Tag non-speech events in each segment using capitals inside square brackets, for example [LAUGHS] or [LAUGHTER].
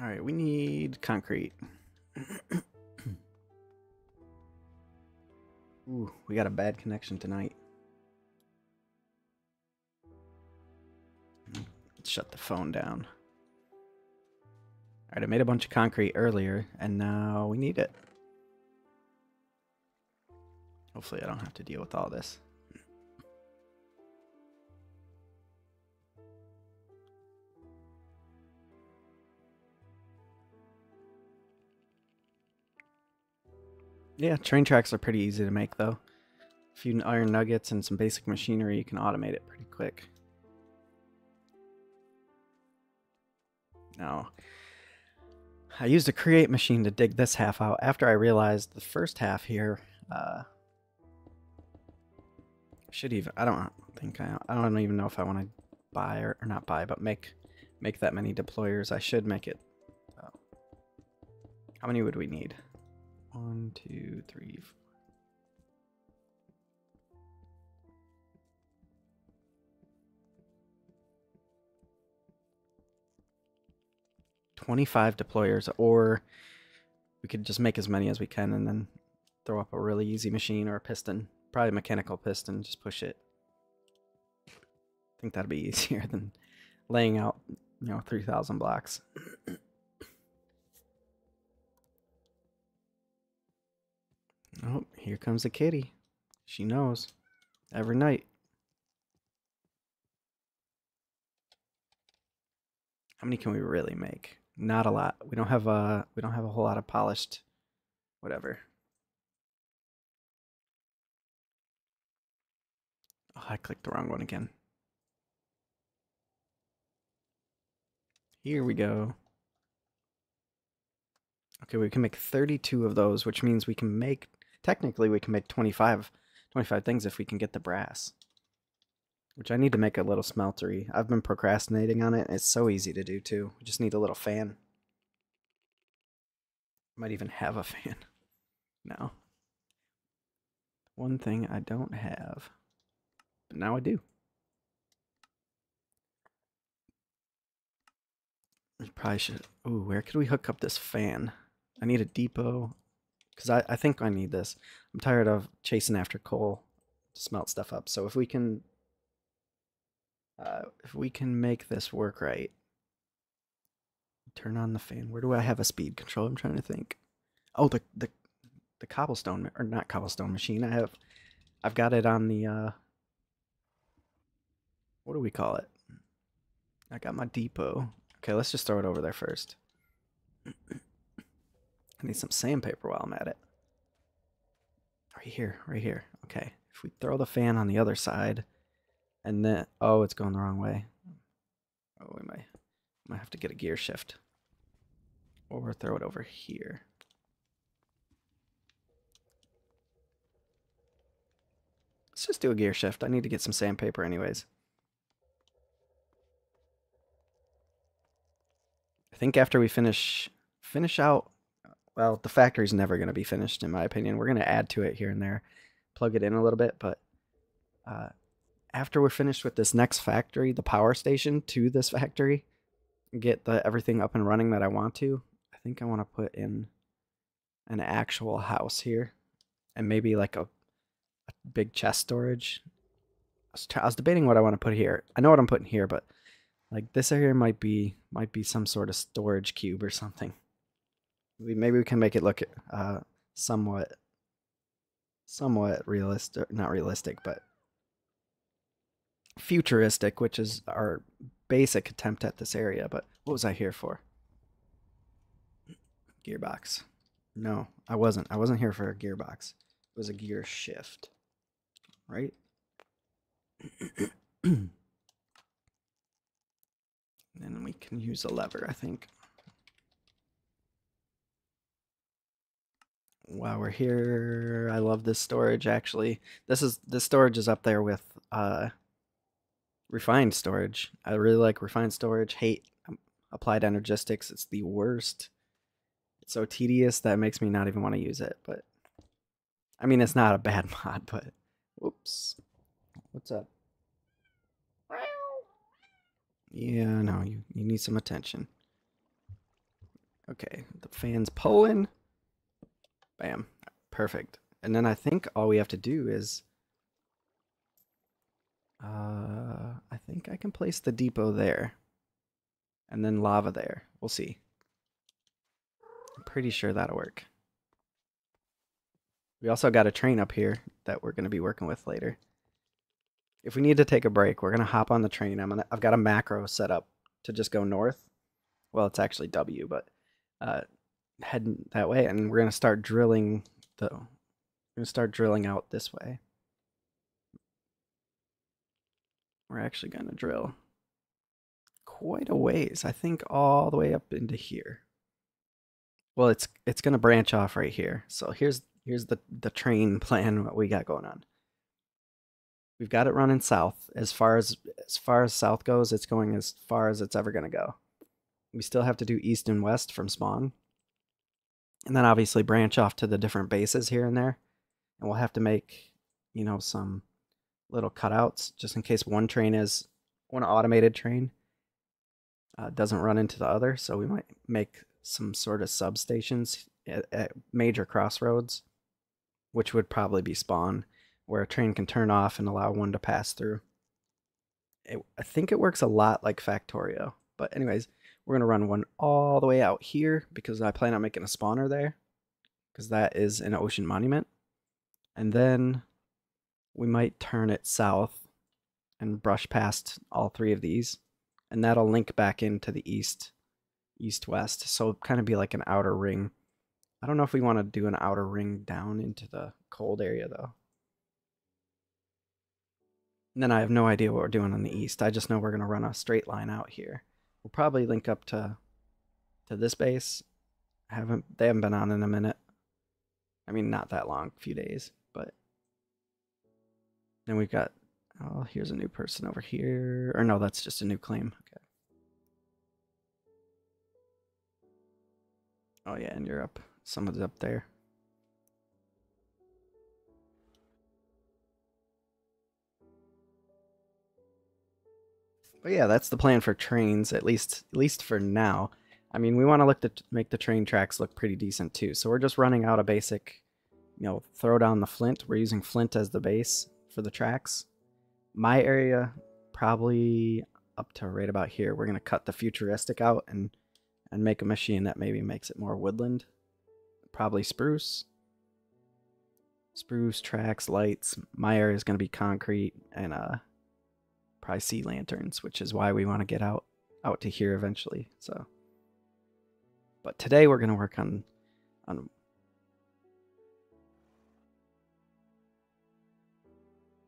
All right, we need concrete. [COUGHS] Ooh, we got a bad connection tonight. Let's shut the phone down. All right, I made a bunch of concrete earlier, and now we need it. Hopefully I don't have to deal with all this. Yeah, train tracks are pretty easy to make though. A few iron nuggets and some basic machinery, you can automate it pretty quick. Now, I used a create machine to dig this half out after I realized the first half here uh, should even I don't think I I don't even know if I want to buy or, or, not buy but make make that many deployers I should make it uh, how many would we need one, two, three, four. Twenty-five deployers, or we could just make as many as we can and then throw up a really easy machine or a piston. Probably mechanical piston, just push it. I think that'd be [LAUGHS] easier than laying out, you know, 3,000 blocks. Oh, here comes the kitty. She knows. Every night. How many can we really make? Not a lot. We don't have a we don't have a whole lot of polished whatever. Oh, I clicked the wrong one again. Here we go. Okay, we can make 32 of those, which means we can make technically we can make 25, 25 things if we can get the brass. Which I need to make a little smeltery. I've been procrastinating on it. It's so easy to do too. We just need a little fan. Might even have a [LAUGHS] fan. No. One thing I don't have. But now I do. We probably should. Ooh, where could we hook up this fan? I need a depot because I, I think I need this. I'm tired of chasing after coal to smelt stuff up. So if we can, uh, if we can make this work right, turn on the fan. Where do I have a speed control? I'm trying to think. Oh, the the the cobblestone or not cobblestone machine. I have, I've got it on the. Uh, what do we call it? I got my depot. Okay, let's just throw it over there first. [CLEARS THROAT] I need some sandpaper while I'm at it. Right here, right here. Okay. If we throw the fan on the other side, and then oh, it's going the wrong way. Oh, we might might have to get a gear shift, or throw it over here. Let's just do a gear shift. I need to get some sandpaper, anyways. I think after we finish finish out well, the factory's never going to be finished, in my opinion. We're going to add to it here and there, plug it in a little bit, but uh, after we're finished with this next factory, the power station to this factory, get the everything up and running that I want to, I think I want to put in an actual house here, and maybe like a, a big chest storage. I was, I was debating what I want to put here. I know what I'm putting here, but like this area might be might be some sort of storage cube or something we maybe we can make it look uh, somewhat somewhat realistic not realistic but futuristic which is our basic attempt at this area. But what was i here for? Gearbox. No i wasn't. I wasn't here for a gearbox. It was a gear shift right? And [CLEARS THROAT] then we can use a lever i think while we're here, I love this storage actually. This is this storage is up there with uh refined storage. I really like refined storage. Hate um, applied energistics. It's the worst. It's so tedious that makes me not even want to use it, but I mean it's not a bad [LAUGHS] mod, but whoops. What's up? Yeah, no, you, you need some attention. Okay, the fan's pulling. Bam. Perfect. And then I think all we have to do is uh I think I can place the depot there. And then lava there. We'll see. I'm pretty sure that'll work. We also got a train up here that we're going to be working with later. If we need to take a break, we're going to hop on the train. I'm gonna, I've got a macro set up to just go north. Well, it's actually W, but uh, head that way, and we're going to start drilling the. We're to start drilling out this way. We're actually going to drill quite a ways. I think all the way up into here. Well, it's it's going to branch off right here. So here's here's the the train [LAUGHS] plan what we got going on. We've got it running south. As far as as far as south goes, it's going as far as it's ever going to go. We still have to do east and west from spawn. And then obviously branch off to the different bases here and there. And we'll have to make, you know, some little cutouts just in case one train is one automated train uh, doesn't run into the other. So we might make some sort of substations at, at major crossroads, which would probably be spawn, where a train can turn off and allow one to pass through. It, I think it works a lot like Factorio. But anyways, we're going to run one all the way out here because I plan on making a spawner there because that is an ocean monument. And then we might turn it south and brush past all three of these and that'll link back into the east east west so it'll kind of be like an outer ring. I don't know if we want to do an outer ring down into the cold area though. And then i have no idea what we're doing on the east. I just know we're going to run a straight line out here we'll probably link up to to this base. Haven't they haven't been on in a minute. I mean not that long a few days but then we've got oh here's a new person over here. Or no that's just a new claim. Okay. Oh yeah and you're up someone's up there But yeah, that's the plan for trains, at least at least for now. I mean, we want to look to make the train tracks look pretty decent too. So we're just running out a basic, you know, throw down the flint. We're using flint as the base for the tracks. My area, probably up to right about here. We're gonna cut the futuristic out and and make a machine that maybe makes it more woodland. Probably spruce. Spruce tracks, lights. My area is gonna be concrete and uh probably sea lanterns, which is why we want to get out out to here eventually. So, but today we're gonna work on on.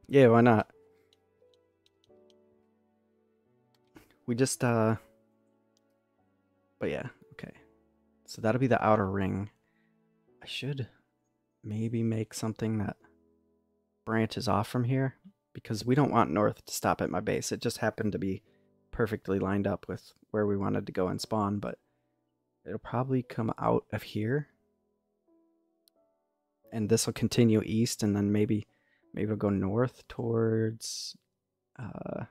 Yeah, why not? We just uh. But yeah, okay. So that'll be the outer ring. I should maybe make something that branches off from here because we don't want north to stop at my base. It just happened to be perfectly lined up with where we wanted to go and spawn, but it'll probably come out of here. And this will continue east and then maybe maybe it'll go north towards uh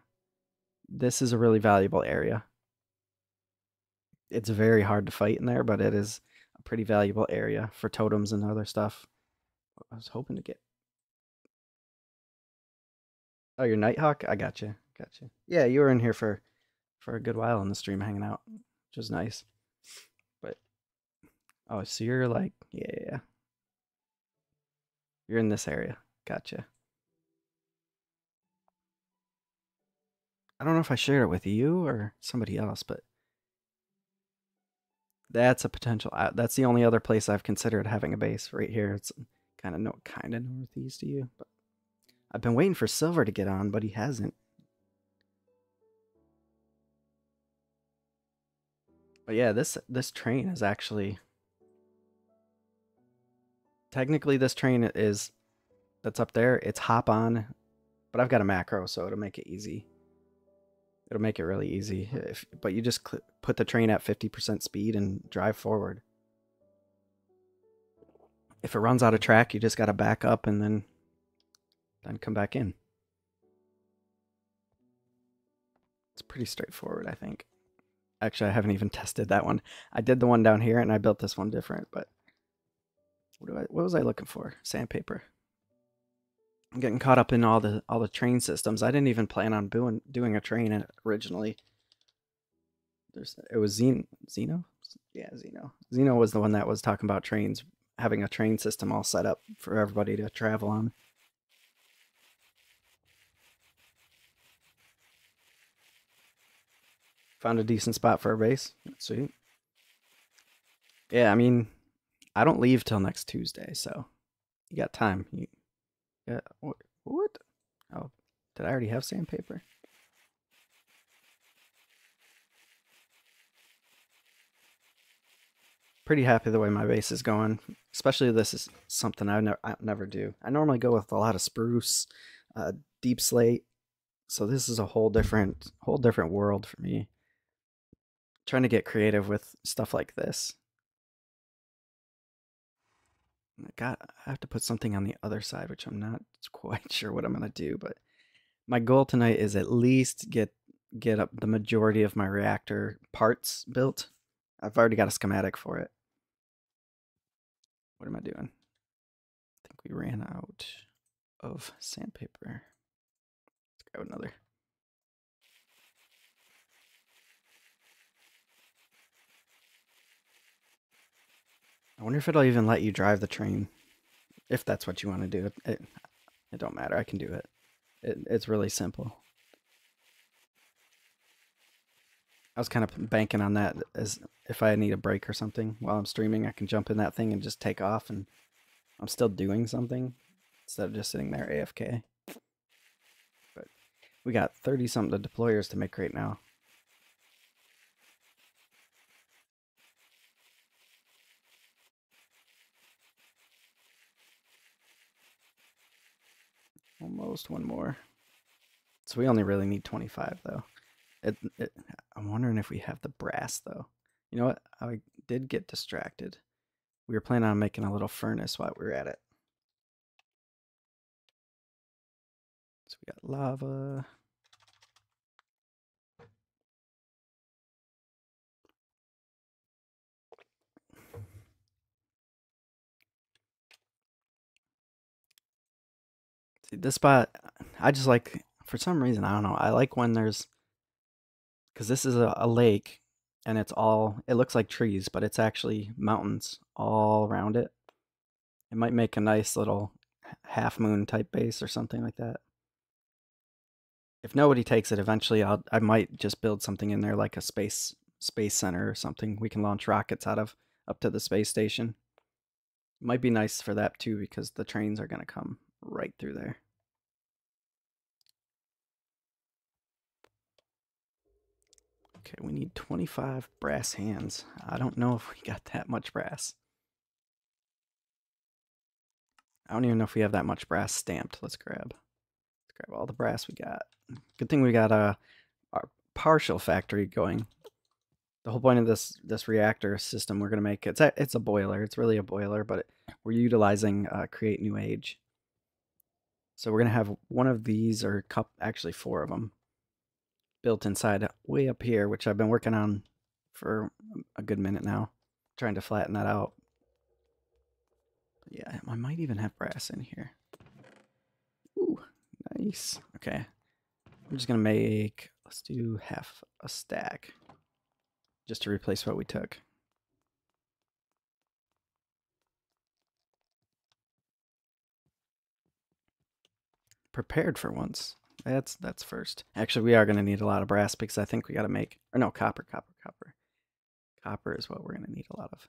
this is a really valuable area. It's very hard to fight in there, but it is a pretty valuable area for totems and other stuff. I was hoping to get Oh, you're Nighthawk? I got you. Got you. Yeah, you were in here for for a good while on the stream hanging out, which was nice. But oh, so you're like, yeah, yeah. yeah. You're in this area. Gotcha. I don't know if I shared it with you or somebody else, but that's a potential. Uh, that's the only other place I've considered having a base right here. It's kind of no, kind of northeast of you, but I've been waiting for Silver to get on, but he hasn't. But yeah, this this train is actually technically this train is that's up there. It's hop on, but I've got a macro, so it'll make it easy. It'll make it really easy. If, but you just put the train at 50% speed and drive forward. If it runs out of track, you just got to back up and then then come back in. It's pretty straightforward, I think. Actually, I haven't even tested that one. I did the one down here, and I built this one different. But what I? What was I looking for? Sandpaper. I'm getting caught up in all the all the train systems. I didn't even plan on doing doing a train originally. There's it was Zeno, Zeno, yeah, Zeno. Zeno was the one that was talking about trains having a train system all set up for everybody to travel on. Found a decent spot for a base. Sweet. Yeah, I mean, I don't leave till next Tuesday, so you got time. You, yeah, what? What? Oh, did I already have sandpaper? Pretty happy the way my base is going. Especially this is something I never I never do. I normally go with a lot of spruce, uh, deep slate. So this is a whole different whole different world for me trying to get creative with stuff like this. I got I have to put something on the other side, which I'm not [LAUGHS] quite sure what I'm gonna do, but my goal tonight is at least get get up the majority of my reactor parts built. I've already got a schematic for it. What am I doing? I think we ran out of sandpaper. Let's grab another. I wonder if it'll even let you drive the train. If that's what you want to do. It, it, don't matter. I can do it. it. It's really simple. I was kind of banking on that as if I need a break or something while I'm streaming, I can jump in that thing and just take off and I'm still doing something instead of just sitting there AFK. But we got 30 something deployers to make right now. Almost one more. So we only really need 25 though. It, it, I'm wondering if we have the brass though. You know what? I did get distracted. We were planning on making a little furnace while we were at it. So we got lava. This spot, I just like, for some reason, I don't know. I like when there's, because this is a, a lake and it's all, it looks like trees, but it's actually mountains all around it. It might make a nice little half moon type base or something like that. If nobody takes it, eventually I'll, I might just build something in there like a space space center or something we can launch rockets out of up to the space station. Might be nice for that too because the trains are going to come right through there. Okay, we need 25 brass hands. I don't know if we got that much brass. I don't even know if we have that much brass stamped. Let's grab let's grab all the brass we got. Good thing we got a our partial factory going. The whole point of this this reactor system we're gonna make it's a it's a boiler. It's really a boiler, but we're utilizing uh, create new age. So we're gonna have one of these or cup actually four of them built inside way up here, which I've been working on for a good minute now, trying to flatten that out. Yeah, I might even have brass in here. Ooh, nice. Okay. I'm just going to make, let's do half a stack just to replace what we took. Prepared for once. That's that's first. Actually, we are going to need a lot of brass because I think we got to make or no copper, copper, copper. Copper is what we're going to need a lot of.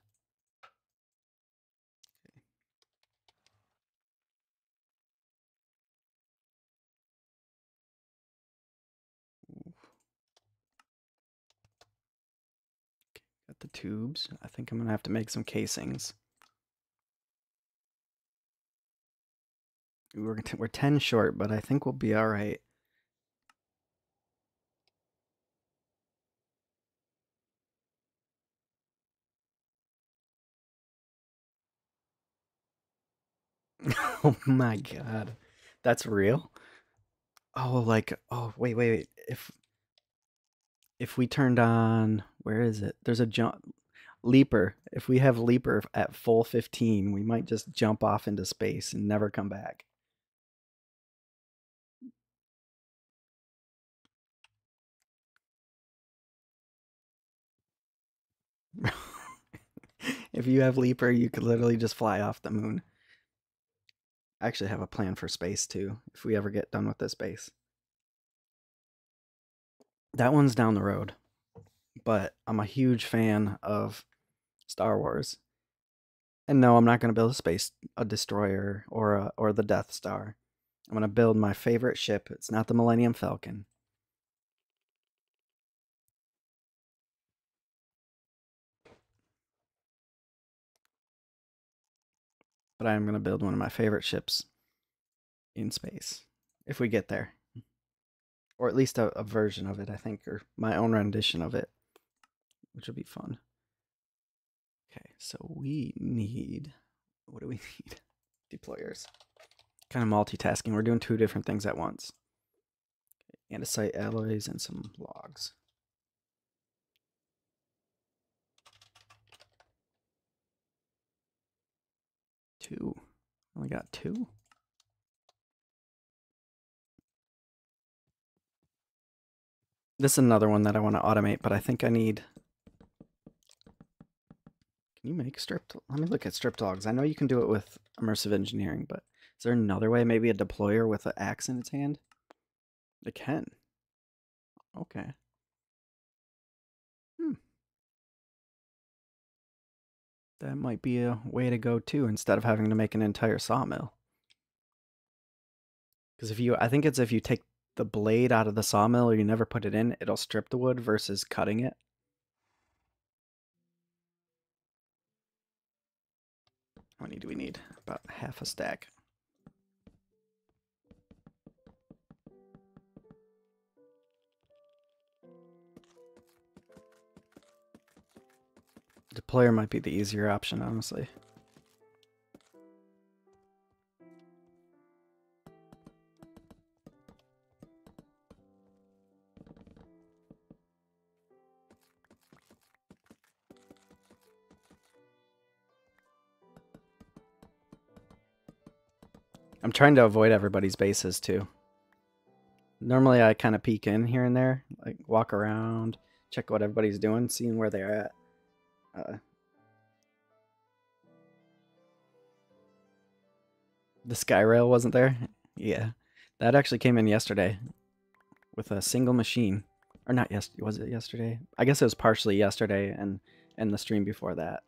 Okay, got the tubes. I think I'm going to have to make some casings. We're we're ten short, but I think we'll be all right. [LAUGHS] oh my god, that's real. Oh, like oh wait wait wait if if we turned on where is it? There's a jump leaper. If we have leaper at full 15, we might just jump off into space and never come back. [LAUGHS] if you have leaper, you could literally just fly off the moon. I actually have a plan for space too, if we ever get done with this base. That one's down the road. But I'm a huge fan of Star Wars. And no, I'm not going to build a space a destroyer or a, or the Death Star. I'm going to build my favorite ship. It's not the Millennium Falcon. But I'm going to build one of my favorite ships in space if we get there. Or at least a, a version of it, I think, or my own rendition of it, which would be fun. Okay, so we need, what do we [LAUGHS] need? Deployers. Kind of multitasking. We're doing two different things at once. Andesite alloys and some logs. Two. Only got two. This is another one that I want to automate, but I think I need can you make strip? Let me look at strip logs. I know you can do it with immersive engineering, but is there another way? Maybe a deployer with an axe in its hand? It can. Okay. That might be a way to go too, instead of having to make an entire sawmill. Because if you, I think it's if you take the blade out of the sawmill or you never put it in, it'll strip the wood versus cutting it. How many do we need? About half a stack. Deployer might be the easier option, honestly. I'm trying to avoid everybody's bases too. Normally I kind of peek in here and there, like walk around, check what everybody's doing, seeing where they're at. Uh, the Skyrail wasn't there? Yeah. That actually came in yesterday with a single machine. Or not yesterday, was it yesterday? I guess it was partially yesterday and, and the stream before that.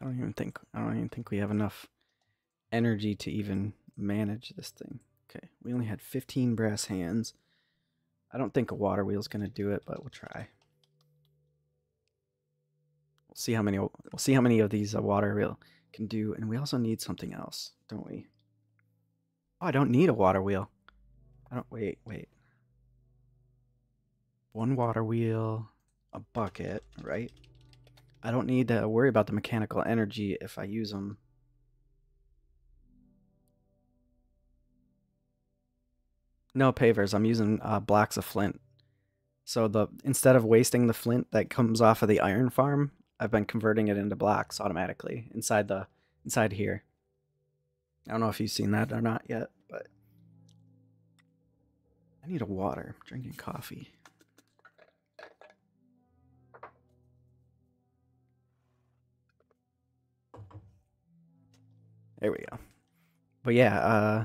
I don't even think I don't even think we have enough energy to even manage this thing. Okay, we only had 15 brass hands. I don't think a water wheel is gonna do it, but we'll try. We'll see how many we'll see how many of these a water wheel can do, and we also need something else, don't we? Oh, I don't need a water wheel. I don't wait, wait. One water wheel, a bucket, right? I don't need to worry about the mechanical energy if I use them. No pavers, I'm using uh, blocks of flint. So the instead of wasting the flint that comes off of the iron farm, I've been converting it into blocks automatically inside the inside here. I don't know if you've seen that or not yet, but I need a water. I'm drinking coffee. There we go. But yeah, uh,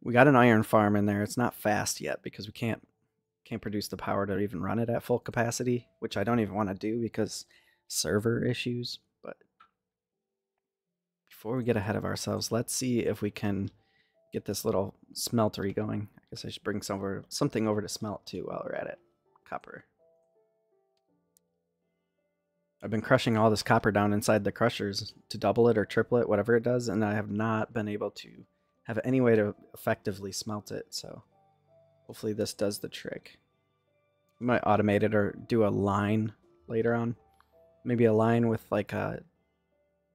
we got an iron farm in there. It's not fast yet because we can't can't produce the power to even run it at full capacity, which I don't even want to do because server issues. But before we get ahead of ourselves, let's see if we can get this little smeltery going. I guess I should bring some over, something over to smelt too while we're at it. Copper. I've been crushing all this copper down inside the crushers to double it or triple it, whatever it does, and I have not been able to have any way to effectively smelt it, so hopefully this does the trick. We might automate it or do a line later on. maybe a line with like a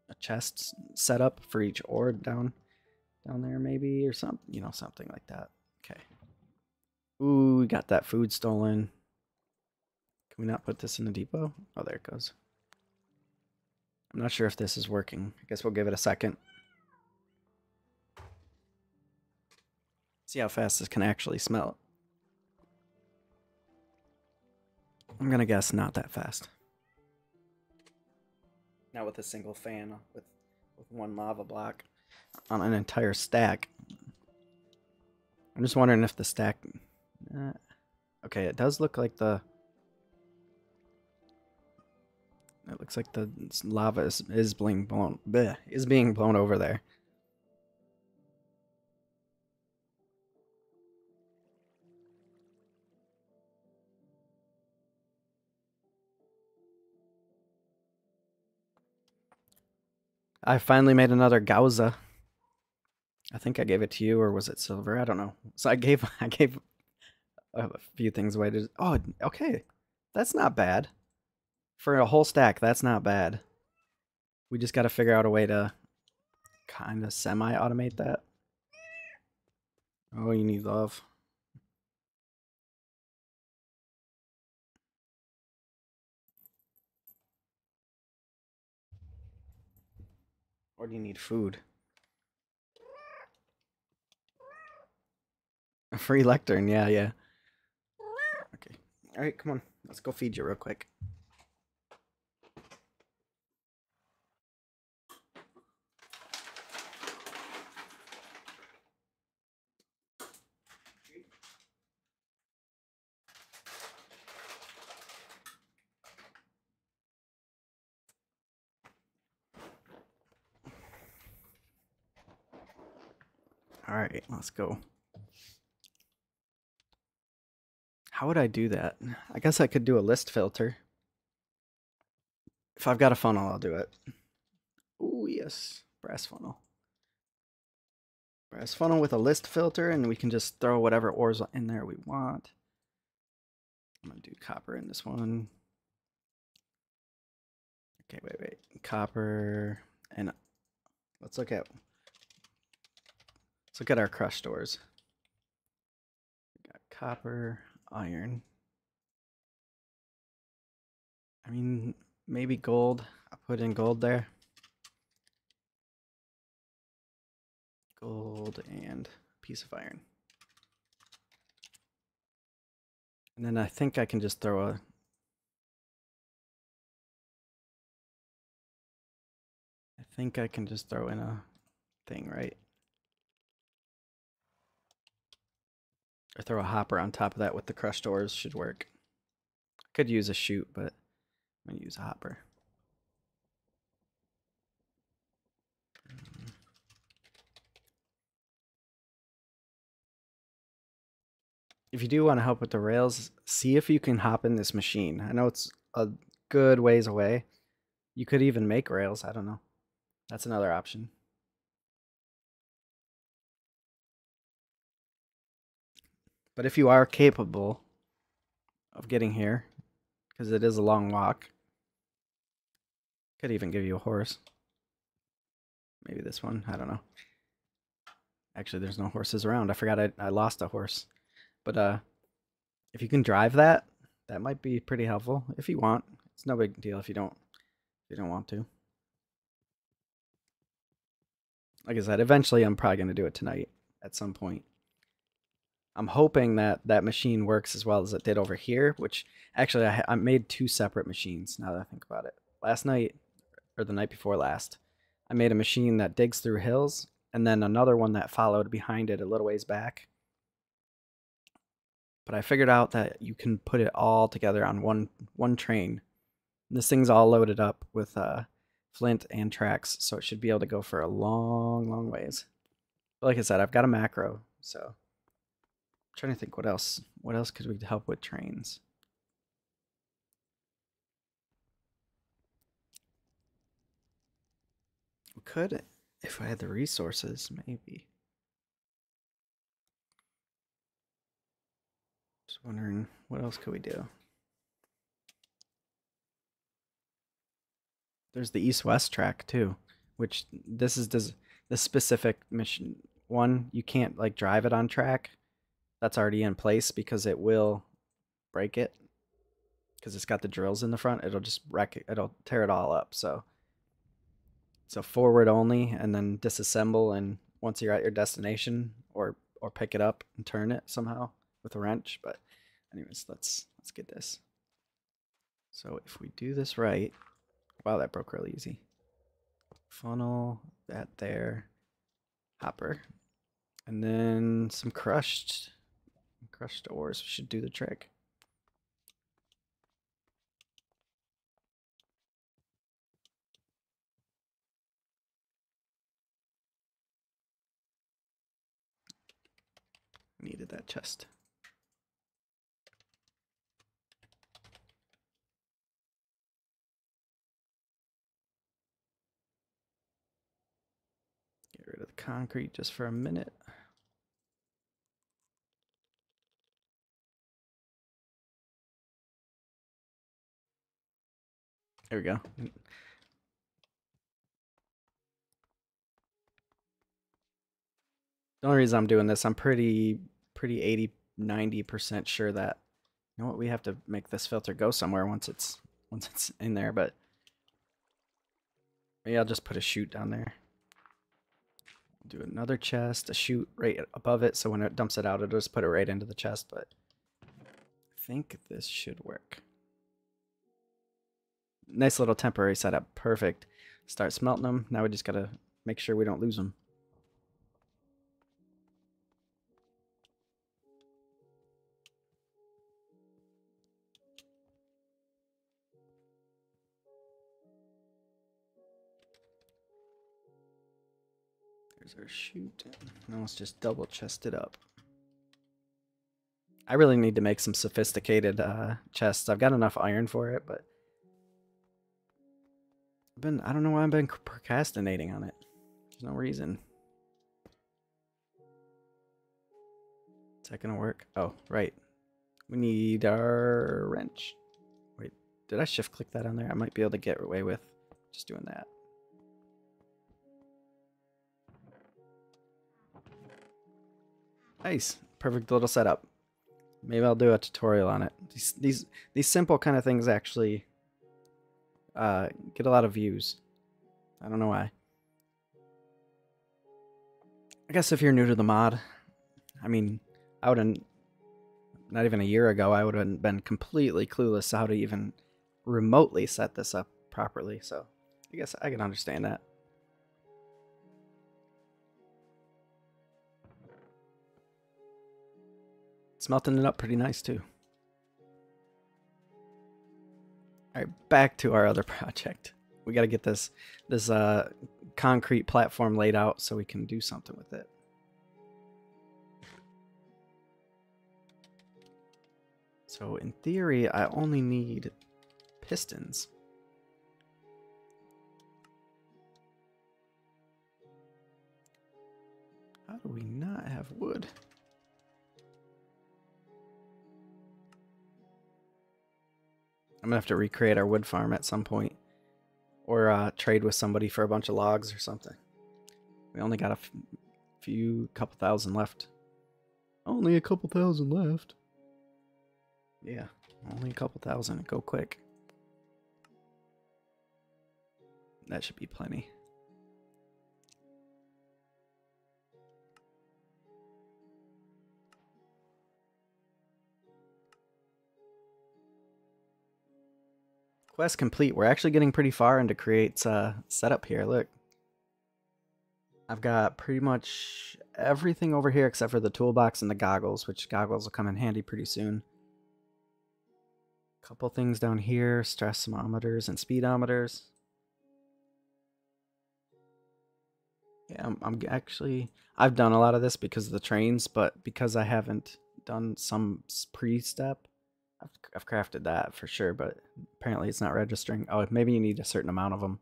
a chest set up for each ore down down there maybe or something you know something like that. Okay. Ooh we got that food stolen. Can we not put this in the depot? Oh there it goes i'm not sure if this is working i guess we'll give it a second see how fast this can actually smell i'm gonna guess not that fast not with a single fan, with with one lava block on an entire stack. I'm just wondering if the stack. Uh, okay, it does look like the. It looks like the lava is, is being blown. Bleh, is being blown over there. I finally made another Gauza. I think I gave it to you, or was it silver? I don't know. So I gave [LAUGHS] I gave a few things away. To, oh, okay, that's not bad for a whole stack. That's not bad. We just got to figure out a way to kind of semi-automate that. Oh, you need love. Or do you need food? A free lectern, yeah, yeah. Okay. Alright, come on. Let's go feed you real quick. All right, let's go. How would I do that? I guess I could do a list filter. If I've got a funnel, I'll do it. Oh, yes. Brass funnel. Brass funnel with a list filter, and we can just throw whatever ores in there we want. I'm going to do copper in this one. Okay, wait, wait. Copper. And let's look at Let's look at our crushed ores. We got copper, iron. I mean, maybe gold. I'll put in gold there. Gold and piece of iron. And then I think I can just throw a I think I can just throw in a thing, right? Or throw a hopper on top of that with the crushed ores should work. Could use a chute, but I'm going to use a hopper. If you do want to help with the rails, see if you can hop in this machine. I know it's a good ways away. You could even make rails. I don't know. That's another option. But if you are capable of getting here, because it is a long walk, could even give you a horse. Maybe this one. I don't know. Actually, there's no horses around. I forgot I, I lost a horse. But uh, if you can drive that, that might be pretty helpful. If you want, it's no big deal if you don't. If you don't want to. Like I said, eventually I'm probably going to do it tonight at some point. I'm hoping that that machine works as well as it did over here, which actually I, I made two separate machines now that I think about it. Last night, or the night before last, I made a machine that digs through hills and then another one that followed behind it a little ways back. But I figured out that you can put it all together on one one train. And this thing's all loaded up with uh, flint and tracks, so it should be able to go for a long, long ways. But like I said, I've got a macro, so trying to think what else. What else could we help with trains? We could, if I had the resources, maybe. Just wondering what else could we do. there's the east-west track too, which this is this this specific mission one you can't like drive it on track. That's already in place because it will break it because it's got the drills in the front. It'll just wreck it. It'll tear it all up. So so forward only, and then disassemble, and once you're at your destination, or or pick it up and turn it somehow with a wrench. But anyways, let's let's get this. So if we do this right, wow, that broke really easy. Funnel that there, hopper, and then some crushed crushed ores should do the trick. Needed that chest. Get rid of the concrete just for a minute. There we go. Mm. The only reason I'm doing this, I'm pretty, pretty 80, 90% sure that, you know what, we have to make this filter go somewhere once it's, once it's in there, but maybe I'll just put a chute down there. Do another chest, a chute right above it, so when it dumps it out, it'll just put it right into the chest, but I think this should work. Nice little temporary setup, perfect. Start smelting them, now we just gotta make sure we don't lose them. There's our chute. Now let's just double chest it up. I really need to make some sophisticated uh, chests. I've got enough iron for it, but I've been I don't know why I've been procrastinating on it. There's no reason. Is that gonna work? Oh, right. We need our wrench. Wait, did I shift click that on there? I might be able to get away with just doing that. Nice. Perfect little setup. Maybe I'll do a tutorial on it. These these these simple kind of things actually uh, get a lot of views. I don't know why. I guess if you're new to the mod, I mean, I wouldn't. Not even a year ago, I would have been completely clueless how to even remotely set this up properly. So I guess I can understand that. It's melting it up pretty nice too. All right, back to our other [LAUGHS] project. We got to get this this uh, concrete platform laid out so we can do something with it. So in theory, I only need pistons. How do we not have wood? I'm gonna have to recreate our wood farm at some point, or uh, trade with somebody for a bunch of logs or something. We only got a few couple thousand left. Only a couple thousand left. Yeah, only a couple thousand. Go quick. That should be plenty. Quest complete. We're actually getting pretty far into Create's uh, setup here. Look. I've got pretty much everything over here except for the toolbox and the goggles, which goggles will come in handy pretty soon. Couple things down here, stress thermometers and speedometers. Yeah, I'm, I'm actually, I've done a lot of this because of the trains, but because I haven't done some pre-step, I've, I've crafted that for sure, but apparently it's not registering. Oh, maybe you need a certain amount of them.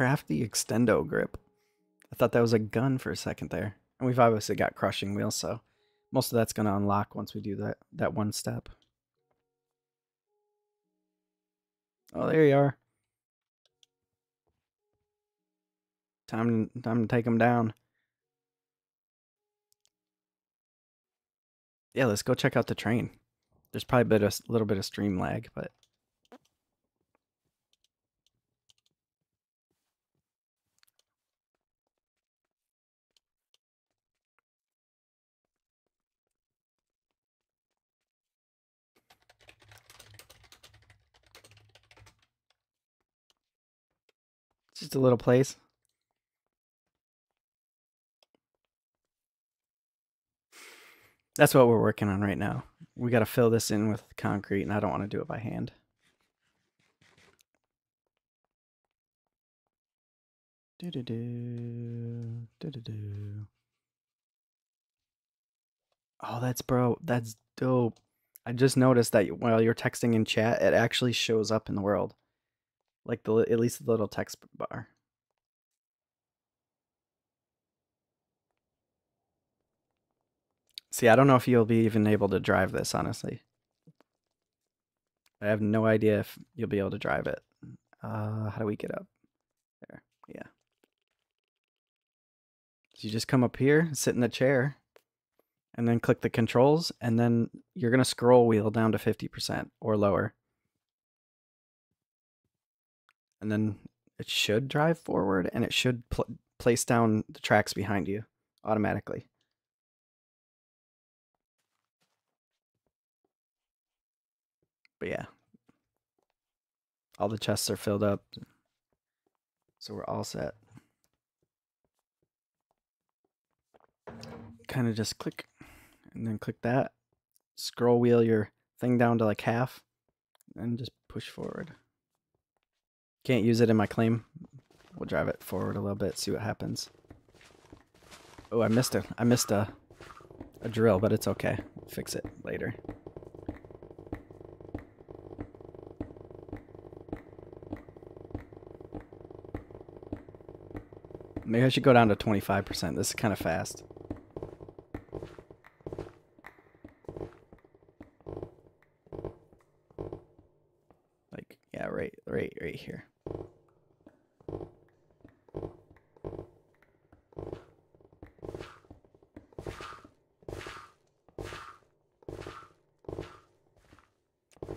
crafty extendo grip. I thought that was a gun for a second there. And we've obviously got crushing wheels, so most of that's going to unlock once we do that, that one step. Oh, there you are. Time, to, time to take them down. Yeah, let's go check out the train. There's probably a bit of, little bit of stream lag, but just a little place. That's what we're working on right now. We got to fill this in with concrete, and I don't want to do it by hand. Do do do do do do. Oh, that's bro. That's dope. I just noticed that while you're texting in chat, it actually shows up in the world, like the at least the little text bar. See, I don't know if you'll be even able to drive this, honestly. I have no idea if you'll be able to drive it. Uh, how do we get up? There, yeah. So you just come up here, sit in the chair, and then click the controls, and then you're going to scroll wheel down to 50% or lower. And then it should drive forward, and it should pl place down the tracks behind you automatically. But yeah. All the chests are filled up. So we're all set. Kind of just click and then click that. Scroll wheel your thing down to like half and just push forward. Can't use it in my claim. We'll drive it forward a little bit, see what happens. Oh, I missed a I missed a a drill, but it's okay. We'll fix it later. Maybe I should go down to 25%. This is kind of fast. Like, yeah, right, right, right here.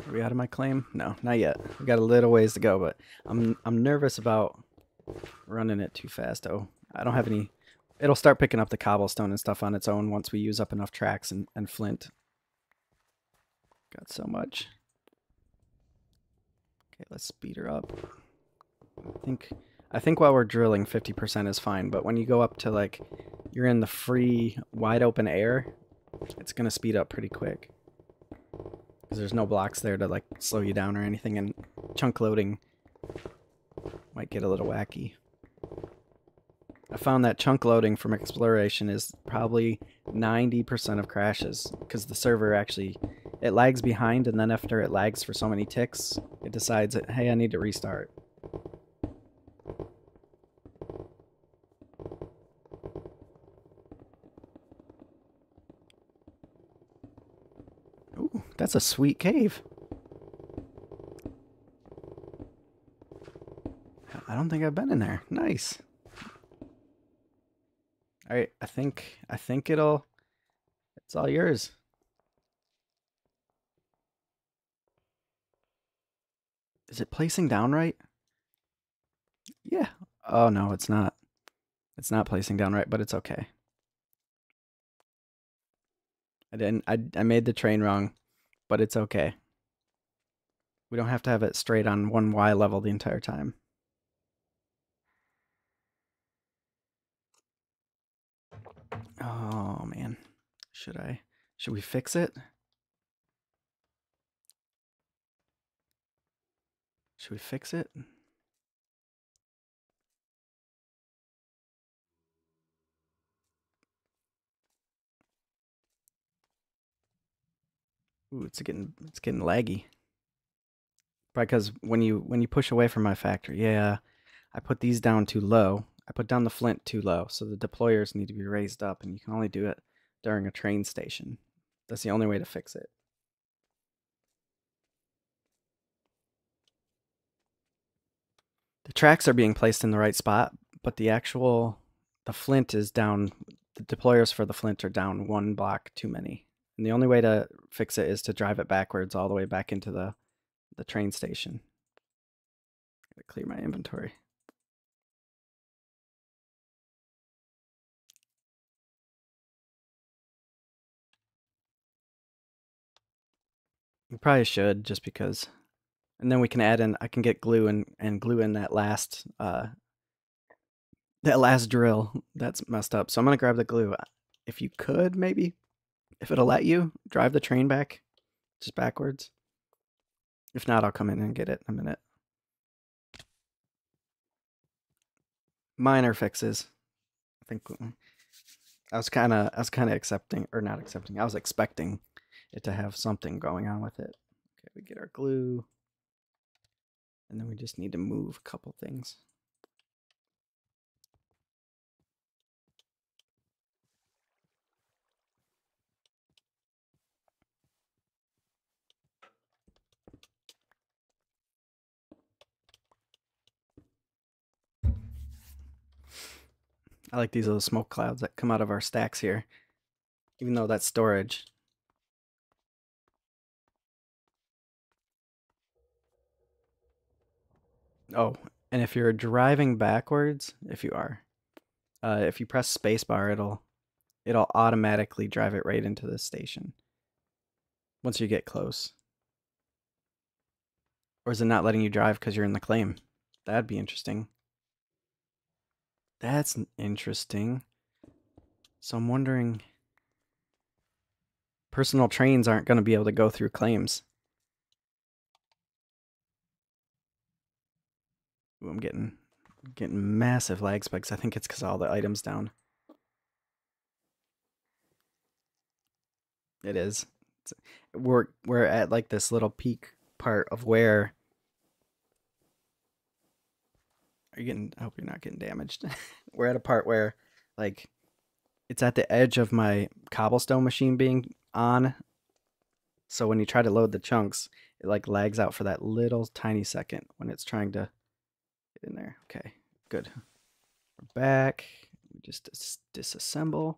Are we out of my claim? No, not yet. We got a little ways to go, but I'm I'm nervous about running it too fast. Oh, I don't have any. It'll start picking up the cobblestone and stuff on its own once we use up enough tracks and, and flint. Got so much. Okay, let's speed her up. I think I think while we're drilling, 50% is fine, but when you go up to like, you're in the free, wide open air, it's going to speed up pretty quick. Because there's no blocks there to like slow you down or anything, and chunk loading might get a little wacky. I found that chunk loading from exploration is probably 90% of crashes because the server actually it lags behind and then after it lags for so many ticks, it decides hey, I need to restart. Ooh, that's a sweet cave. I don't think I've been in there. Nice. All right, I think I think it'll it's all yours. Is it placing down right? Yeah. Oh no, it's not. It's not placing down right, but it's okay. I didn't I I made the train wrong, but it's okay. We don't have to have it straight on one Y level the entire time. Oh man. Should I should we fix it? Should we fix it? Ooh, it's getting it's getting laggy. Probably Because when you when you push away from my factory, yeah, I put these down too low. I put down the flint too low, so the deployers need to be raised up, and you can only do it during a train station. That's the only way to fix it. The tracks are being placed in the right spot, but the actual the flint is down. The deployers for the flint are down one block too many, and the only way to fix it is to drive it backwards all the way back into the the train station. Gotta clear my inventory. We probably should just because and then we can add in I can get glue and and glue in that last uh that last drill that's messed up. So I'm gonna grab the glue. If you could maybe if it'll let you drive the train back just backwards. If not, I'll come in and get it in a minute. Minor fixes. I think I was kind of I was kind of accepting or not accepting. I was expecting it to have something going on with it. Okay, we get our glue. And then we just need to move a couple things. I like these little smoke clouds that come out of our stacks here. Even though that's storage, Oh, and if you're driving backwards, if you are, uh, if you press spacebar, it'll it'll automatically drive it right into the station once you get close. Or is it not letting you drive because you're in the claim? That'd be interesting. That's interesting. So I'm wondering. Personal trains aren't going to be able to go through claims. Ooh, I'm getting getting massive lag spikes. I think it's because all the items down. It is. It's, we're we're at like this little peak part of where. Are you getting? I hope you're not getting damaged. [LAUGHS] we're at a part where, like, it's at the edge of my cobblestone machine being on. So when you try to load the chunks, it like lags out for that little tiny second when it's trying to in there. Okay, good. We're back. We just dis disassemble.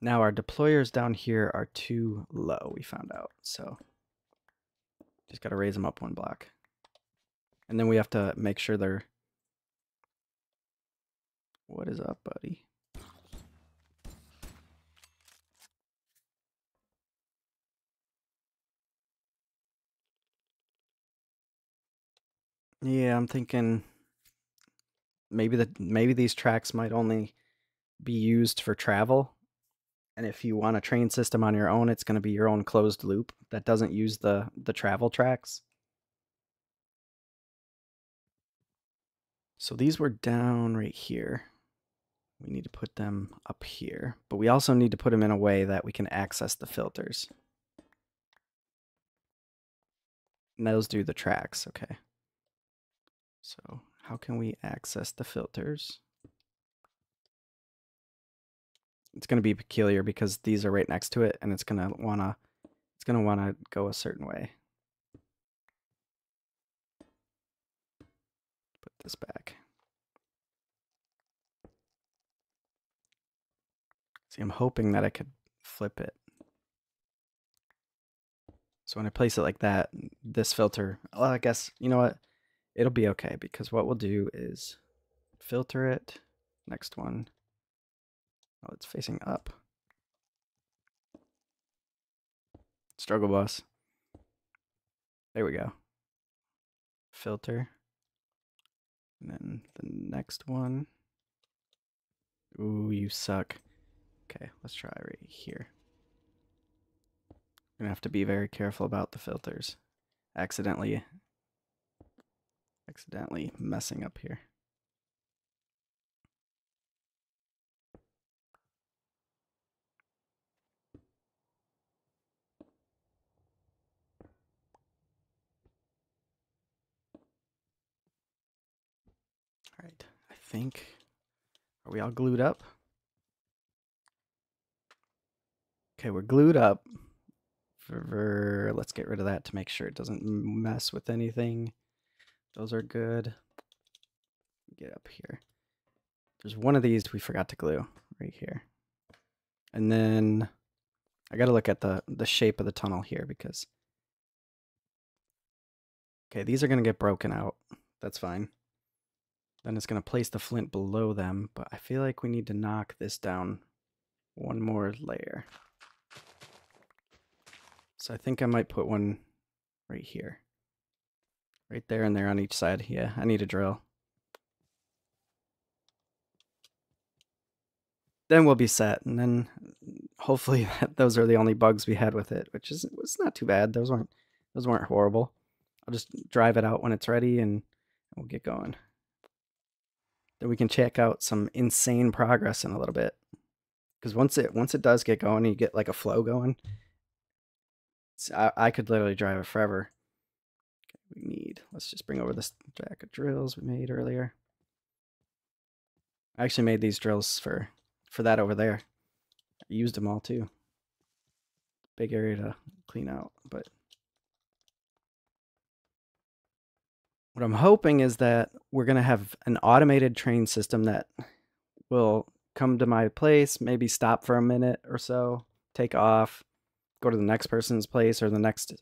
Now our deployers down here are too low, we found out. So just got to raise them up one block. And then we have to make sure they're... What is up, buddy? Yeah, I'm thinking maybe the maybe these tracks might only be used for travel. And if you want a train system on your own, it's going to be your own closed loop that doesn't use the the travel tracks. So these were down right here. We need to put them up here, but we also need to put them in a way that we can access the filters. And those do the tracks, okay. So how can we access the filters? It's going to be peculiar because these are right next to it and it's going to want to it's going to want to go a certain way. Put this back. See, I'm hoping that I could flip it. So when I place it like that, this filter, well, I guess, you know what? It'll be okay because what we'll do is filter it. Next one. Oh, it's facing up. Struggle bus. There we go. Filter. And then the next one. Ooh, you suck. Okay, let's try right here. Gonna have to be very careful about the filters. Accidentally accidentally messing up here. All right, I think, are we all glued up? Okay, we're glued up. Let's get rid of that to make sure it doesn't mess with anything. Those are good. Get up here. There's one of these we forgot to glue right here. And then I got to look at the, the shape of the tunnel here because... Okay, these are going to get broken out. That's fine. Then it's going to place the flint below them, but I feel like we need to knock this down one more layer. So I think I might put one right here. Right there and there on each side. Yeah, I need a drill. Then we'll be set, and then uh, hopefully [LAUGHS] those are the only bugs we had with it, which is was not too bad. Those weren't those weren't horrible. I'll just drive it out when it's ready, and we'll get going. Then we can check out some insane progress in a little bit, because once it once it does get going, you get like a flow going. I, I could literally drive it forever. We need. Let's just bring over this jack of drills we made earlier. I actually made these drills for for that over there. I used them all too. Big area to clean out, but what I'm hoping is that we're going to have an automated train system that will come to my place, maybe stop for a minute or so, take off, go to the next person's place or the next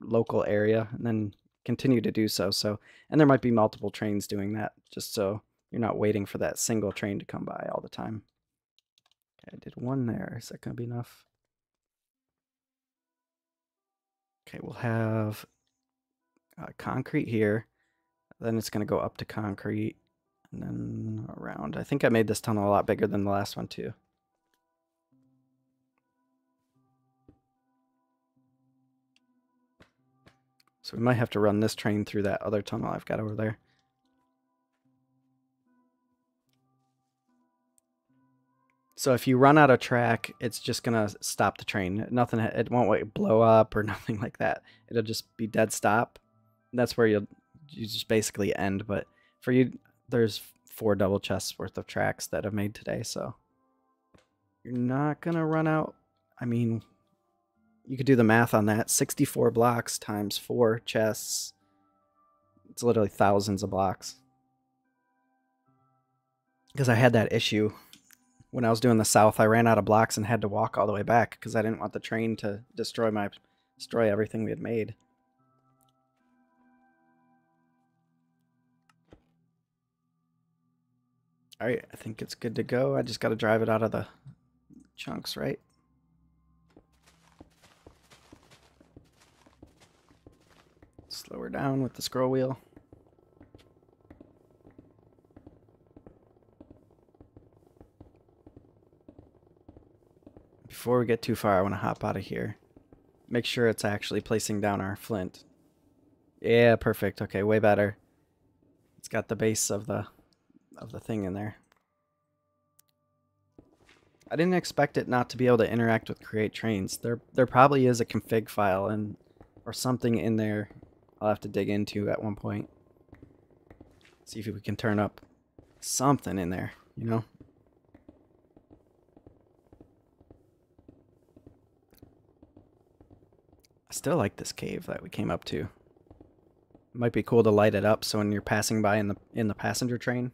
local area, and then continue to do so. So, and there might be multiple trains doing that just so you're not waiting for that single train to come by all the time. Okay, I did one there. Is that going to be enough? Okay, we'll have uh, concrete here. Then it's going to go up to concrete and then around. I think I made this tunnel a lot bigger than the last one too. So we might have to run this train through that other tunnel I've got over there. So if you run out of track, it's just gonna stop the train. Nothing, it won't blow up or [LAUGHS] nothing like that. It'll just be dead stop. That's where you'll you just basically end. But for you, there's four double chests worth of tracks that I've made today, so you're not gonna run out. I mean, you could do the math on that. 64 blocks times four chests. It's literally thousands of blocks. Because I had that issue when I was doing the south, I ran out of blocks and had to walk all the way back because I didn't want the train to destroy my destroy everything we had made. Alright, I think it's good to go. I just got to drive it out of the chunks, right? Slow her down with the scroll wheel. Before we get too far, I want to hop out of here. Make sure it's actually placing down our flint. Yeah, perfect. Okay, way better. It's got the base of the of the thing in there. I didn't expect it not to be able to interact with create trains. There there probably is a config file and or something in there I'll have to dig into at one point. See if we can turn up something in there, you know? I still like this cave that we came up to. It might be cool to light it up so when you're passing by in the in the passenger train,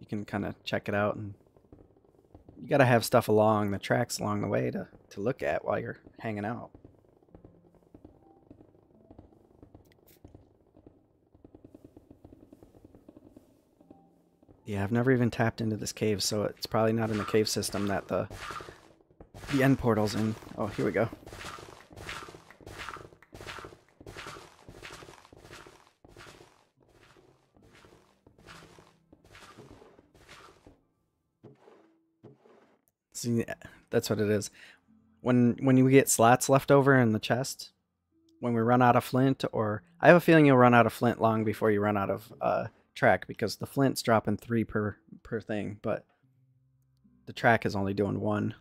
you can kind of check it out and you got to have stuff along the tracks along the way to to look at while you're hanging out. Yeah, I've never even tapped into this cave, so it's probably not in the cave system that the the end portal's in. Oh, here we go. See, that's what it is. When when you get slots left over in the chest, when we run out of flint, or I have a feeling you'll run out of flint long before you run out of uh, track because the flint's dropping three per per thing, but the track is only doing one.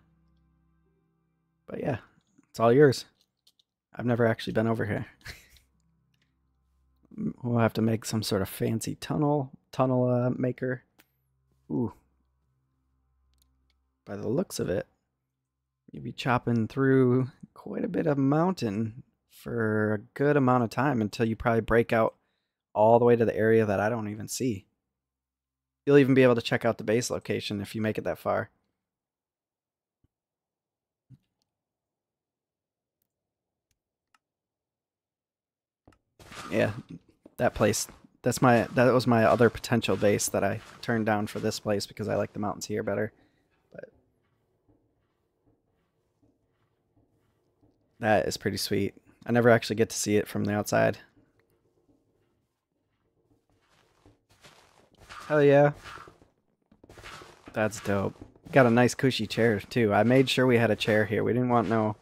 But yeah, it's all yours. I've never actually been over here. [LAUGHS] we'll have to make some sort of fancy tunnel tunnel uh, maker. Ooh. By the looks of it, you'd be chopping through quite a bit of mountain for a good amount of time until you probably break out all the way to the area that I don't even see. You'll even be able to check out the base location if you make it that far. Yeah, that place. That's my that was my other potential base that I turned down for this place because I like the mountains here better. But that is pretty sweet. I never actually get to see it from the outside. Hell yeah. That's dope. Got a nice cushy chair too. I made sure we had a chair here. We didn't want no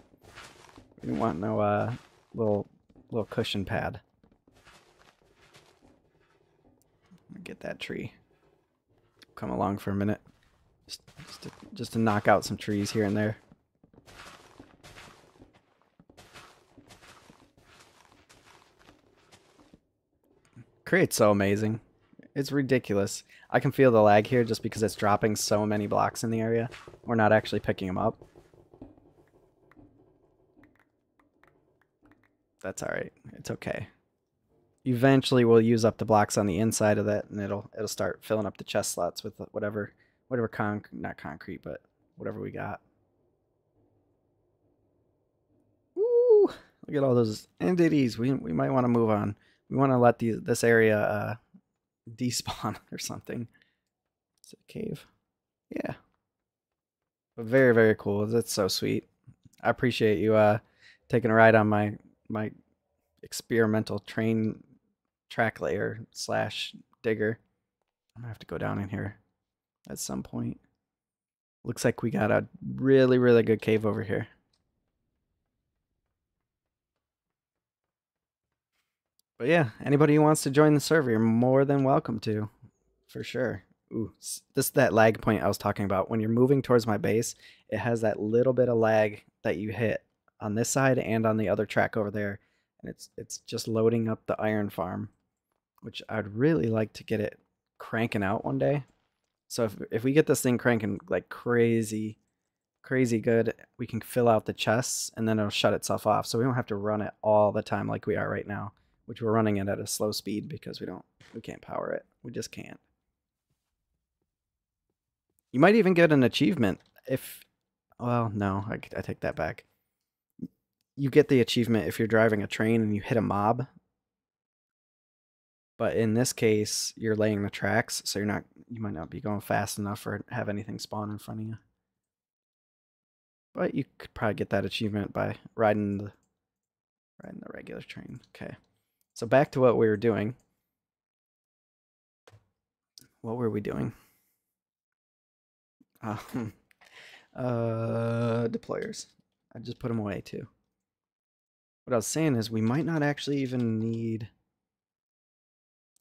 we didn't want no uh little little cushion pad. Get that tree. Come along for a minute. Just, just, to, just to knock out some trees here and there. Create's so amazing. It's ridiculous. I can feel the lag here just because it's dropping so many blocks in the area. We're not actually picking them up. That's alright. It's okay. Eventually we'll use up the blocks on the inside of that and it'll it'll start filling up the chest slots with whatever whatever con not concrete, but whatever we got. Ooh, look at all those entities. We we might want to move on. We want to let these this area uh despawn [LAUGHS] or something. Is it a cave? Yeah. But very, very cool. That's so sweet. I appreciate you uh taking a ride on my my experimental train track layer slash digger. I'm gonna have to go down in here at some point. Looks like we got a really, really good cave over here. But yeah, anybody who wants to join the server, you're more than welcome to, for sure. Ooh, this is that lag point I was talking about. When you're moving towards my base, it has that little bit of lag that you hit on this side and on the other track over there, and it's it's just loading up the iron farm, which I'd really like to get it cranking out one day. So if if we get this thing cranking like crazy, crazy good, we can fill out the chests and then it'll shut itself off. So we don't have to run it all the time like we are right now which we're running it at a slow speed because we don't we can't power it. We just can't. You might even get an achievement if well, no, I, I take that back. You get the achievement if you're driving a train and you hit a mob. But in this case, you're laying the tracks, so you're not you might not be going fast enough or have anything spawn in front of you. But you could probably get that achievement by riding the riding the regular train. Okay. So back to what we were doing. What were we doing? [LAUGHS] Um, uh, deployers. I just put them away too. What I was saying is we might not actually even need.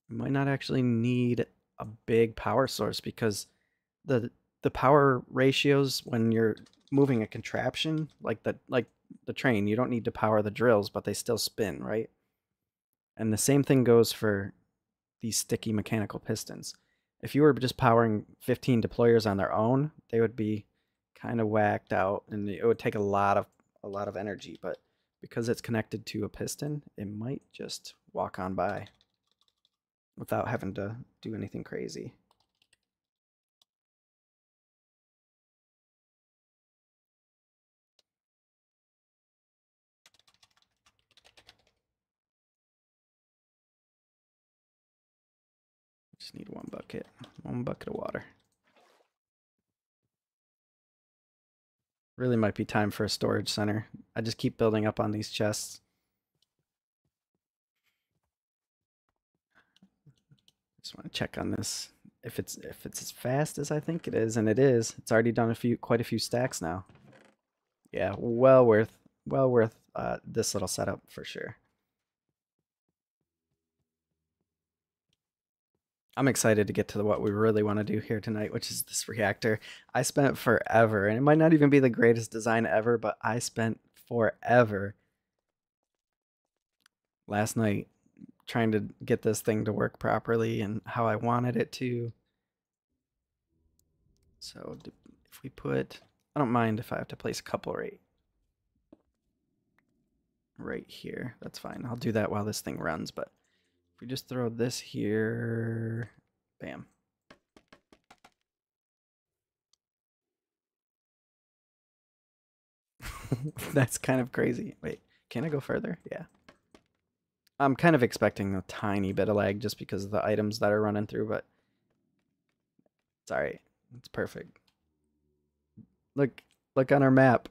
We might not actually need a big power source because the the power ratios when you're moving a contraption like the like the train, you don't need to power the drills, but they still spin, right? And the same thing goes for these sticky mechanical pistons. If you were just powering 15 deployers on their own, they would be kind of whacked out and it would take a lot of a lot of energy, but because it's connected to a piston, it might just walk on by without having to do anything crazy. Just need one bucket. One bucket of water. Really might be time for a storage center. I just keep building up on these chests. Just want to check on this. If it's if it's as fast as I think it is, and it is, it's already done a few quite a few stacks now. Yeah, well worth well worth uh, this little setup for sure. I'm excited to get to what we really want to do here tonight, which is this reactor. I spent forever, and it might not even be the greatest design ever, but I spent forever last night trying to get this thing to work properly and how I wanted it to. So if we put, I don't mind if I have to place a couple right, right here. That's fine. I'll do that while this thing runs. But we just throw this here, bam. [LAUGHS] That's kind of crazy. Wait, can I go further? Yeah. I'm kind of expecting a tiny bit of lag just because of the items that are running through, but alright. It's perfect. Look, look on our map.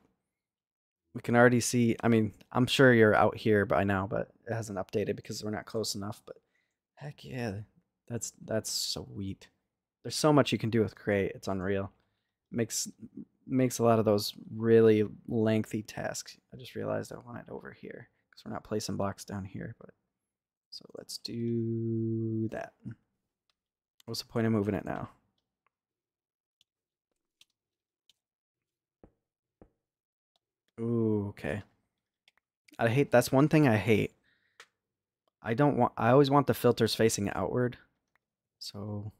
We can already see, I mean, I'm sure you're out here by now, but it hasn't updated because we're not close enough, but heck yeah, that's, that's sweet. There's so much you can do with Create, it's unreal. Makes makes a lot of those really lengthy tasks. I just realized I want it over here because we're not placing blocks down here. But so let's do that. What's the point of moving it now? Ooh, okay. I hate that's one thing I hate. I don't want I always want the filters facing outward. So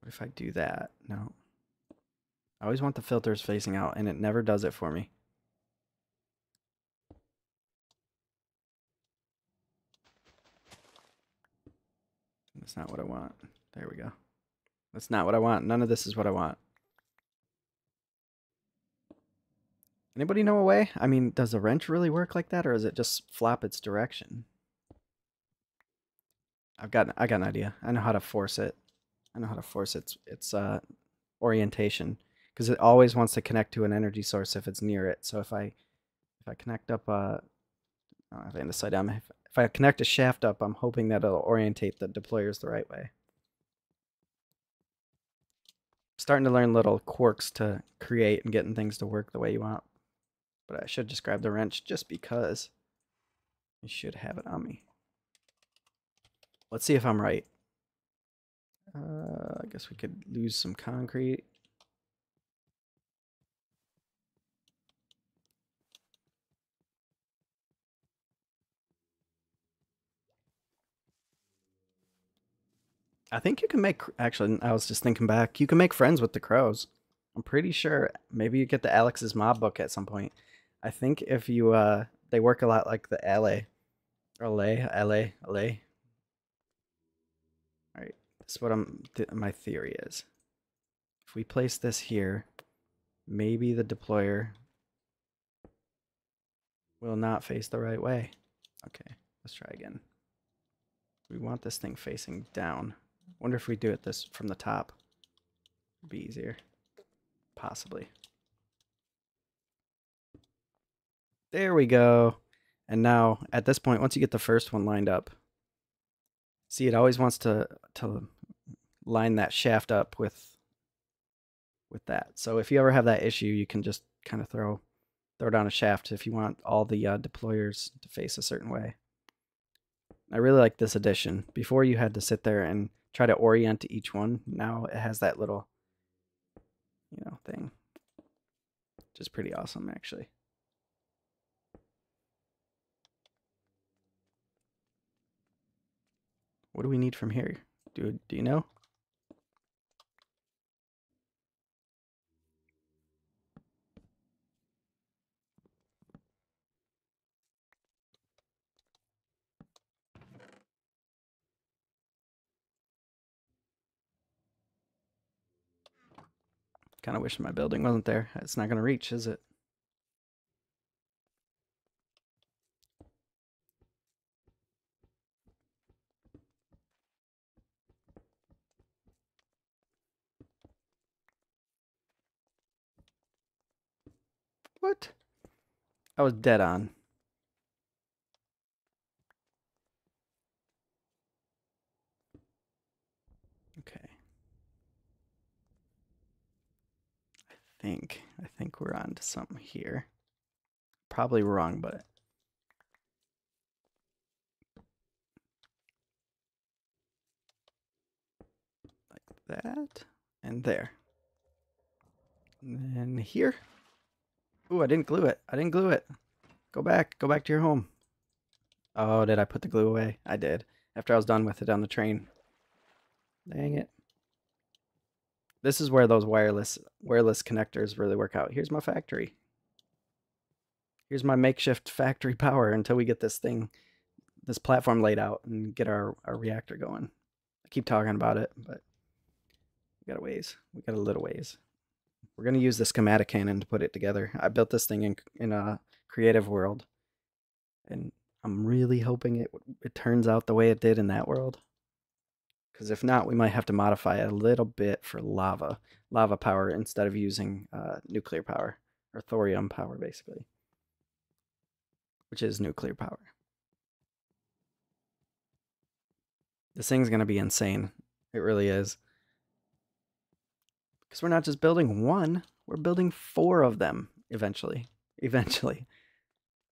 what if I do that? No. I always want the filters facing out, and it never does it for me. That's not what I want. There we go. That's not what I want. None of this is what I want. Anybody know a way? I mean, does a wrench really work like that, or is it just flap its direction? I've got I got an idea. I know how to force it. I know how to force its its uh, orientation because it always wants to connect to an energy source if it's near it. So if I if I connect up uh I don't have andesite down. If, if I connect a shaft up, I'm hoping that it'll orientate the deployers the right way. Starting to learn little quirks to create and getting things to work the way you want. But I should just grab the wrench just because I should have it on me. Let's see if I'm right. Uh, I guess we could lose some concrete. I think you can make. Actually, I was just thinking back. You can make friends with the crows. I'm pretty sure. Maybe you get the Alex's Mob book at some point. I think if you, uh, they work a lot like the LA, LA, LA, LA. All right, that's what I'm. Th my theory is. If we place this here, maybe the deployer will not face the right way. Okay, let's try again. We want this thing facing down. Wonder if we do it this from the top. Be easier. Possibly. There we go. And now, at this point, once you get the first one lined up, see, it always wants to, to line that shaft up with, with that. So if you ever have that issue, you can just kind of throw, throw down a shaft if you want all the uh, deployers to face a certain way. I really like this addition. Before you had to sit there and try to orient each one. Now it has that little, you know, thing, which is pretty awesome, actually. What do we need from here? Do, do you know? Kind of wish my building wasn't there. It's not going to reach, is it? What? I was dead on. Okay. I think. I think we're on to something here. Probably wrong, but like that and there. And then here. Ooh, I didn't glue it. I didn't glue it. Go back. Go back to your home. Oh, did I put the glue away? I did. After I was done with it on the train. Dang it. This is where those wireless wireless connectors really work out. Here's my factory. Here's my makeshift factory [LAUGHS] power until we get this thing, this platform laid out and get our, our reactor going. I keep talking about it, but we got a ways. We got a little ways. We're going to use the schematic cannon to put it together. I built this thing in, in a creative world, and I'm really hoping it, it turns out the way it did in that world. Because if not, we might have to modify it a little bit for lava, lava power instead of using uh, nuclear power or thorium power, basically, which is nuclear power. This thing's going to be insane. It really is. Because we're not just building one, we're building four of them eventually. [LAUGHS] Eventually.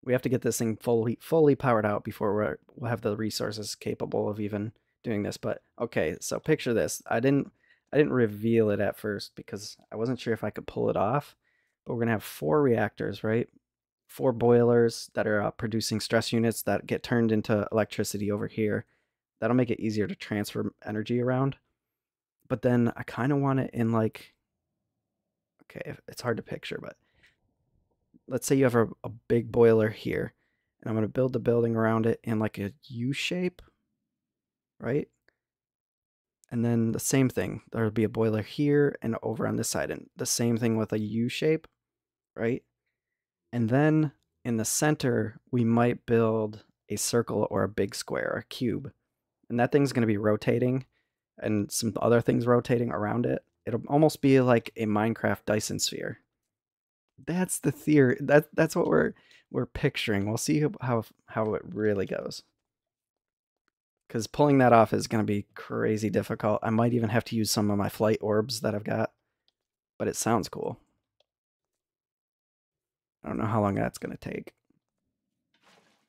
We have to get this thing fully fully powered out before we're, we'll have the resources capable of even doing this. But okay, so picture this. I didn't I didn't reveal it at first because I wasn't sure if I could pull it off. But we're gonna have four reactors, right? Four boilers that are uh, producing stress units that get turned into electricity over here. That'll make it easier to transfer energy around. But then I kind of want it in like, okay, it's hard to picture, but let's say you have a, a big boiler here, and I'm going to build the building around it in like a U shape, right? And then the same thing, there'll be a boiler here and over on this side, and the same thing with a U shape, right? And then in the center, we might build a circle or a big square, a cube. And that thing's going to be rotating and some other things rotating around it. It'll almost be like a Minecraft Dyson sphere. That's the theory. That that's what we're we're picturing. We'll see how how it really goes. Cuz pulling that off is going to be crazy difficult. I might even have to use some of my flight orbs that I've got. But it sounds cool. I don't know how long that's going to take.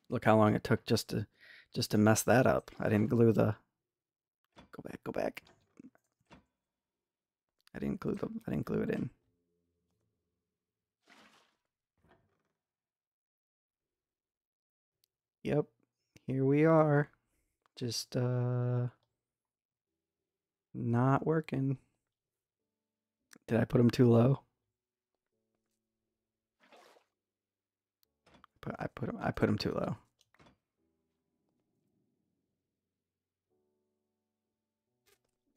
Look how long it took just to just to mess that up. I didn't glue the Go back, go back. I didn't glue the I didn't glue it in. Yep. Here we are. Just uh not working. Did I put them too low? But I put them I put them too low.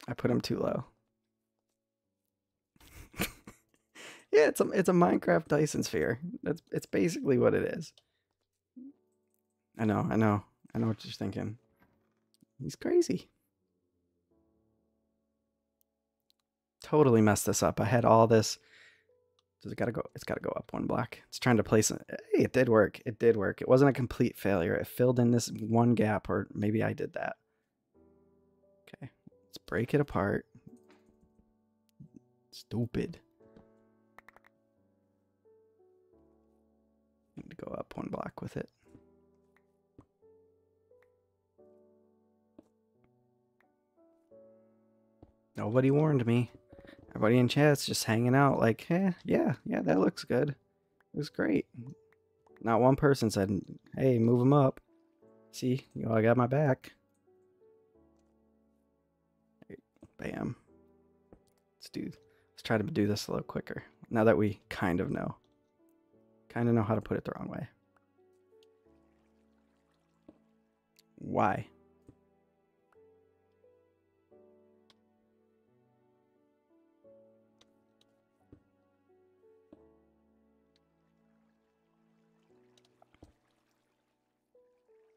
I put them too low. [LAUGHS] yeah, it's a it's a Minecraft Dyson sphere. That's it's basically what it is. I know, I know, I know what you're thinking. He's crazy. Totally messed this up. I had all this. Does it gotta go? It's gotta go up one block. It's trying to place it. Hey, it did work. It did work. It wasn't a complete failure. It filled in this one gap, or maybe I did that. Let's break it apart. Stupid. Need to go up one block with it. Nobody warned me. Everybody in chat's just hanging out like, eh, yeah, yeah, that looks good. It was great. Not one person said, hey, move them up. See, you I got my back. Bam. Let's do, let's try to do this a little quicker. Now that we kind of know. Kind of know how to put it the wrong way. Why?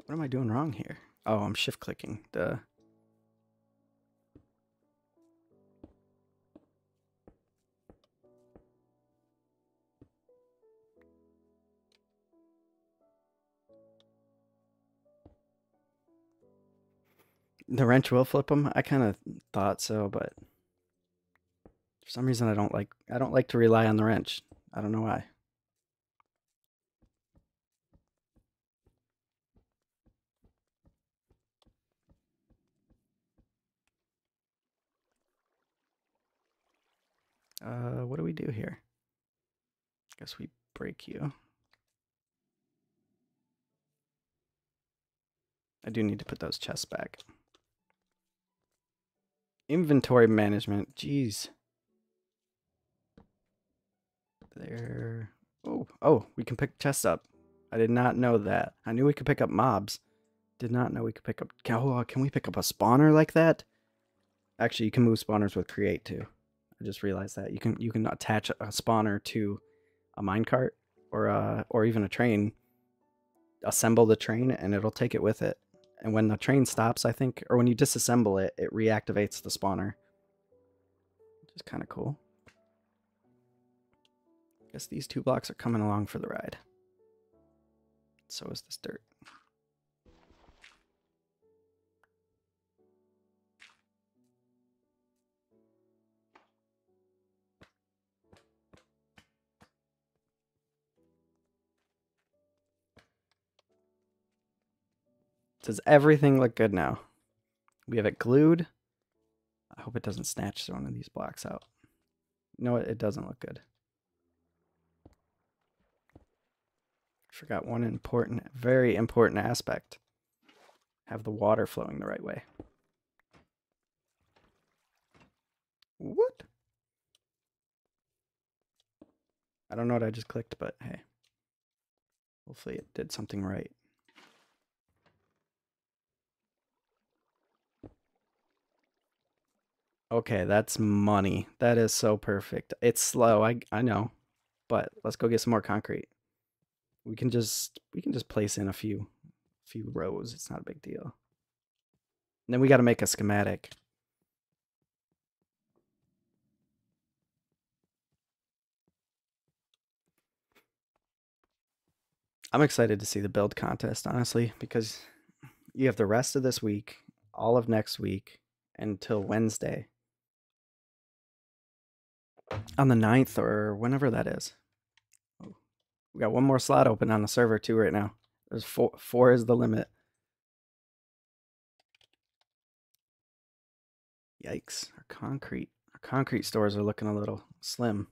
What am I doing wrong here? Oh, I'm shift clicking. The The wrench will flip them. I kind of thought so, but for some reason I don't like I don't like to rely on the wrench. I don't know why. Uh, what do we do here? Guess we break you. I do need to put those chests back. Inventory management. Jeez. There. Oh, oh, we can pick chests up. I did not know that. I knew we could pick up mobs. Did not know we could pick up. Oh, can we pick up a spawner like that? Actually, you can move spawners with create too. I just realized that you can you can attach a spawner to a minecart or a, or even a train. Assemble the train and it'll take it with it. And when the train stops, I think, or when you disassemble it, it reactivates the spawner. Which is kind of cool. I Guess these two blocks are coming along for the ride. So is this dirt. Does everything look good now? We have it glued. I hope it doesn't snatch one of these blocks out. No, it doesn't look good. Forgot one important, very important aspect. Have the water flowing the right way. What? I don't know what I just clicked, but hey. Hopefully it did something right. Okay, that's money. That is so perfect. It's slow, I I know. But let's go get some more concrete. We can just we can just place in a few few rows. It's not a big deal. And then we got to make a schematic. I'm excited to see the build contest, honestly, because you have the rest of this week, all of next week, until Wednesday on the 9th or whenever that is. Oh, we got one more slot open on the server too right now. There's four. Four is the limit. Yikes! Our concrete, our concrete stores are looking a little slim.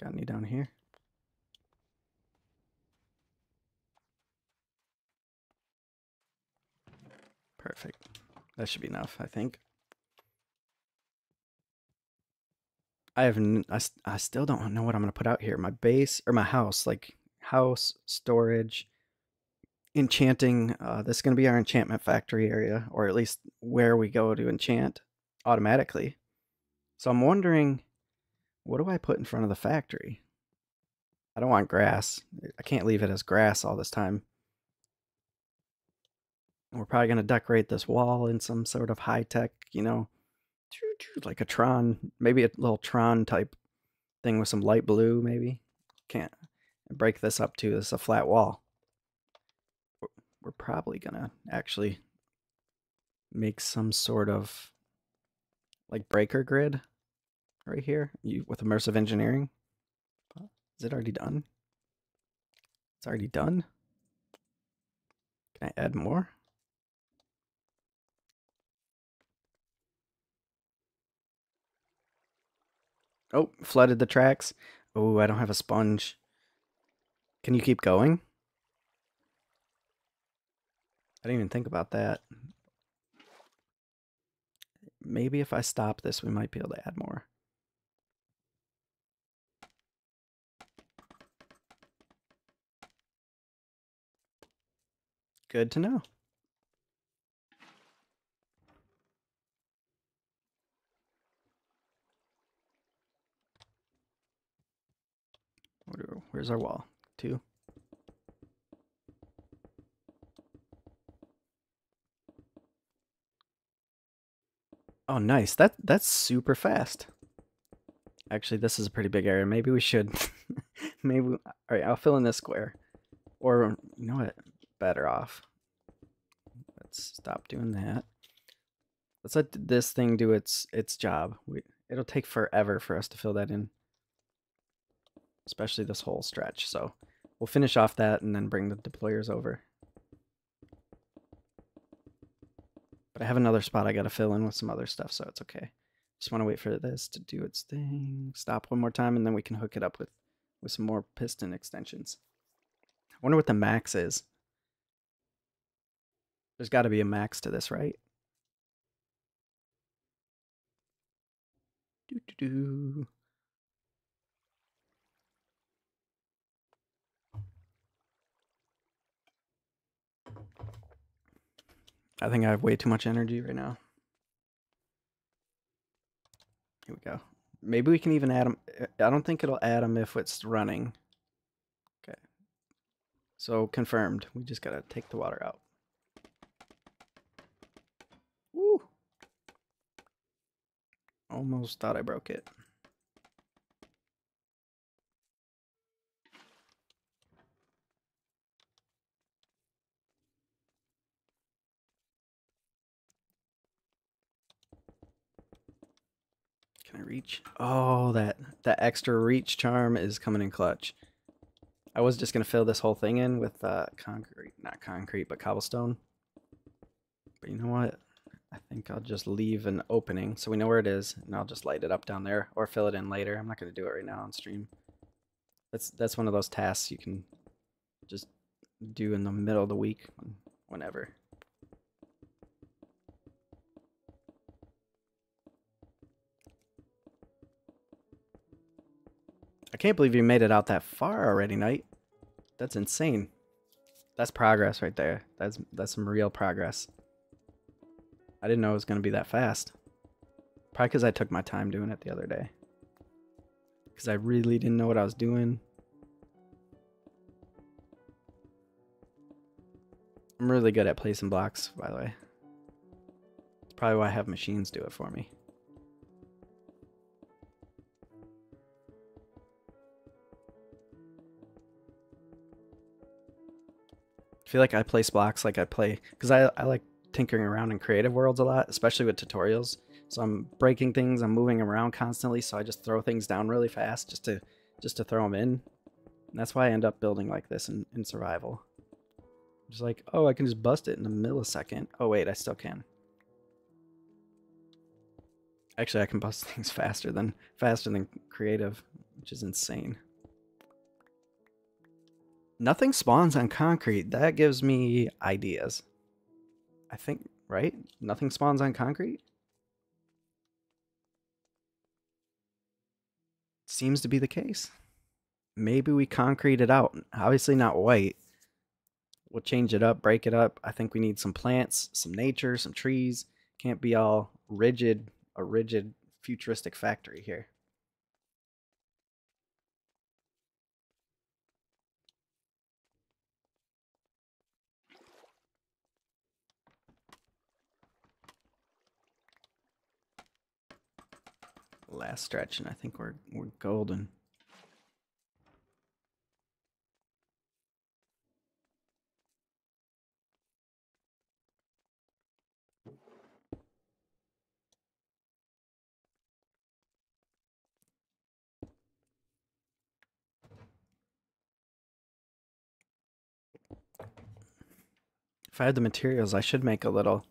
Got any down here? Perfect. That should be enough, I think. I have I, I still don't know what I'm gonna put out here. My base or my house, like house storage, enchanting. Uh, this is gonna be our enchantment factory area, or at least where we go to enchant automatically. So I'm wondering, what do I put in front of the factory? I don't want grass. I can't leave it as grass all this time. We're probably gonna decorate this wall in some sort of high tech, you know, like a Tron, maybe a little Tron type thing with some light blue, maybe. Can't break this up too. This is a flat wall. We're probably gonna actually make some sort of like breaker grid right here you, with immersive engineering. Is it already done? It's already done. Can I add more? Oh, flooded the tracks. Oh, I don't have a sponge. Can you keep going? I didn't even think about that. Maybe if I stop this, we might be able to add more. Good to know. Where's our wall? Two. Oh, nice. That that's super fast. Actually, this is a pretty big area. Maybe we should. [LAUGHS] Maybe. We, all right, I'll fill in this square. Or you know what? Better off. Let's stop doing that. Let's let this thing do its its job. We, it'll take forever for us to fill that in especially this whole stretch. So we'll finish off that and then bring the deployers over. But I have another spot I got to fill in with some other stuff, so it's okay. Just want to wait for this to do its thing. Stop one more time, and then we can hook it up with, with some more piston extensions. I wonder what the max is. There's got to be a max to this, right? Do, do, do. I think I have way too much energy right now. Here we go. Maybe we can even add them. Eh, I don't think it'll add them if it's running. Okay. So confirmed. We just gotta take the water out. Woo! Almost thought I broke it. Can I reach? Oh, that that extra reach charm is coming in clutch. I was just gonna fill this whole thing in with uh, concrete, not concrete, but cobblestone. But you know what? I think I'll just leave an opening so we know where it is, and I'll just light it up down there or fill it in later. I'm not gonna do it right now on stream. That's that's one of those tasks you can just do in the middle of the week, whenever. I can't believe you made it out that far already, Knight. That's insane. That's progress right there. That's that's some real progress. I didn't know it was going to be that fast. Probably because I took my time doing it the other day. Because I really didn't know what I was doing. I'm really good at placing blocks, by the way. It's probably why I have machines do it for me. Feel like I place blocks like I play because I, I like tinkering around in creative worlds a lot, especially with tutorials. So I'm breaking things, I'm moving around constantly, so I just throw things down really fast just to just to throw them in. And that's why I end up building like this in, in survival. Just like, oh, I can just bust it in a millisecond. Oh wait, I still can. Actually, I can bust [LAUGHS] things faster than faster than creative, which is insane. Nothing spawns on concrete. That gives me ideas. I think, right? Nothing spawns on concrete? Seems to be the case. Maybe we concrete it out. Obviously not white. We'll change it up, break it up. I think we need some plants, some nature, some trees. Can't be all rigid, a rigid futuristic factory here. Last stretch, and I think we're we're golden. If I had the materials, I should make a little.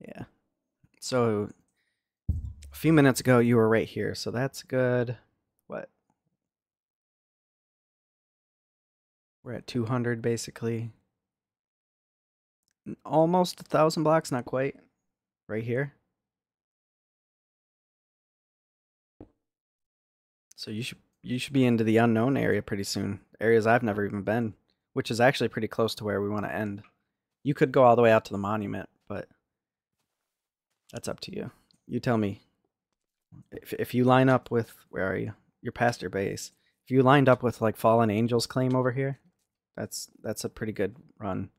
Yeah. So a few minutes ago you were right here, so that's good. What? We're at 200 basically. Almost a thousand blocks, not quite. Right here. So you should you should be into the unknown area pretty soon. Areas I've never even been, which is actually pretty close to where we want to end. You could go all the way out to the monument, but that's up to you. You tell me if if you line up with where are you? Your base. If you lined up with like Fallen Angels claim over here, that's that's a pretty good run.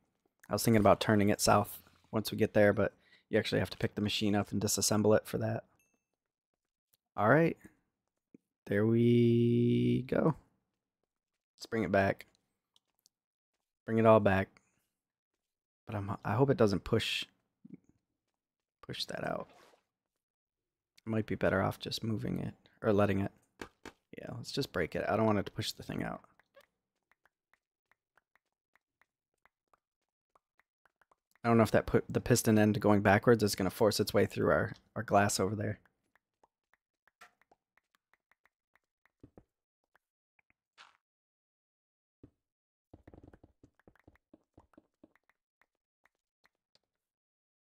I was thinking about turning it south once we get there, but you actually have to pick the machine up and disassemble it for that. All right. There we go. Let's bring it back. Bring it all back. But I'm I hope it doesn't push push that out might be better off just moving it or letting it. Yeah, let's just break it. I don't want it to push the thing out. I don't know if that put the piston end going backwards is going to force its way through our, our glass over there.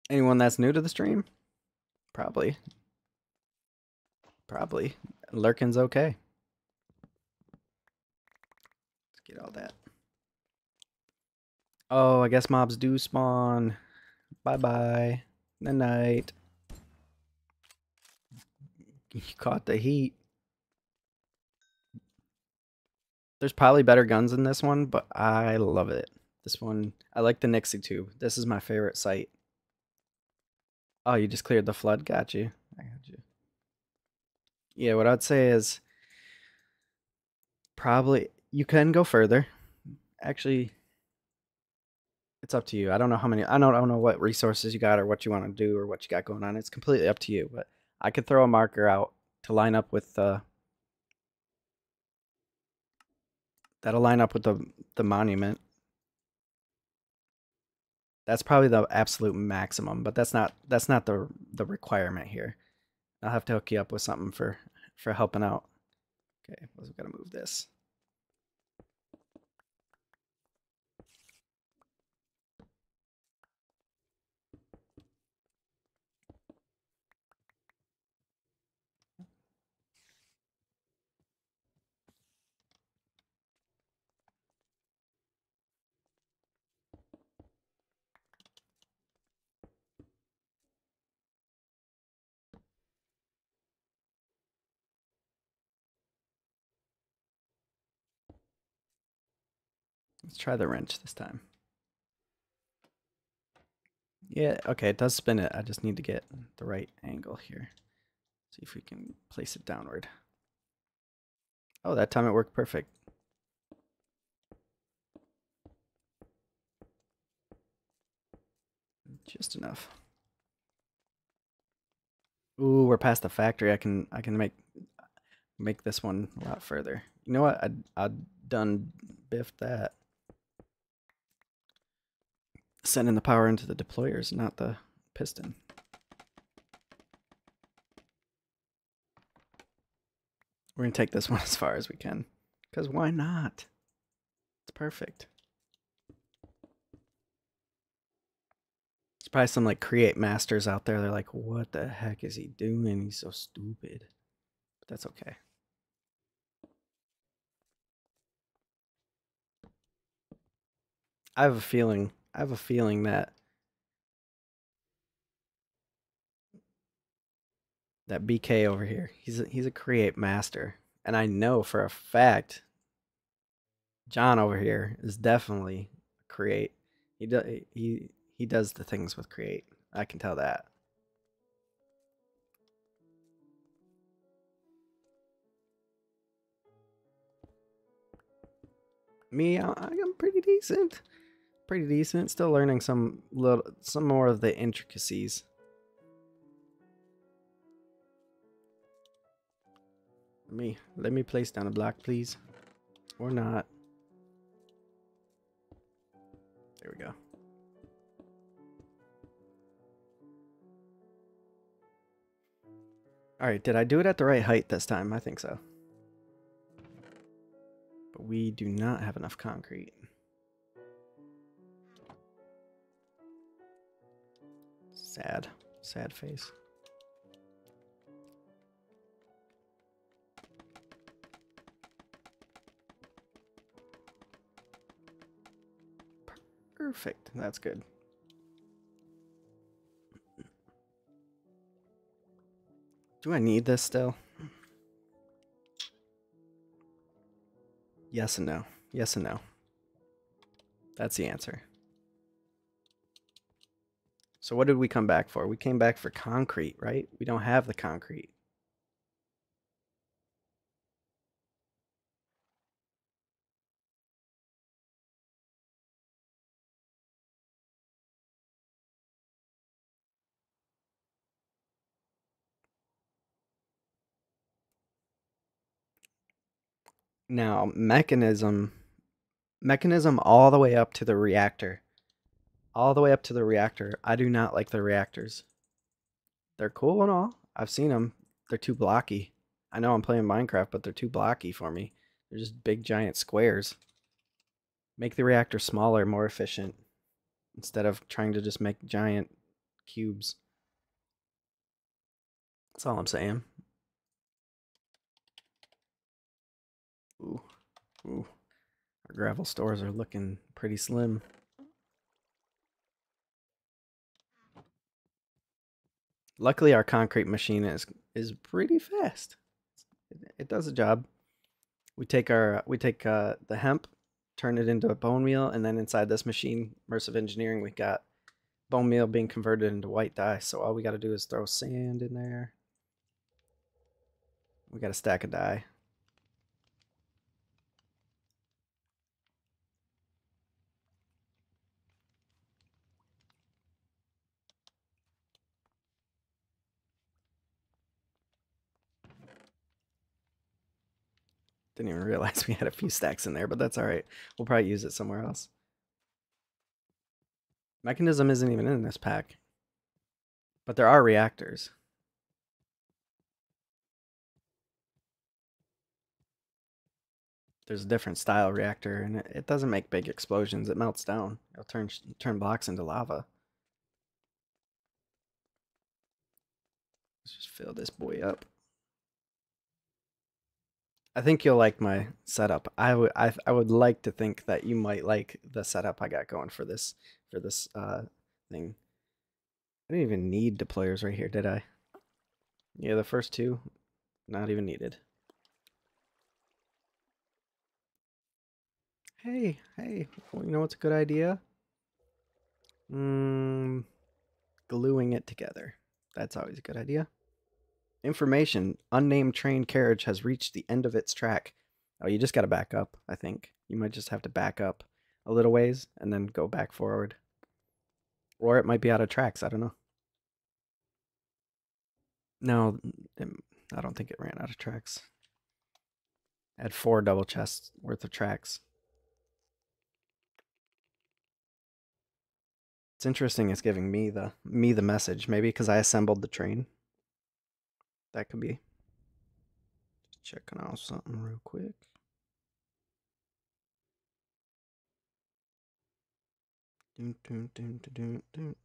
Anyone that's new to the stream? Probably. Probably. Lurkin's okay. Let's get all that. Oh, I guess mobs do spawn. Bye bye. Good night. [LAUGHS] You caught the heat. There's probably better guns in this one, but I love it. This one, I like the Nixie tube. This is my favorite sight. Oh, you just cleared the flood. Got you. I got you. Yeah, what I'd say is probably you can go further. Actually, it's up to you. I don't know how many. I don't, I don't know what resources you got or what you want to do or what you got going on. It's completely up to you. But I could throw a marker out to line up with the. That'll line up with the the monument. That's probably the absolute maximum, but that's not that's not the the requirement here. I'll have to hook you up with something for for helping out. Okay, we've gotta move this. Let's try the wrench this time. Yeah, okay, it does spin it. I just need to get the right angle here. See if we can place it downward. Oh, that time it worked perfect. Just enough. Ooh, we're past the factory. I can I can make make this one a lot further. You know what? I I done biffed that sending the power into the deployers, not the piston. We're going to take this [LAUGHS] one as far as we can. Because why not? It's perfect. There's probably some like create masters out there. They're like, what the heck is he doing? He's so stupid. But that's okay. I have a feeling I have a feeling that that BK over here, he's a, he's a create master, and I know for a fact John over here is definitely create. He does he he does the things with create. I can tell that. Me, I'm pretty decent pretty decent. Still learning some little, some more of the intricacies. Let me let me place down a block, please, or not. There we go. All right, did I do it at the right height this time? I think so. But we do not have enough concrete. Sad. Sad face. Perfect. That's good. Do I need this still? Yes and no. Yes and no. That's the answer. So what did we come back for? We came back for concrete, right? We don't have the concrete. Now, Mekanism, Mekanism all the way up to the reactor all the way up to the reactor. I do not like the reactors. They're cool and all. I've seen them. They're too blocky. I know I'm playing Minecraft, but they're too blocky for me. They're just big giant squares. Make the reactor smaller, more efficient, instead of trying to just make giant cubes. That's all I'm saying. Ooh, ooh. Our gravel stores are looking pretty slim. Luckily, our concrete machine is is pretty fast. It does a job. We take our we take uh, the hemp, turn it into a bone meal, and then inside this machine, immersive Engineering, we got bone meal being converted into white dye. So all we got to do is throw sand in there. We got a stack of dye. Didn't even realize we had a few stacks in there, but that's all right. We'll probably use it somewhere else. Mekanism isn't even in this pack. But there are reactors. There's a different style reactor, and it, it doesn't make big explosions. It melts down. It'll turn turn blocks into lava. Let's just fill this boy up. I think you'll like my setup. I would I, I would like to think that you might like the setup I got going for this for this uh thing. I didn't even need deployers right here, did I? Yeah, the first two, not even needed. Hey, hey, well, you know what's a good idea? Mm, gluing it together. That's always a good idea. Information unnamed train carriage has reached the end of its track. Oh, you just got to back up, I think. You might just have to back up a little ways and then go back forward. Or it might be out of tracks. I don't know. No, it, I don't think it ran out of tracks. had four double chests worth of tracks. It's interesting it's giving me the me the message. Maybe because I assembled the train. That could be. Just checking out something real quick. Dun, dun, dun, dun, dun,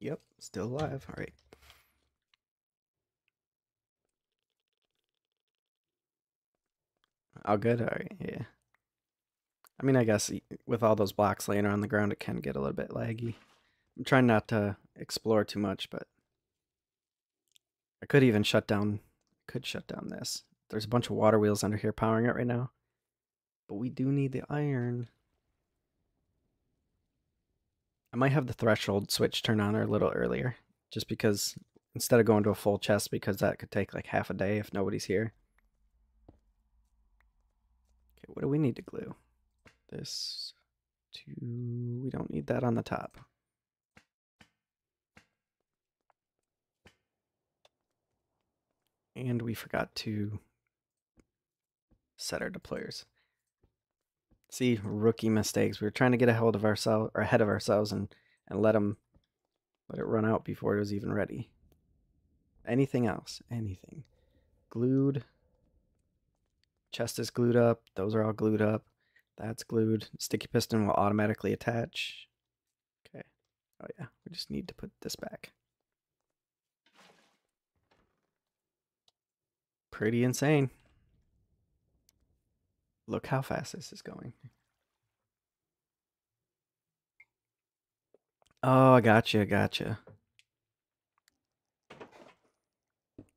Yep, still alive. All right. All good. All right. Yeah. I mean, I guess with all those blocks laying around the ground, it can get a little bit laggy. I'm trying not to explore too much, but I could even shut down, could shut down this. There's a bunch of water wheels under here powering it right now. But we do need the iron. I might have the threshold switch turn on a little earlier. Just because, instead of going to a full chest, because that could take like half a day if nobody's here. Okay, what do we need to glue? This to, we don't need that on the top. And we forgot to set our deployers. See, rookie mistakes. We were trying to get ahead of ourselves or ahead of ourselves and and let them let it run out before it was even ready. Anything else? Anything. Glued. Chest is glued up. Those are all glued up. That's glued. Sticky piston will automatically attach. Okay. Oh yeah, we just need to put this back. Pretty insane. Look how fast this is going. Oh, I gotcha, gotcha.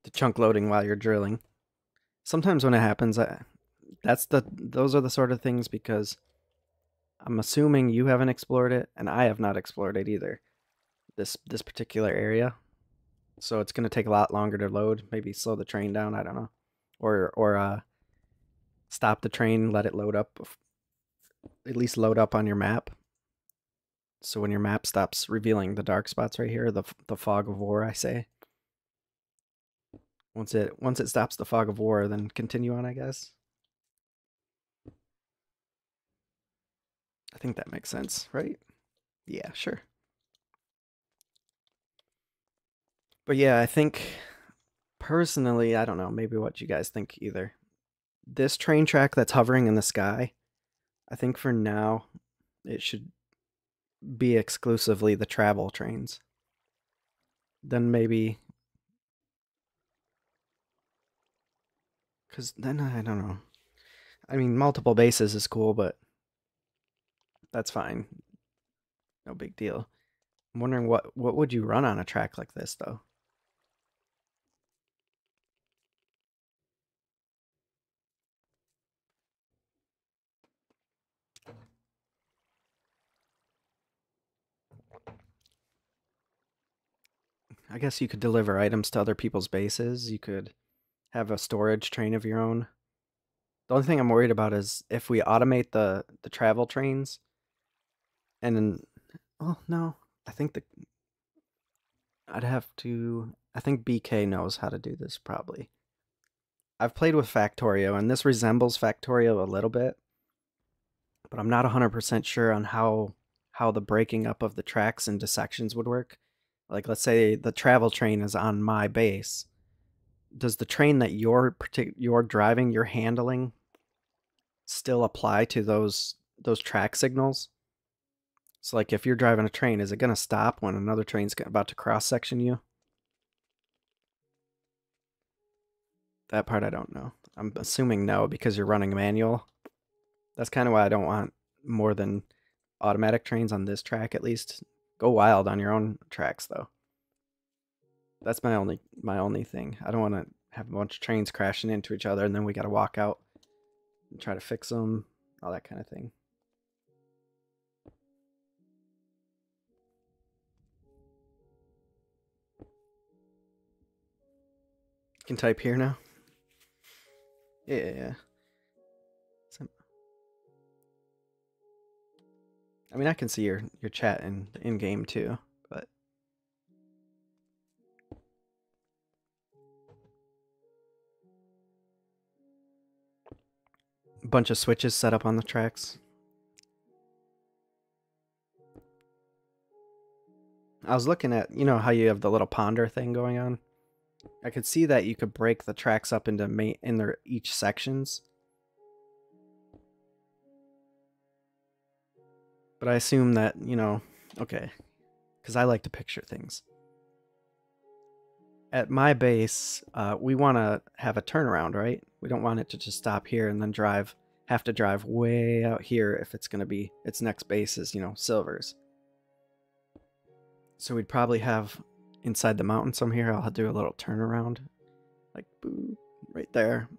The chunk loading while you're drilling. Sometimes when it happens, I, that's the those are the sort of things because I'm assuming you haven't explored it and I have not explored it either. This this particular area. So it's going to take a lot longer to load. Maybe slow the train down. I don't know, or or uh, stop the train, let it load up. At least load up on your map. So when your map stops revealing the dark spots right here, the the fog of war, I say. Once it once it stops the fog of war, then continue on, I guess. I think that makes sense, right? Yeah, sure. But yeah, I think personally, I don't know, maybe what you guys think either. This train track that's hovering in the sky, I think for now it should be exclusively the travel trains. Then maybe Because then I don't know. I mean, multiple bases is cool, but that's fine. No big deal. I'm wondering what what would you run on a track like this though? I guess you could deliver items to other people's bases. You could have a storage train of your own. The only thing I'm worried about is if we automate the the travel trains and then oh no, I think the I'd have to I think BK knows how to do this probably. I've played with Factorio and this resembles Factorio a little bit, but I'm not 100% sure on how how the breaking up of the tracks into sections would work. Like let's say the travel train is on my base. Does the train that you're you're driving, you're handling still apply to those those track signals? So like if you're driving a train, is it going to stop when another train's about to cross section you? That part I don't know. I'm assuming no because you're running manual. That's kind of why I don't want more than automatic trains on this track at least. Go wild on your own tracks though. That's my only my only thing. I don't want to have a bunch of trains crashing into each other and then we got to walk out and try to fix them, all that kind of thing. You can type here now. Yeah. I mean, I can see your your chat in in game too, but a bunch of switches set up on the tracks. I was looking at, you know, how you have the little ponder thing going on. I could see that you could break the tracks up into main in their each sections. But I assume that, you know, okay, because I like to picture things. At my base, uh, we want to have a turnaround, right? We don't want it to just stop here and then drive, have to drive way out here if it's going to be, its next base is, you know, silvers. So we'd probably have inside the mountain some here. I'll do a little turnaround, like boo, right there.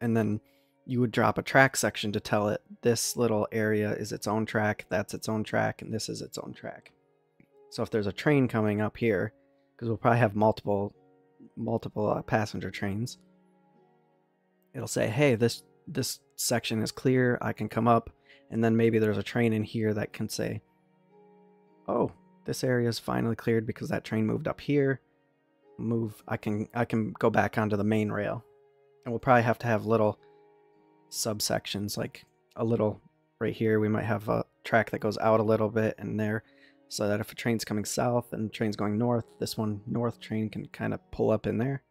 And then you would drop a track section to tell it this little area is its own track, that's its own track, and this is its own track. So if there's a train coming up here, because we'll probably have multiple multiple uh, passenger trains, it'll say, "Hey, this this section is clear. I can come up." And then maybe there's a train in here that can say, "Oh, this area is finally cleared because that train moved up here. Move, I can I can go back onto the main rail, and we'll probably have to have little subsections like a little right here. We might have a track that goes out a little bit and there, so that if a train's coming south and train's going north, this one north train can kind of pull up in there.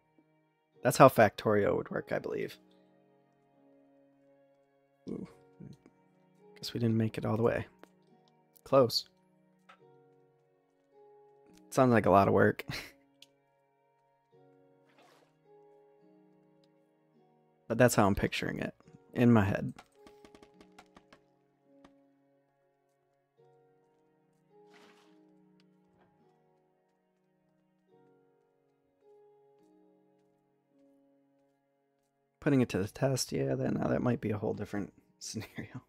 That's how Factorio would work, I believe. Ooh. Guess we didn't make it all the way. Close. Sounds like a lot of work. [LAUGHS] but that's how I'm picturing it in my head. Putting it to the test, yeah, then now that might be a whole different [LAUGHS] scenario.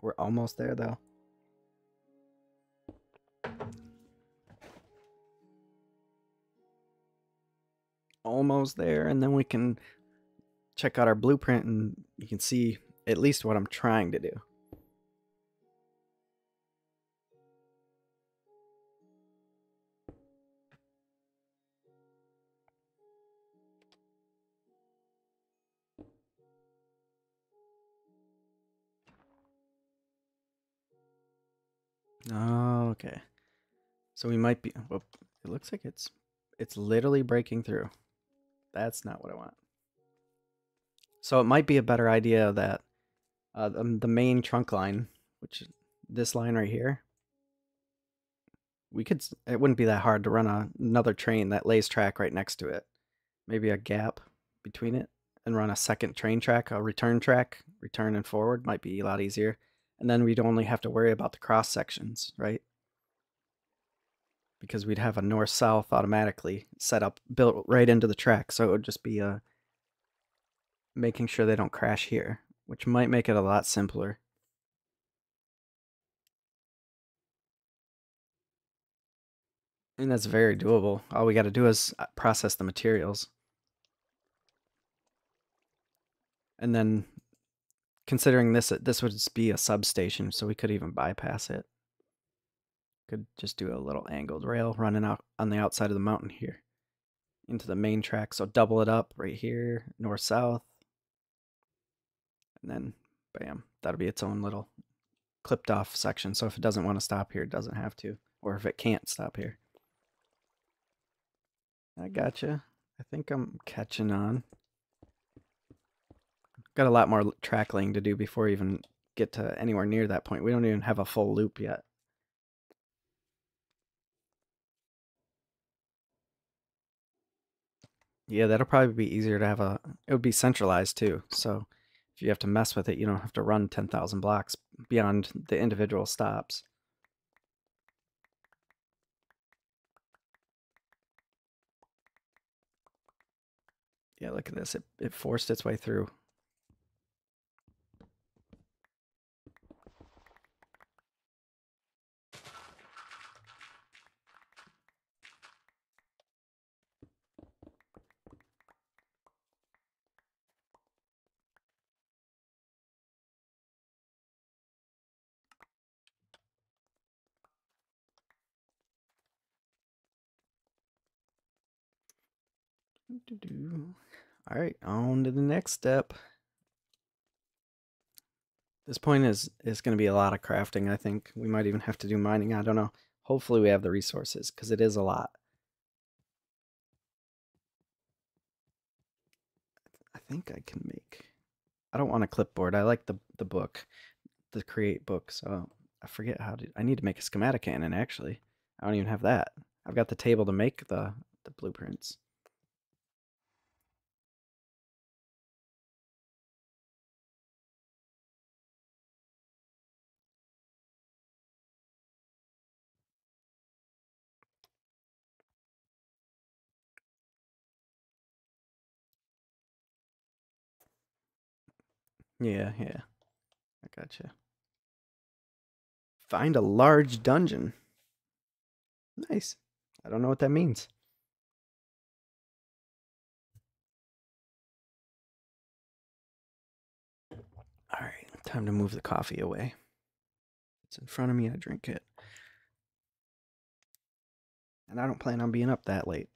We're almost there though. almost there and then we can check out our blueprint and you can see at least what I'm trying to do. Oh, okay. So we might be. Well, it looks like it's it's literally breaking through. That's not what I want. So it might be a better idea that uh, the, the main trunk line, which is this line right here, we could. It wouldn't be that hard to run a, another train that lays track right next to it. Maybe a gap between it, and run a second train track, a return track, return and forward might be a lot easier. And then we'd only have to worry about the cross sections, right? Because we'd have a north south automatically set up, built right into the track. So it would just be a making sure they don't crash here, which might make it a lot simpler. And that's very doable. All we got to do is uh, process the materials. And then considering this this would be a substation, so we could even bypass it. Could just do a little angled rail running out on the outside of the mountain here into the main track. So double it up right here, north south. And then bam, that'll be its own little clipped off section. So if it doesn't want to stop here, it doesn't have to. Or if it can't stop here. I gotcha. I think I'm catching on. Got a lot more track laying to do before we even get to anywhere near that point. We don't even have a full loop yet. Yeah, that'll probably be easier to have a... It would be centralized too, so if you have to mess with it, you don't have to run 10,000 blocks beyond the individual stops. Yeah, look at this. It, it forced its way through. All right, on to the next step. This point is is going to be a lot of crafting. I think we might even have to do mining. I don't know. Hopefully, we have the resources because it is a lot. I think I can make. I don't want a clipboard. I like the the book, the create book. So I forget how to. I need to make a schematic cannon. Actually, I don't even have that. I've got the table to make the the blueprints. Yeah, yeah. I gotcha. Find a large dungeon. Nice. I don't know what that means. All right, time to move the coffee away. It's in front of me, I drink it. And I don't plan on being up that late.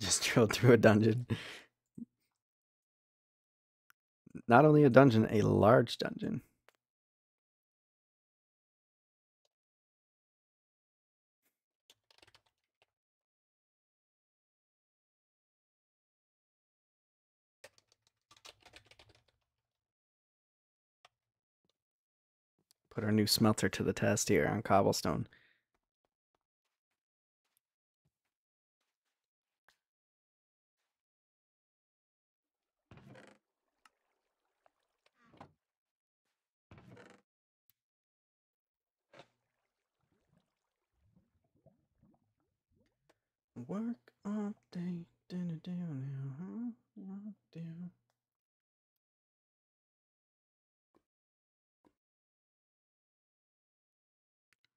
Just [LAUGHS] drilled through a dungeon. Not only a dungeon, a large dungeon. Put our new smelter to the test here on cobblestone. Work update. Down, down, down, down.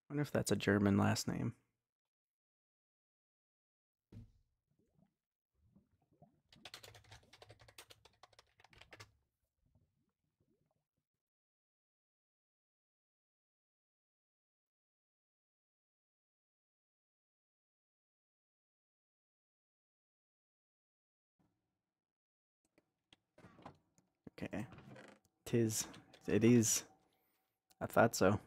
wonder if that's a German last name. is. It is. I thought so.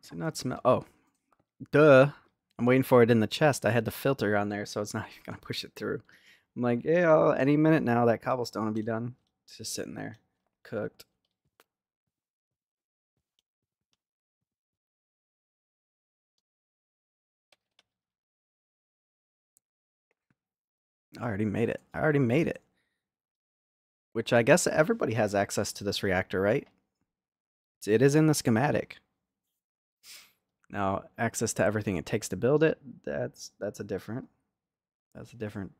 Does it not smell? Oh, duh. I'm waiting for it in the chest. I had the filter on there, so it's not even going to push it through. I'm like, yeah, any minute now that cobblestone will be done. It's just sitting there, cooked. I already made it. I already made it. Which I guess everybody has access to this reactor, right? It is in the schematic. Now, access to everything it takes to build it, that's that's a different that's a different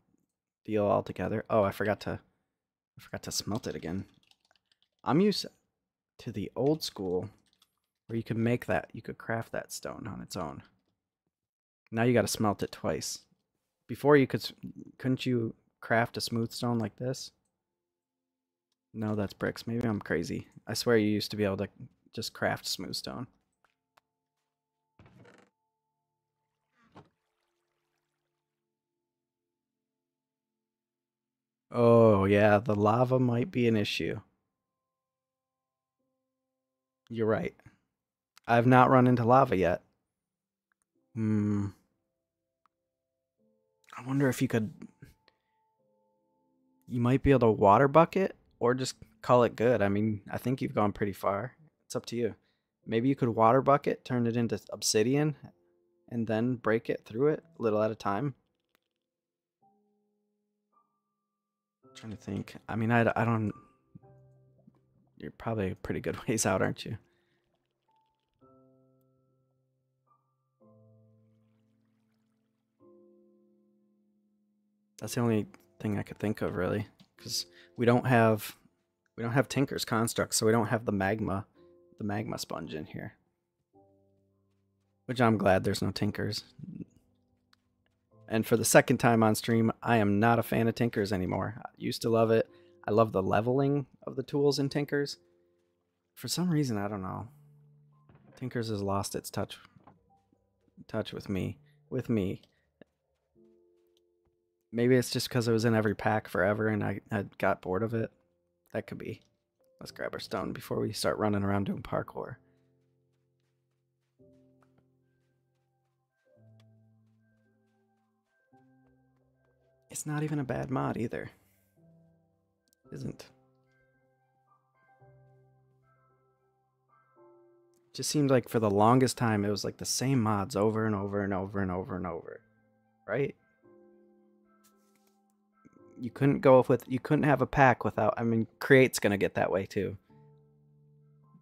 deal altogether. Oh, I forgot to I forgot to smelt it again. I'm used to the old school where you could make that, you could craft that stone on its own. Now you got to smelt it twice. Before you could couldn't you craft a smooth stone like this? No, that's bricks. Maybe I'm crazy. I swear you used to be able to just craft smooth stone. Oh, yeah, the lava might be an issue. You're right. I've not run into lava yet. Hmm. I wonder if you could... You might be able to water bucket or just call it good. I mean, I think you've gone pretty far. It's up to you. Maybe you could water bucket, turn it into obsidian, and then break it through it a little at a time. Trying to think. I mean, I, I don't... You're probably a pretty good [LAUGHS] ways out, aren't you? That's the only thing I could think of, really, because we don't have we don't have Tinker's construct, so we don't have the magma, the magma sponge in here. Which I'm glad there's no Tinkers. And for the second time on stream, I am not a fan of Tinkers anymore. I used to love it. I love the leveling of the tools in Tinkers. For some reason, I don't know. Tinkers has lost its touch touch with me. With me. Maybe it's just because it was in every pack forever and I, I got bored of it. That could be. Let's grab our stone before we start running around doing parkour. It's not even a bad mod either. Isn't. Just seemed like for the longest time it was like the same mods over and over and over and over and over. Right? you couldn't go off with you couldn't have a pack without I mean create's gonna get that way too.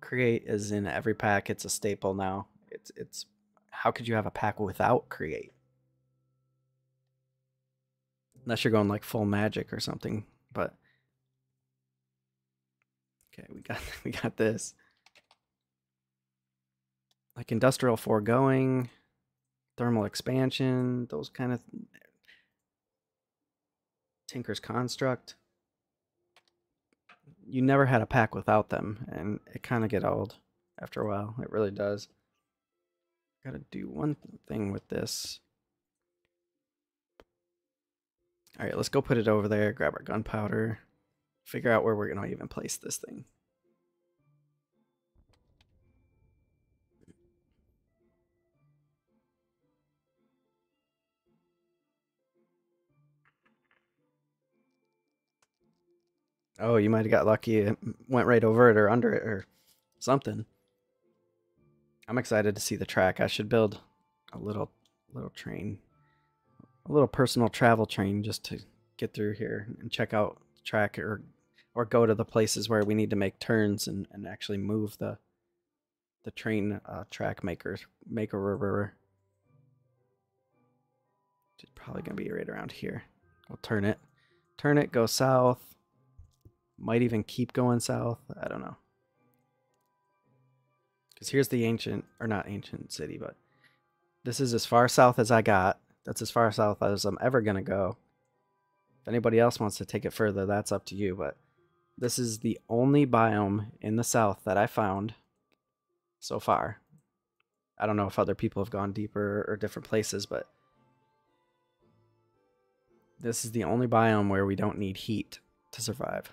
Create is in every pack, it's a staple now. It's it's how could you have a pack without create? Unless you're going like full magic or something, but Okay, we got [LAUGHS] we got this. Like industrial foregoing, thermal expansion, those kind of Tinker's Construct. You never had a pack without them, and it kind of get old after a while. It really does. Gotta do one thing with this. Alright, let's go put it over there, grab our gunpowder, figure out where we're gonna even place this thing. Oh, you might have got lucky. It went right over it or under it or something. I'm excited to see the track. I should build a little little train. A little personal travel train just to get through here and check out the track or or go to the places where we need to make turns and, and actually move the the train uh, track makers maker river. It's probably gonna be right around here. We'll turn it. Turn it, go south might even keep going south. I don't know. Because here's the ancient, or not ancient city, but this is as far south as I got. That's as far south as I'm ever going to go. If anybody else wants to take it further, that's up to you. But this is the only biome in the south that I found so far. I don't know if other people have gone deeper or different places, but this is the only biome where we don't need heat to survive.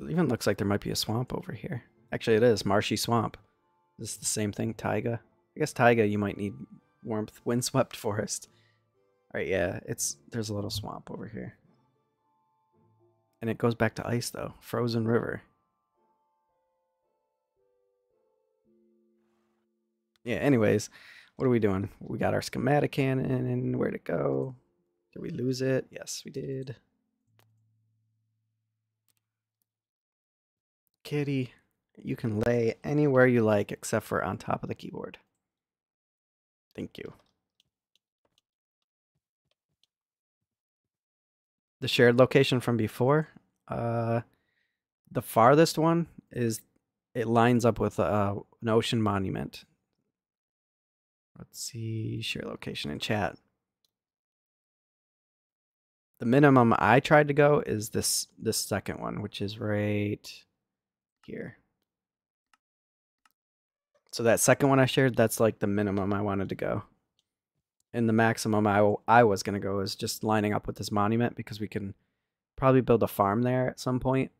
It even looks like there might be a swamp over here. Actually, it is marshy swamp. Is this the same thing, taiga? I guess taiga you might need warmth. [LAUGHS] Windswept forest. All right, yeah, it's there's a little swamp over here. And it goes back to ice though. Frozen river. Yeah, anyways, what are we doing? We got our schematic cannon and where'd it go? Did we lose it? Yes, we did. Kitty, you can lay anywhere you like except for on top of the keyboard. Thank you. The shared location from before, uh, the farthest one is it lines up with uh, an ocean monument. Let's see, share location in chat. The minimum I tried to go is this this second one, which is right here. So that second one I shared, that's like the minimum I wanted to go. And the maximum I, I was going to go is just lining up with this monument because we can probably build a farm there at some point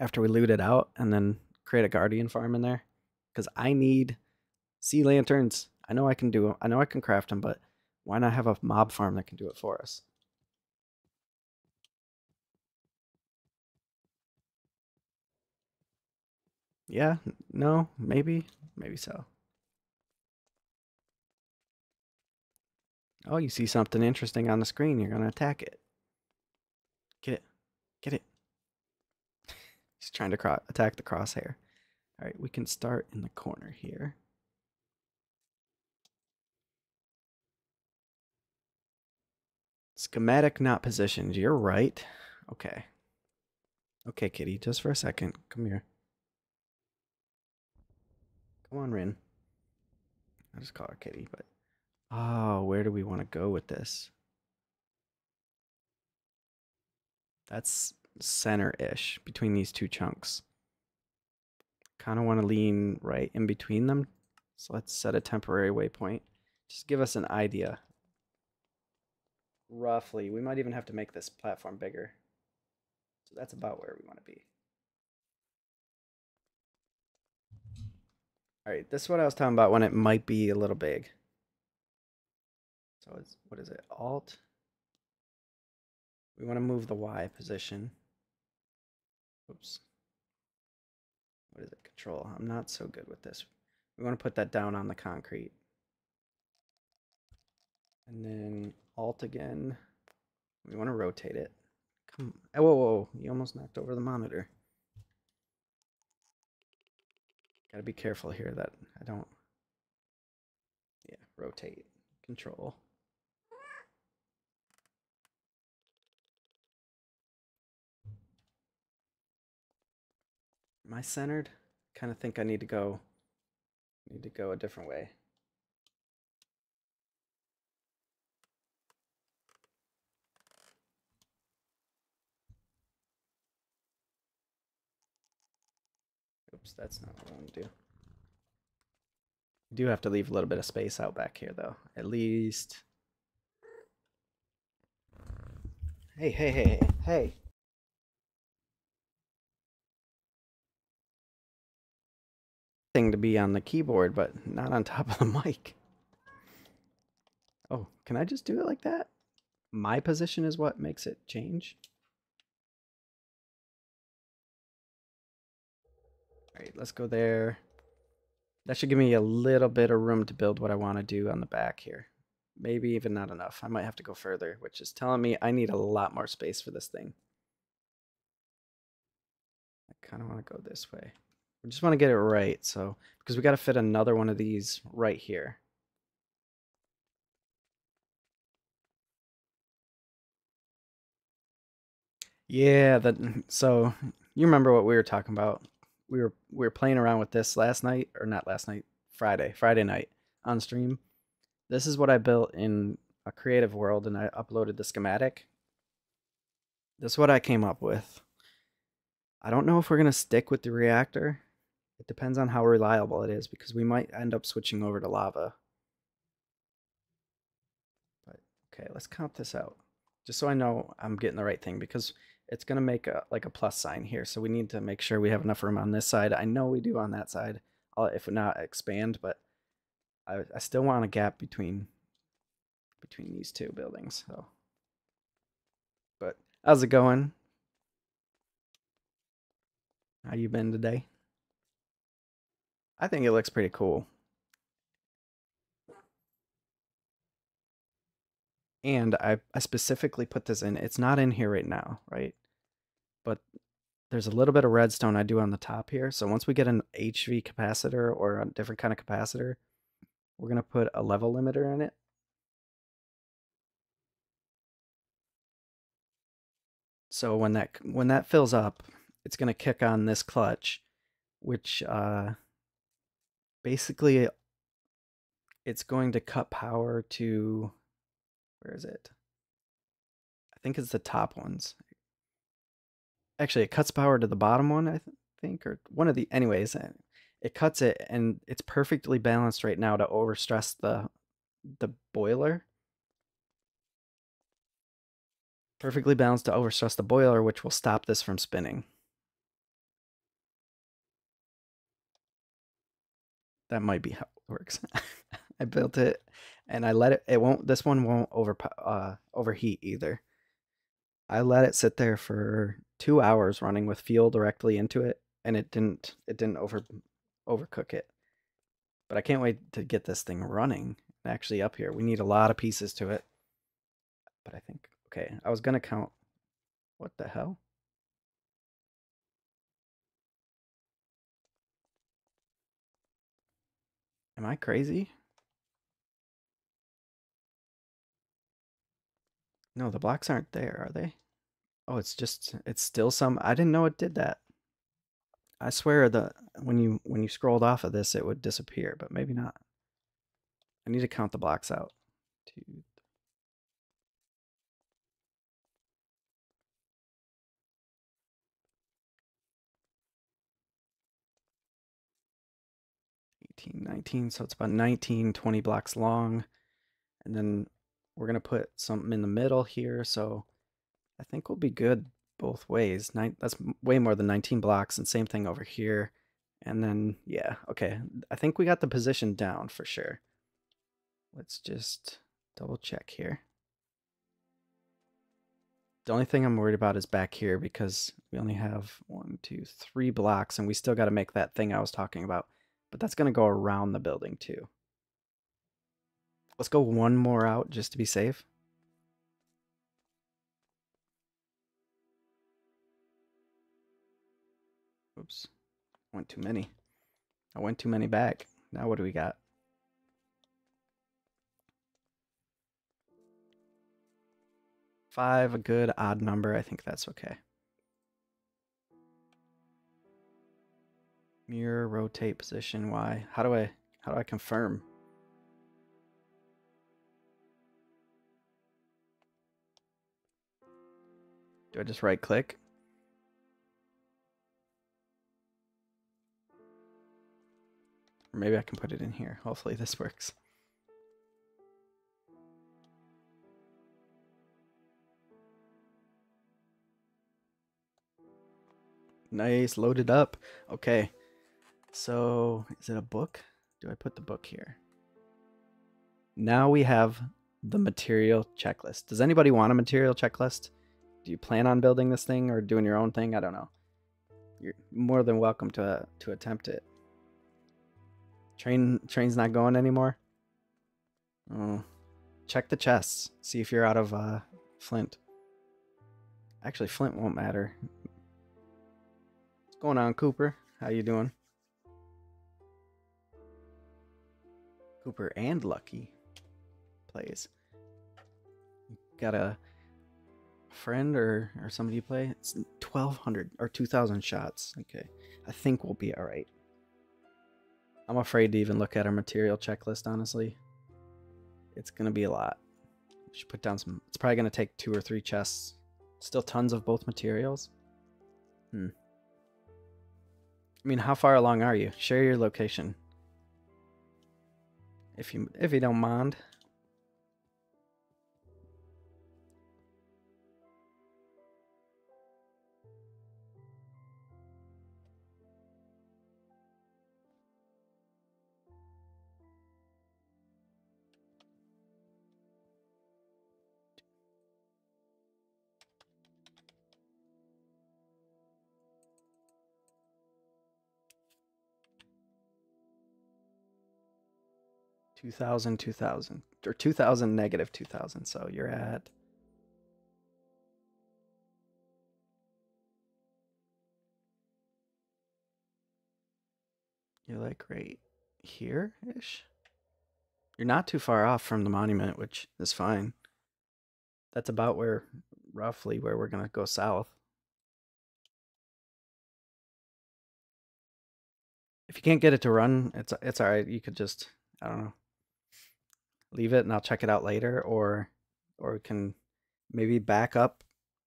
after we loot it out and then create a guardian farm in there because I need sea lanterns. I know I can do I know I can craft them, but why not have a mob farm that can do it for us? Yeah, no, maybe, maybe so. Oh, you see something interesting on the screen, you're going to attack it. Get it. Get it. [LAUGHS] He's trying to attack the crosshair. All right, we can start in the corner here. Schematic not positioned. You're right. Okay. Okay, kitty, just for a second. Come here. Come on, Rin. I just call her Kitty, but oh, where do we want to go with this? That's center-ish between these two chunks. Kind of want to lean right in between them. So let's set a temporary waypoint. Just give us an idea. Roughly, we might even have to make this platform bigger. So that's about where we want to be. All right, this is what I was talking about when it might be a little big. So it's, what is it, Alt? We want to move the Y position. Oops. What is it, Control? I'm not so good with this. We want to put that down on the concrete. And then Alt again. We want to rotate it. Come, oh, whoa, whoa, you almost knocked over the monitor. Gotta be careful here that I don't, yeah, rotate, control. Am I centered? Kind of think I need to go, need to go a different way. Oops, that's not what I want to do. do have to leave a little bit of space out back here, though. At least... Hey, hey, hey, hey. Thing to be on the keyboard, but not on top of the [LAUGHS] mic. Oh, can I just do it like that? My position is what makes it change? All right, let's go there. That should give me a little bit of room to build what I want to do on the back here. Maybe even not enough. I might have to go further, which is telling me I need a lot more space for this thing. I kind of want to go this way. We just want to get it right, so because we got to fit another one of these right here. Yeah, that so you remember what we were talking about we were we were playing around with this last night or not last night, Friday, Friday night on stream. This is what I built in a creative world and I uploaded the schematic. This is what I came up with. I don't know if we're going to stick with the reactor. It depends on how reliable it is because we might end up switching over to lava. But okay, let's count this out. Just so I know I'm getting the right thing because it's going to make a, like a plus sign here. So we need to make sure we have enough room on this side. I know we do on that side. I'll, if not expand, but I, I still want a gap between between these two buildings. So, but how's it going? How you been today? I think it looks pretty cool. And I, I specifically put this in. It's not in here right now, right? But there's a little bit of redstone I do on the top here. So once we get an HV capacitor or a different kind of capacitor, we're going to put a level limiter in it. So when that when that fills up, it's going to kick on this clutch, which uh, basically it's going to cut power to where is it? I think it's the top ones. Actually, it cuts power to the bottom one, I th think, or one of the. Anyways, uh, it cuts it, and it's perfectly balanced right now to overstress the the boiler. Perfectly balanced to overstress the boiler, which will stop this from spinning. That might be how it works. [LAUGHS] I built it and I let it it won't this one won't over uh overheat either. I let it sit there for 2 hours running with fuel directly into it and it didn't it didn't over overcook it. But I can't wait to get this thing running actually up here. We need a lot of pieces to it. But I think okay, I was to count what the hell? Am I crazy? No, the blocks aren't there, are they? Oh, it's just it's still some I didn't know it did that. I swear the when you when you scrolled off of this it would disappear, but maybe not. I need to count the blocks out. Two, 18, 19. So it's about 19, 20 blocks long. And then we're going to put something in the middle here. So I think we'll be good both ways. Nine, that's way more than 19 blocks. And same thing over here. And then, yeah, okay. I think we got the position down for sure. Let's just double check here. The only thing I'm worried about is back here because we only have one, two, three blocks and we still got to make that thing I was talking about. But that's going to go around the building too. Let's go one more out just to be safe. Oops. Went too many. I went too many back. Now what do we got? Five, a good odd number. I think that's okay. Mirror, rotate, position, Y. How do I, how do I confirm? Do I just right click? Maybe I can put it in here. Hopefully this works. Nice, loaded up. Okay. So, is it a book? Do I put the book here? Now we have the material checklist. Does anybody want a material checklist? Do you plan on building this thing or doing your own thing? I don't know. You're more than welcome to uh, to attempt it. Train train's not going anymore. Oh, check the chests. See if you're out of uh, flint. Actually, flint won't matter. What's going on, Cooper? How you doing? Cooper and Lucky plays. Got a friend or or somebody you play? It's 1200 or 2000 shots. Okay. I think we'll be all right. I'm afraid to even look at our material checklist honestly. It's going to be a lot. We should put down some It's probably going to take two or three chests. Still tons of both materials. Hmm. I mean, how far along are you? Share your location if you if you don't mind. 2000, 2000, or 2000, negative 2000. So you're at. You're like right here ish. You're not too far off from the monument, which is fine. That's about where, roughly, where we're going to go south. If you can't get it to run, it's it's all right. You could just, I don't know, leave it and I'll check it out later or or we can maybe back up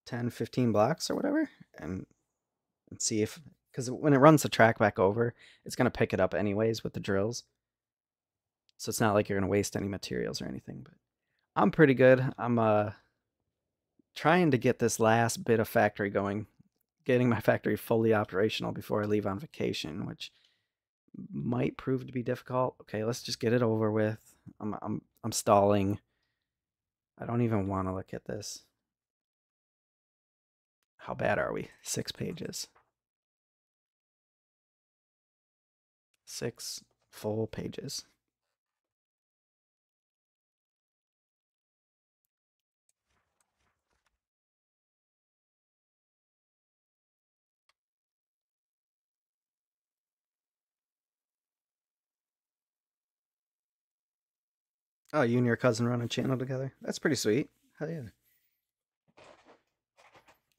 10 15 blocks or whatever and and see if because when it runs the track back over it's going to pick it up anyways with the drills. So it's not like you're going to waste any materials or anything but i'm pretty good. I'm uh trying to get this last bit of factory going getting my [LAUGHS] factory fully operational before i leave on vacation which might prove to be difficult. Okay let's just get it over with i'm i'm i'm stalling. I don't even want to look at this. How bad are we? Six pages. Six full pages. Oh, you and your cousin run a channel together? That's pretty sweet. Hell yeah.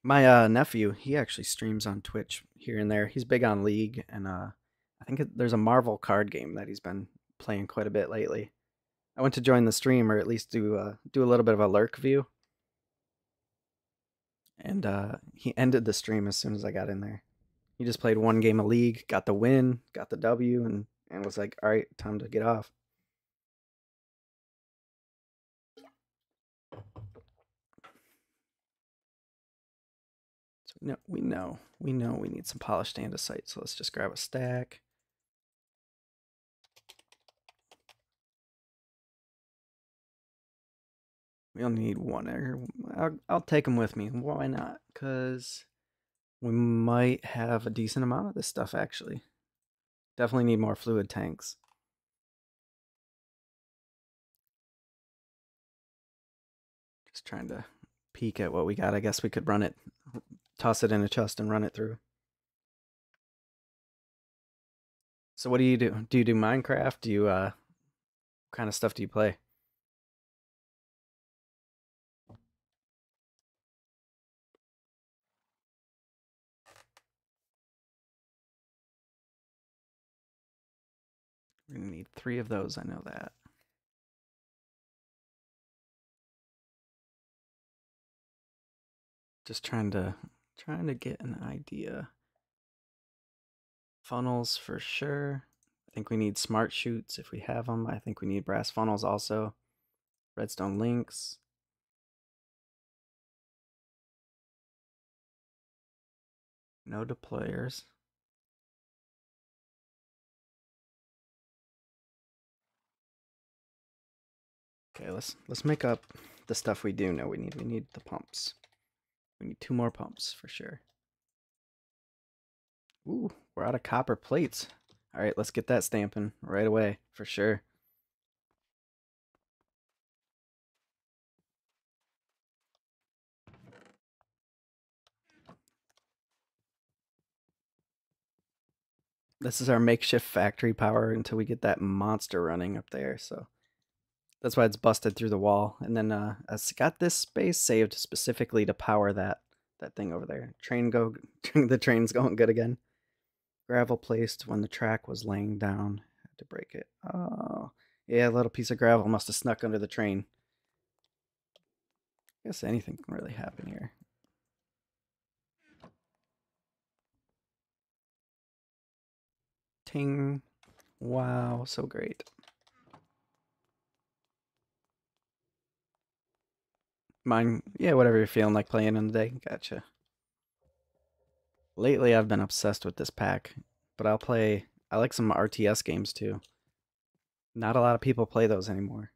My uh, nephew, he actually streams on Twitch here and there. He's big on League and uh, I think there's a Marvel card game that he's been playing quite a bit lately. I went to join the stream or at least do uh, do a little bit of a lurk view. And uh, he ended the stream as soon as I got in there. He just played one game of League, got the win, got the W, and, and was like, all right, time to get off. No, we know, we know we need some polished andesite. So let's just grab a stack. We only need one. I'll, I'll take them with me. Why not? Because we might have a decent amount of this stuff, actually. Definitely need more fluid tanks. Just trying to peek at what we got. I guess we could run it, toss it in a chest and run it through. So what do you do? Do you do Minecraft? Do you, uh, what kind of stuff do you play? We're gonna need three of those, I know that. Just trying to trying to get an idea. Funnels for sure. I think we need smart chutes if we have them. I think we need brass funnels also. Redstone links. No deployers. Okay, let's let's make up the stuff we do know we need. We need the pumps. We need two more pumps for sure. Ooh, we're out of copper plates. All right, let's get that stamping right away for sure. This is our makeshift factory power until we get that monster running up there, so that's why it's busted through the wall. And then uh, it's got this space saved specifically to power that that thing over there. Train go, [LAUGHS] the train's going good again. Gravel placed when the track was laying down. Had to break it. Oh, yeah, a little piece of gravel must have snuck under the train. I guess anything can really happen here. Ting. Wow, so great. Mine, yeah, whatever you're feeling like playing in the day. Gotcha. Lately, I've been obsessed with this pack, but I'll play. I like some RTS games too. Not a lot of people play those anymore.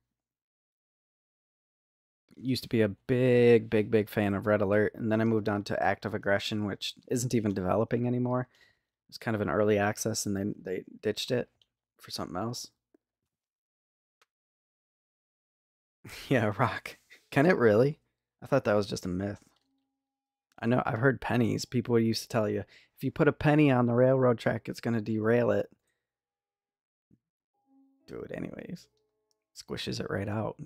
Used to be a big, big, big fan of Red Alert, and then I moved on to Act of Aggression, which isn't even developing anymore. It's kind of an early access, and then they ditched it for something else. [LAUGHS] yeah, rock. Can it really? I thought that was just a myth. I know I've heard pennies. People used to tell you if you put a penny on the railroad track, it's going to derail it. Do it anyways. Squishes it right out.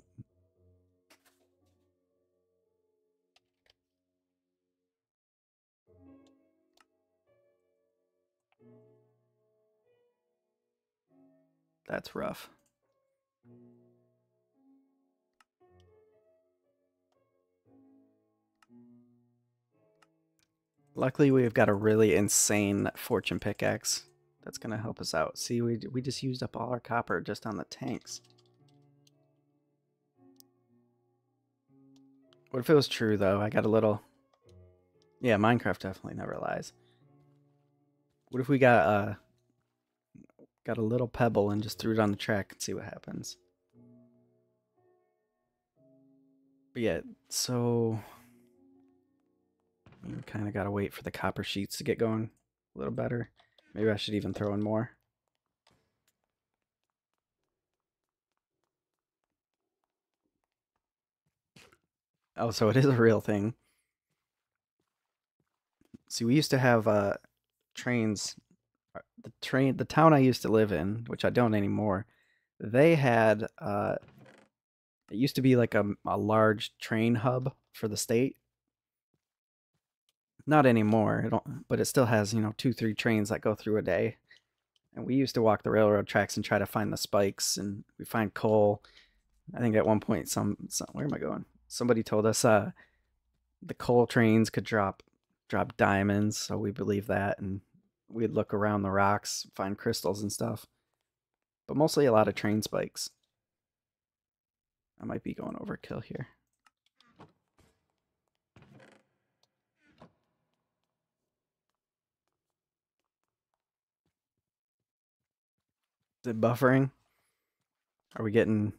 That's rough. Luckily, we've got a really insane fortune pickaxe that's going to help us out. See, we, we just used up all our copper just on the tanks. What if it was true, though? I got a little... Yeah, Minecraft definitely never lies. What if we got uh, got a little pebble and just threw it on the track and see what happens? But yeah, so kind of got to wait for the copper sheets to get going a little better. Maybe I should even throw in more. Oh, so it is a real thing. See, we used to have uh, trains. Uh, the train, the town I used to live in, which I don't anymore, they had. Uh, it used to be like a, a large train hub for the state, not anymore, it but it still has, you know, two, three trains that go through a day. And we used to walk the railroad tracks and try to find the spikes, and we find coal. I think at one point, some, some where am I going? Somebody told us uh, the coal trains could drop drop diamonds, so we believe that, and we'd look around the rocks, find crystals and stuff. But mostly a lot of train spikes. I might be going overkill here. Is it buffering? Are we getting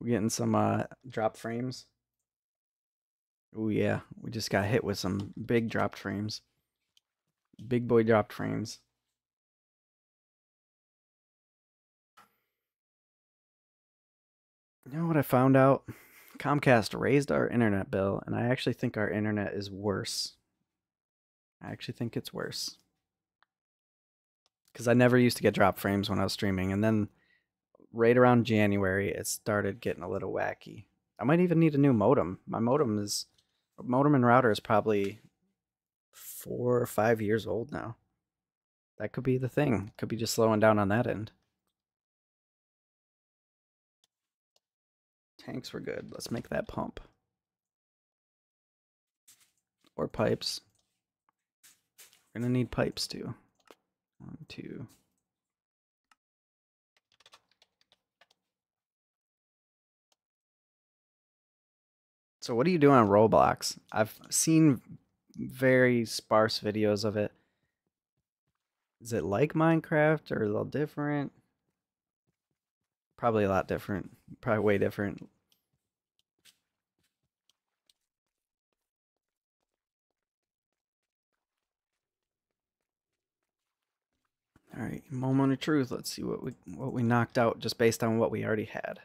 we getting some uh drop frames? Oh yeah, we just got hit with some big dropped frames. Big boy dropped frames. You know what I found out? Comcast raised our internet bill, and I actually think our internet is worse. I actually think it's worse because I never used to get drop frames when I was streaming, and then right around January it started getting a little wacky. I might even need a new modem. My modem is modem and router is probably four or five years old now. That could be the thing. Could be just slowing down on that end. Tanks were good. Let's make that pump. Or pipes. We're gonna need pipes too. One, two. So what do you do on Roblox? I've seen very sparse videos of it. Is it like Minecraft or a little different? Probably a lot different. Probably way different. All right, moment of truth. Let's see what we what we knocked out just based on what we already had.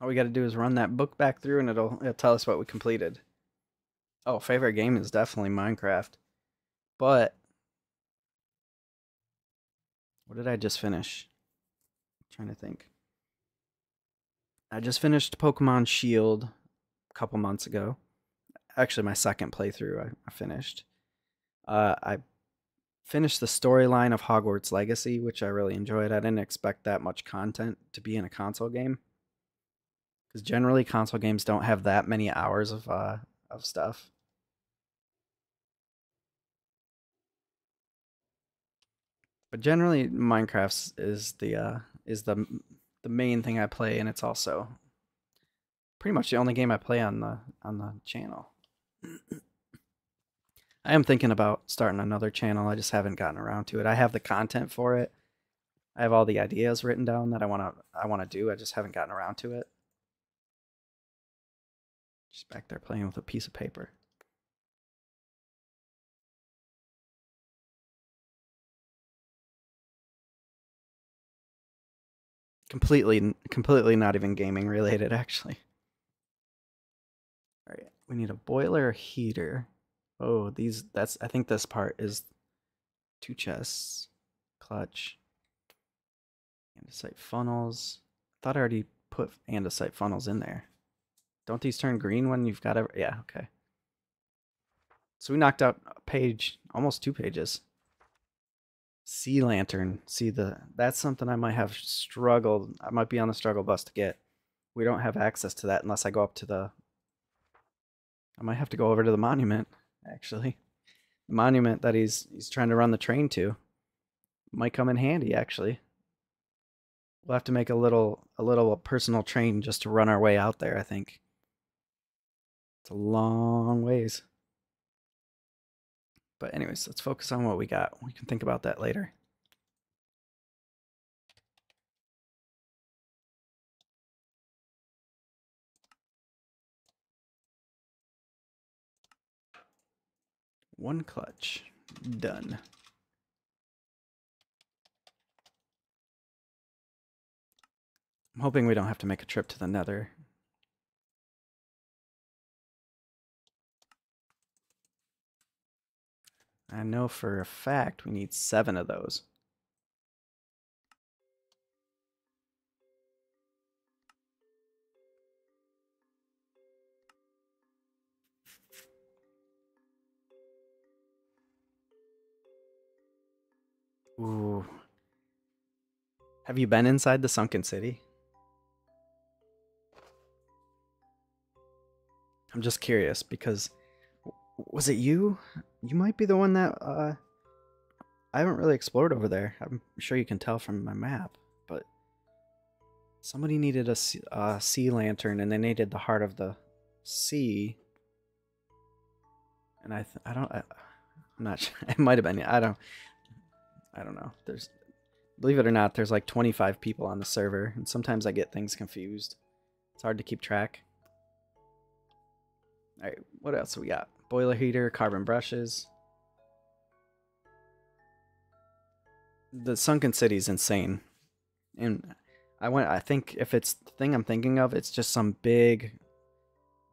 All we got to do is run that book back through and it'll, it'll tell us what we completed. Oh, favorite game is definitely Minecraft. But what did I just finish? I'm trying to think. I just finished Pokemon Shield a couple months ago. Actually, my second playthrough I, I finished. Uh, I finished the storyline of Hogwarts Legacy, which I really enjoyed. I didn't expect that much content to be in a console game, because generally console games don't have that many hours of uh, of stuff. But generally, Minecraft is the uh, is the the main thing I play, and it's also pretty much the only game I play on the on the channel. I am thinking about starting another channel. I just haven't gotten around to it. I have the content for it. I have all the ideas written down that I want to I want to do. I just haven't gotten around to it. Just back there playing with a piece of paper. Completely, completely not even gaming related, actually. All right, we need a boiler heater. Oh, these, that's, I think this part is two chests, clutch, andesite funnels. I thought I already put andesite funnels in there. Don't these turn green when you've got a Yeah, okay. So we knocked out a page, almost two pages. Sea lantern. See the that's something I might have struggled. I might be on the struggle bus to get. We don't have access to that unless I go up to the. I might have to go over to the monument. Actually, the monument that he's he's trying to run the train to might come in handy. Actually, we'll have to make a little a little personal train just to run our way out there. I think it's a long ways. But anyways, let's focus on what we got. We can think about that later. One clutch. Done. I'm hoping we don't have to make a trip to the nether. I know for a fact we need seven of those. Ooh. Have you been inside the sunken city? I'm just curious because was it you? You might be the one that uh I haven't really explored over there. I'm sure you can tell from my map, but somebody needed a sea, uh, sea lantern and they needed the heart of the sea. And I I don't I, I'm not [LAUGHS] sure. It might have been. I don't I don't know. There's believe it or not, there's like 25 people on the server, and sometimes I get things confused. It's hard to keep track. All right, what else we got? Boiler heater, carbon brushes. The sunken city is insane. And I went I think if it's the thing I'm thinking of, it's just some big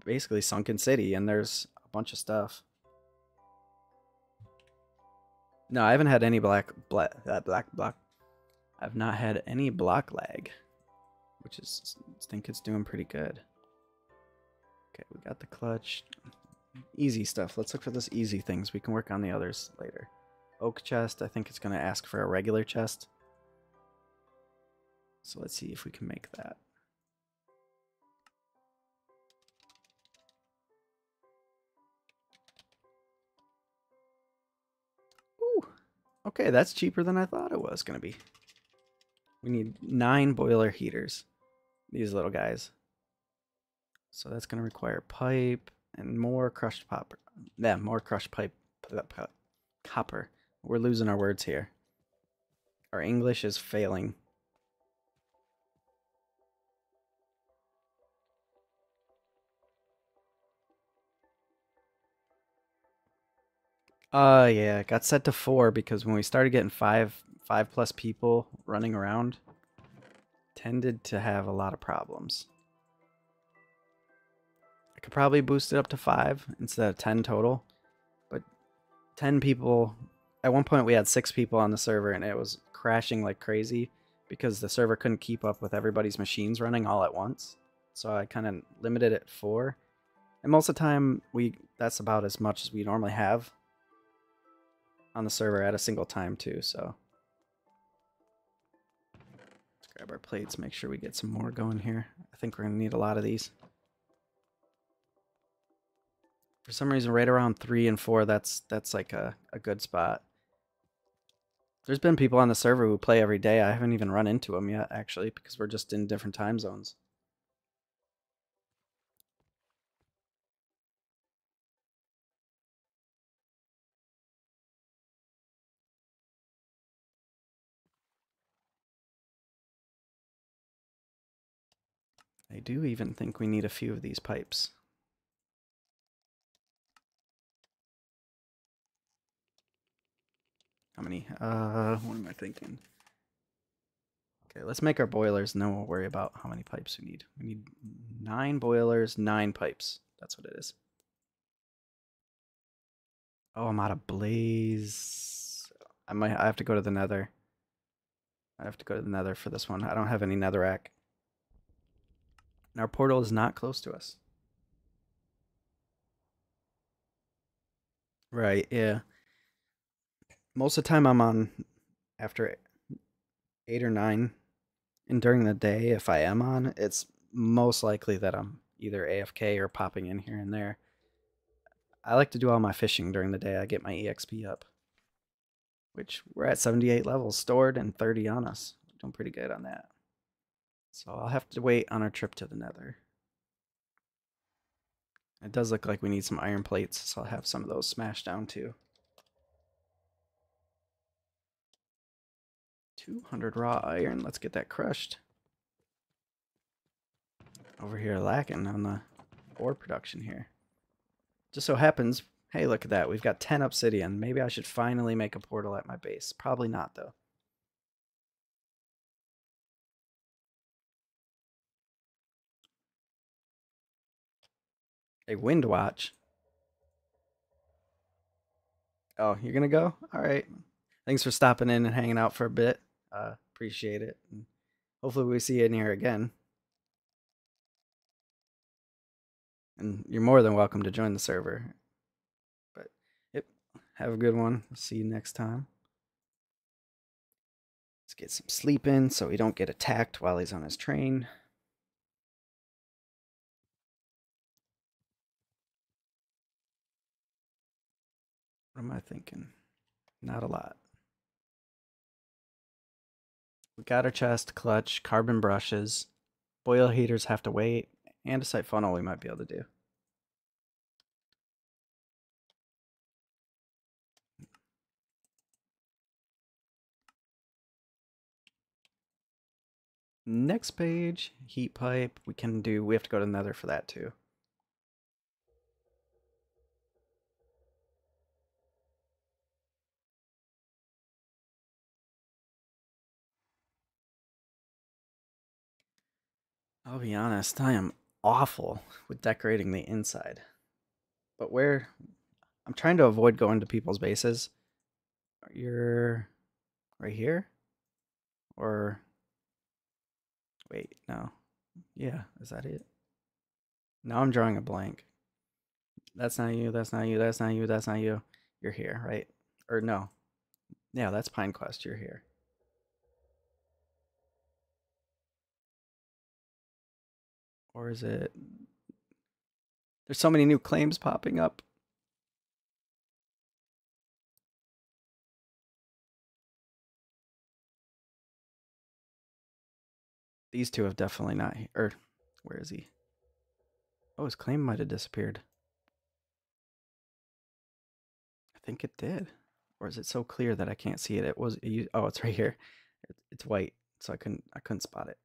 basically sunken city and there's a bunch of stuff. No, I haven't had any black black that uh, black block. I've not had any block lag, which is I think it's doing pretty good. Okay, we got the clutch. Easy stuff. Let's look for those easy things. We can work on the others later. Oak chest. I think it's going to ask for a regular chest. So let's see if we can make that. Ooh. Okay, that's cheaper than I thought it was going to be. We need nine boiler heaters. These little guys. So that's going to require pipe and more crushed copper. Yeah, more crushed pipe copper. We're losing our words here. Our English is failing. Uh yeah, got set to four because when we started getting five five plus people running around, tended to have a lot of problems could probably boost it up to five instead of 10 total. But 10 people, at one point we had six people on the server and it was crashing like crazy because the server couldn't keep up with everybody's machines running all at once. So I kind of limited it four. And most of the time, we that's about as much as we normally have on the server at a single time too. So let's grab our plates, make sure we get some more going here. I think we're gonna need a lot of these. For some reason, right around three and four, that's that's like a, a good spot. There's been people on the server who play every day. I haven't even run into them yet, actually, because we're just in different time zones. I do even think we need a few of these pipes. How many? Uh, what am I thinking? Okay, let's make our boilers and then we'll worry about how many pipes we need. We need nine boilers, nine pipes. That's what it is. Oh, I'm out of blaze. I might I have to go to the nether. I have to go to the nether for this one. I don't have any netherrack. And our portal is not close to us. Right, yeah. Most of the time I'm on after eight or nine. And during the day, if I am on, it's most likely that I'm either AFK or popping in here and there. I like to do all my fishing during the day. I get my EXP up. Which we're at 78 levels stored and 30 on us. Doing pretty good on that. So I'll have to wait on our trip to the nether. It does look like we need some iron plates, so I'll have some of those smashed down too. 200 raw iron. Let's get that crushed. Over here lacking on the ore production here. Just so happens, hey, look at that. We've got 10 obsidian. Maybe I should finally make a portal at my base. Probably not, though. A wind watch. Oh, you're gonna go? All right. Thanks for stopping in and hanging out for a bit. Uh, appreciate it. And hopefully, we see you in here again. And you're more than welcome to join the server. But yep, have a good one. See you next time. Let's get some sleep in so we don't get attacked while he's on his train. What am I thinking? Not a lot. We got our chest, clutch, carbon brushes. Boil heaters have to wait. And a Andesite funnel we might be able to do. Next page, heat pipe. We can do, we have to go to nether for that too. I'll be honest, I am awful with decorating the inside. But where I'm trying to avoid going to people's bases. You're right here? Or wait, no. Yeah, is that it? Now I'm drawing a blank. That's not you, that's not you, that's not you, that's not you. You're here, right? Or no. Yeah, that's Pinequest, you're here. Or is it? There's so many new claims popping up. These two have definitely not. Or er, where is he? Oh, his claim might have disappeared. I think it did. Or is it so clear that I can't see it? It was. oh, it's right here. It's white, so I couldn't. I couldn't spot it.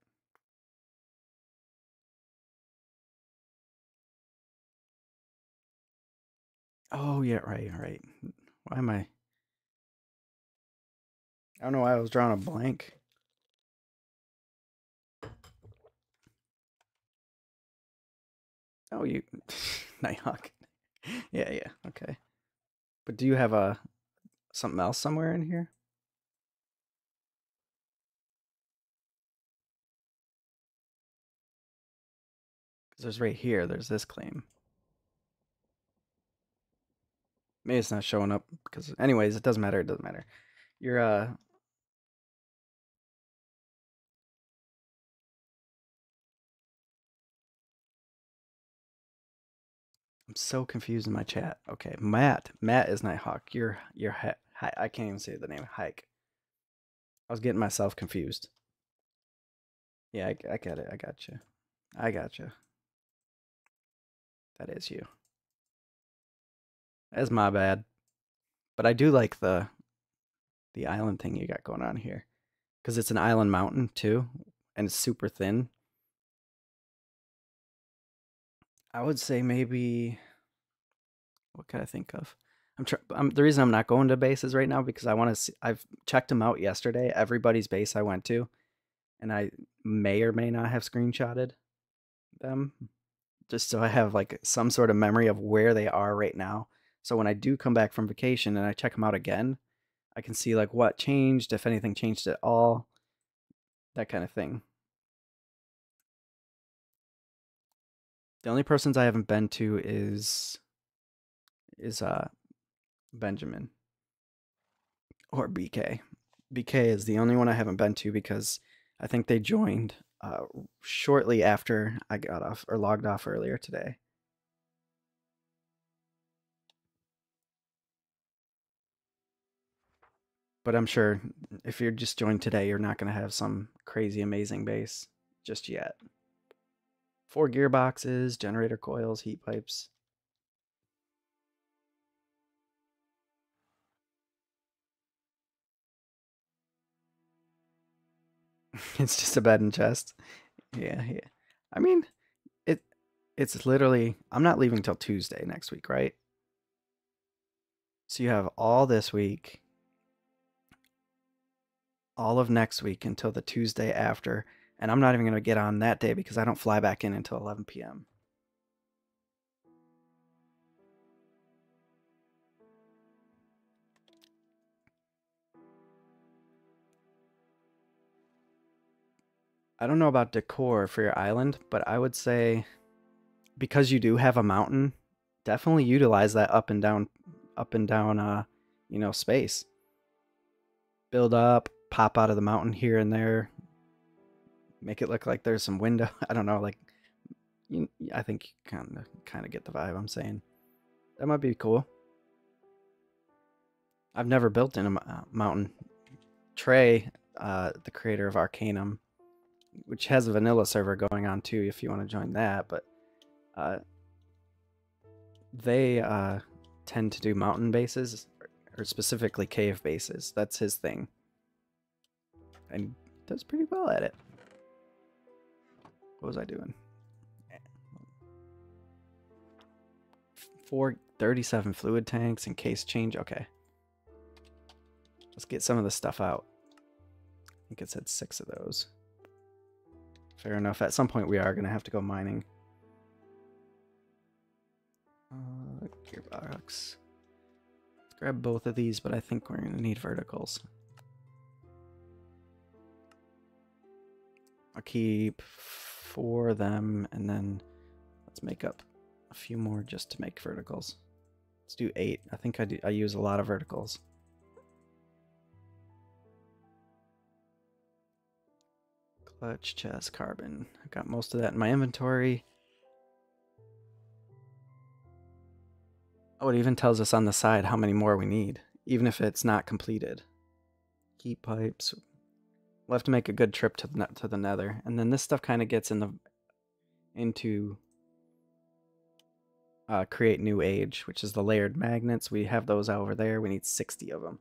Oh, yeah, right, right. Why am I? I don't know why I was drawing a blank. Oh, you [LAUGHS] Nighthawk. yeah, yeah, okay. But do you have a something else somewhere in here? Because there's right here. There's this claim. Maybe it's not showing up because, anyways, it doesn't matter. It doesn't matter. You're uh. I'm so confused in my chat. Okay, Matt. Matt is Nighthawk. You're you're hi, I can't even say the name. Hike. I was getting myself confused. Yeah, I, I get it. I got you. I got you. That is you. That's my bad. But I do like the the island thing you got going on here. Because it's an island mountain too, and it's super thin. I would say maybe what could I think of? I'm, tr- I'm the reason I'm not going to bases right now because I want to see I've checked them out yesterday, everybody's base I went to, and I may or may not have screenshotted them just so I have like some sort of memory of where they are right now. So when I do come back from vacation and I check them out again, I can see like what changed, if anything changed at all, that kind of thing. The only persons I haven't been to is is uh Benjamin or BK. BK is the only one I haven't been to because I think they joined uh, shortly after I got off or logged off earlier today. But I'm sure if you're just joined today, you're not going to have some crazy amazing base just yet. Four gearboxes, generator coils, heat pipes. [LAUGHS] it's just a bed and chest. Yeah, yeah. I mean, it it's literally I'm not leaving till Tuesday next week, right? So you have all this week, all of next week until the Tuesday after, and I'm not even going to get on that day because I don't fly back in until 11 p.m. I don't know about decor for your island, but I would say because you do have a mountain, definitely utilize that up and down up and down uh, you know, space. Build up, pop out of the mountain here and there. Make it look like there's some window. [LAUGHS] I don't know, like you, I think you kind of kind of get the vibe I'm saying. That might be cool. I've never built in a uh, mountain. Trey, uh, the creator of Arcanum, which has a vanilla server going on too if you want to join that but uh, they uh, tend to do mountain bases or specifically cave bases that's his thing and does pretty well at it what was i doing Four thirty-seven fluid tanks and case change okay let's get some of the stuff out i think it said six of those Fair enough. At some point, we are going to have to go mining. Uh, gearbox. Let's grab both of these, but I think we're going to need verticals. I'll keep four of them, and then let's make up a few more just to make verticals. Let's do eight. I think I, do, I use a lot of verticals. Clutch, chest, carbon. I got most of that in my inventory. Oh, it even tells us on the side how many more we need, even if it's not completed. Heat pipes. We'll have to make a good trip to the to the Nether, and then this stuff kind of gets in the into uh, create new age, which is the layered magnets. We have those over there. We need 60 of them.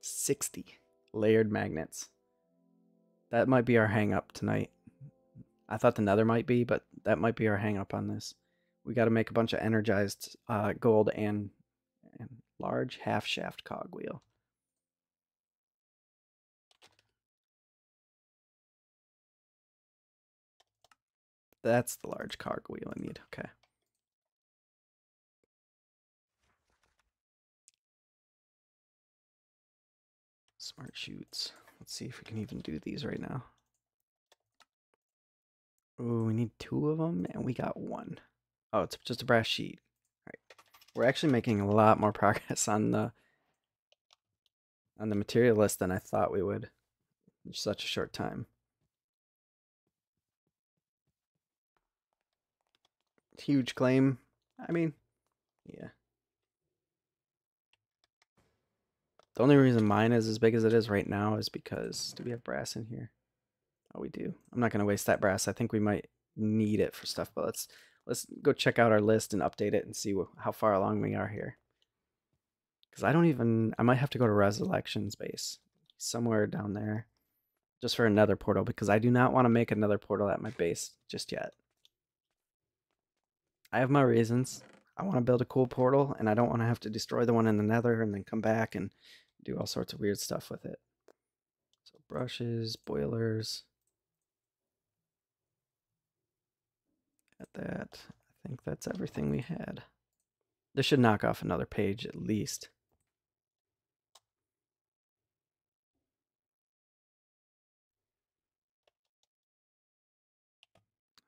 60 layered magnets. That might be our hang up tonight. I thought the nether might be, but that might be our hang up on this. We got to make a bunch of energized uh, gold and, and large half shaft cogwheel. That's the large cargo cogwheel I need. Okay. Smart chutes. Let's see if we can even do these right now. Oh, we need two of them, and we got one. Oh, it's just a brass sheet. All right. We're actually making a lot more [LAUGHS] progress on the on the material list than I thought we would in such a short time. Huge claim. I mean, yeah. The only reason mine is as big as it is right now is because do we have brass in here? Oh, we do. I'm not gonna waste that brass. I think we might need it for stuff, but let's let's go check out our list and update it and see how far along we are here. Because I don't even I might have to go to Resurrection's base somewhere down there just for another portal because I do not want to make another portal at my base just yet. I have my reasons. I want to build a cool portal and I don't want to have to destroy the one in the nether and then come back and do all sorts of weird stuff with it. So brushes, boilers. At that, I think that's everything we had. This should knock off another page at least.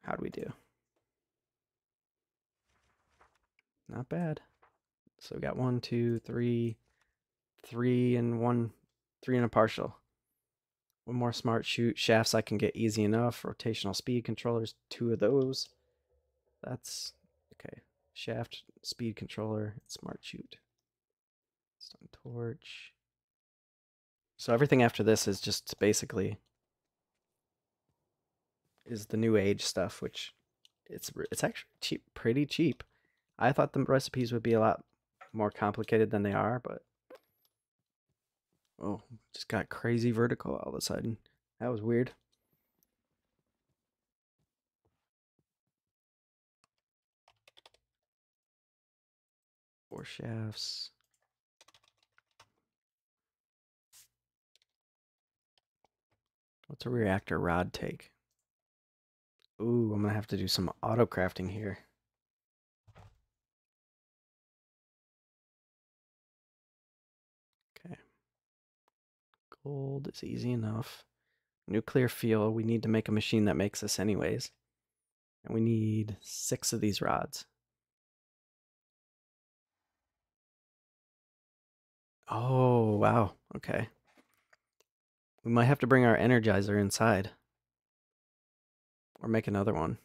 How do we do? Not bad. So we got one, two, three, three and one, three and a partial. One more smart chute. Shafts I can get easy enough. Rotational speed controllers, two of those. That's okay. Shaft, speed controller, smart chute. Stun torch. So everything after this is just basically is the new age stuff, which it's it's actually cheap, pretty cheap. I thought the recipes would be a lot more complicated than they are, but oh, just got crazy vertical all of a sudden. That was weird. Four shafts. What's a reactor rod take? Ooh, I'm gonna have to do some auto crafting here. Gold is easy enough. Nuclear fuel, we need to make a machine that makes this anyways. And we need six of these rods. Oh, wow. Okay. We might have to bring our energizer inside. Or make another one.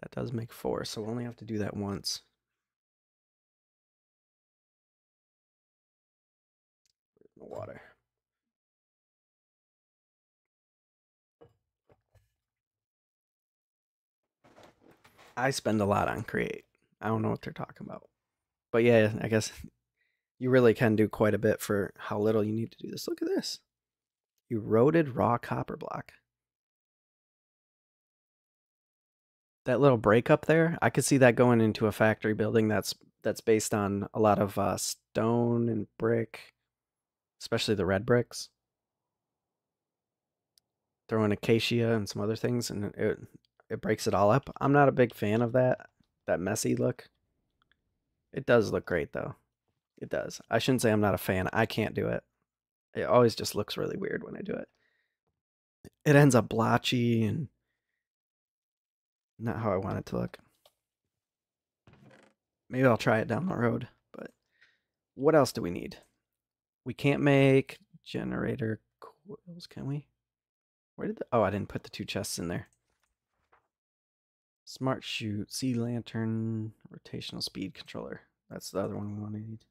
That does make four, so we'll only have to do that once. The water. I spend a lot on create. I don't know what they're talking about. But yeah, I guess you really can do quite a bit for how little you need to do this. Look at this. Eroded raw copper block. That little break up there, I could see that going into a factory building that's that's based on a lot of uh, stone and brick, especially the red bricks. Throw in acacia and some other things, and it it breaks it all up. I'm not a big fan of that that messy look. It does look great though. It does. I shouldn't say I'm not a fan. I can't do it. It always just looks really weird when I do it. It ends up blotchy and not how I want it to look. Maybe I'll try it down the road, but what else do we need? We can't make generator coils, can we? Where did the, oh, I didn't put the two chests in there. Smart chute, sea lantern, rotational speed controller. That's the other one we want to need.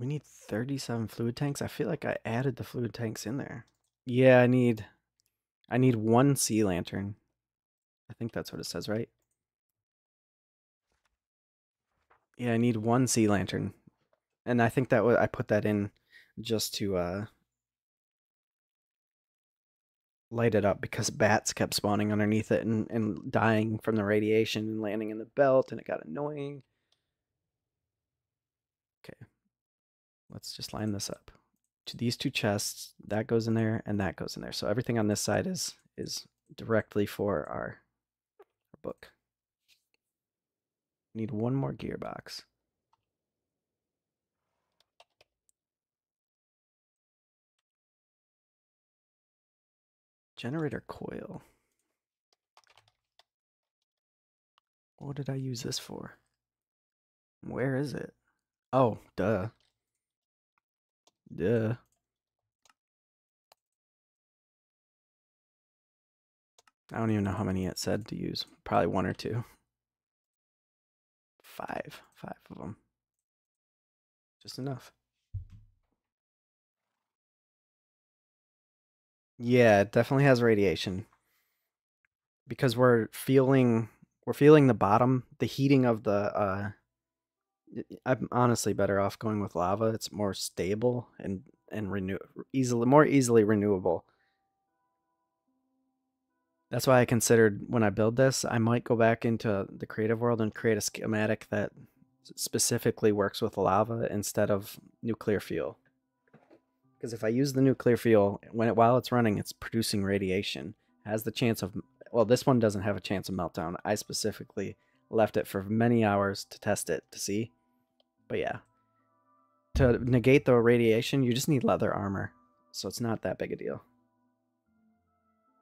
We need 37 fluid tanks. I feel like I added the fluid tanks in there. Yeah, I need I need one sea lantern. I think that's what it says, right? Yeah, I need one sea lantern. And I think that was I put that in just to uh light it up because bats kept spawning underneath it and, and dying from the radiation and landing in the belt and it got annoying. Okay. Let's just line this up. To these two chests, that goes in there and that goes in there. So everything on this side is is directly for our, our book. Need one more gearbox. Generator coil. What did I use this for? Where is it? Oh, duh. Duh. I don't even know how many it said to use. Probably one or two. Five. Five of them. Just enough. Yeah, it definitely has radiation. Because we're feeling we're feeling the bottom, the heating of the uh I'm honestly better off going with lava. It's more stable and and renew easily more easily renewable. That's why I considered when I build this, I might go back into the creative world and create a schematic that specifically works with lava instead of nuclear fuel. Because if I use the nuclear fuel when it while it's running, it's producing radiation. It has the chance of well, this one doesn't have a chance of meltdown. I specifically left it for many hours to test it to see. But yeah. To negate the radiation, you just need leather armor. So it's not that big a deal.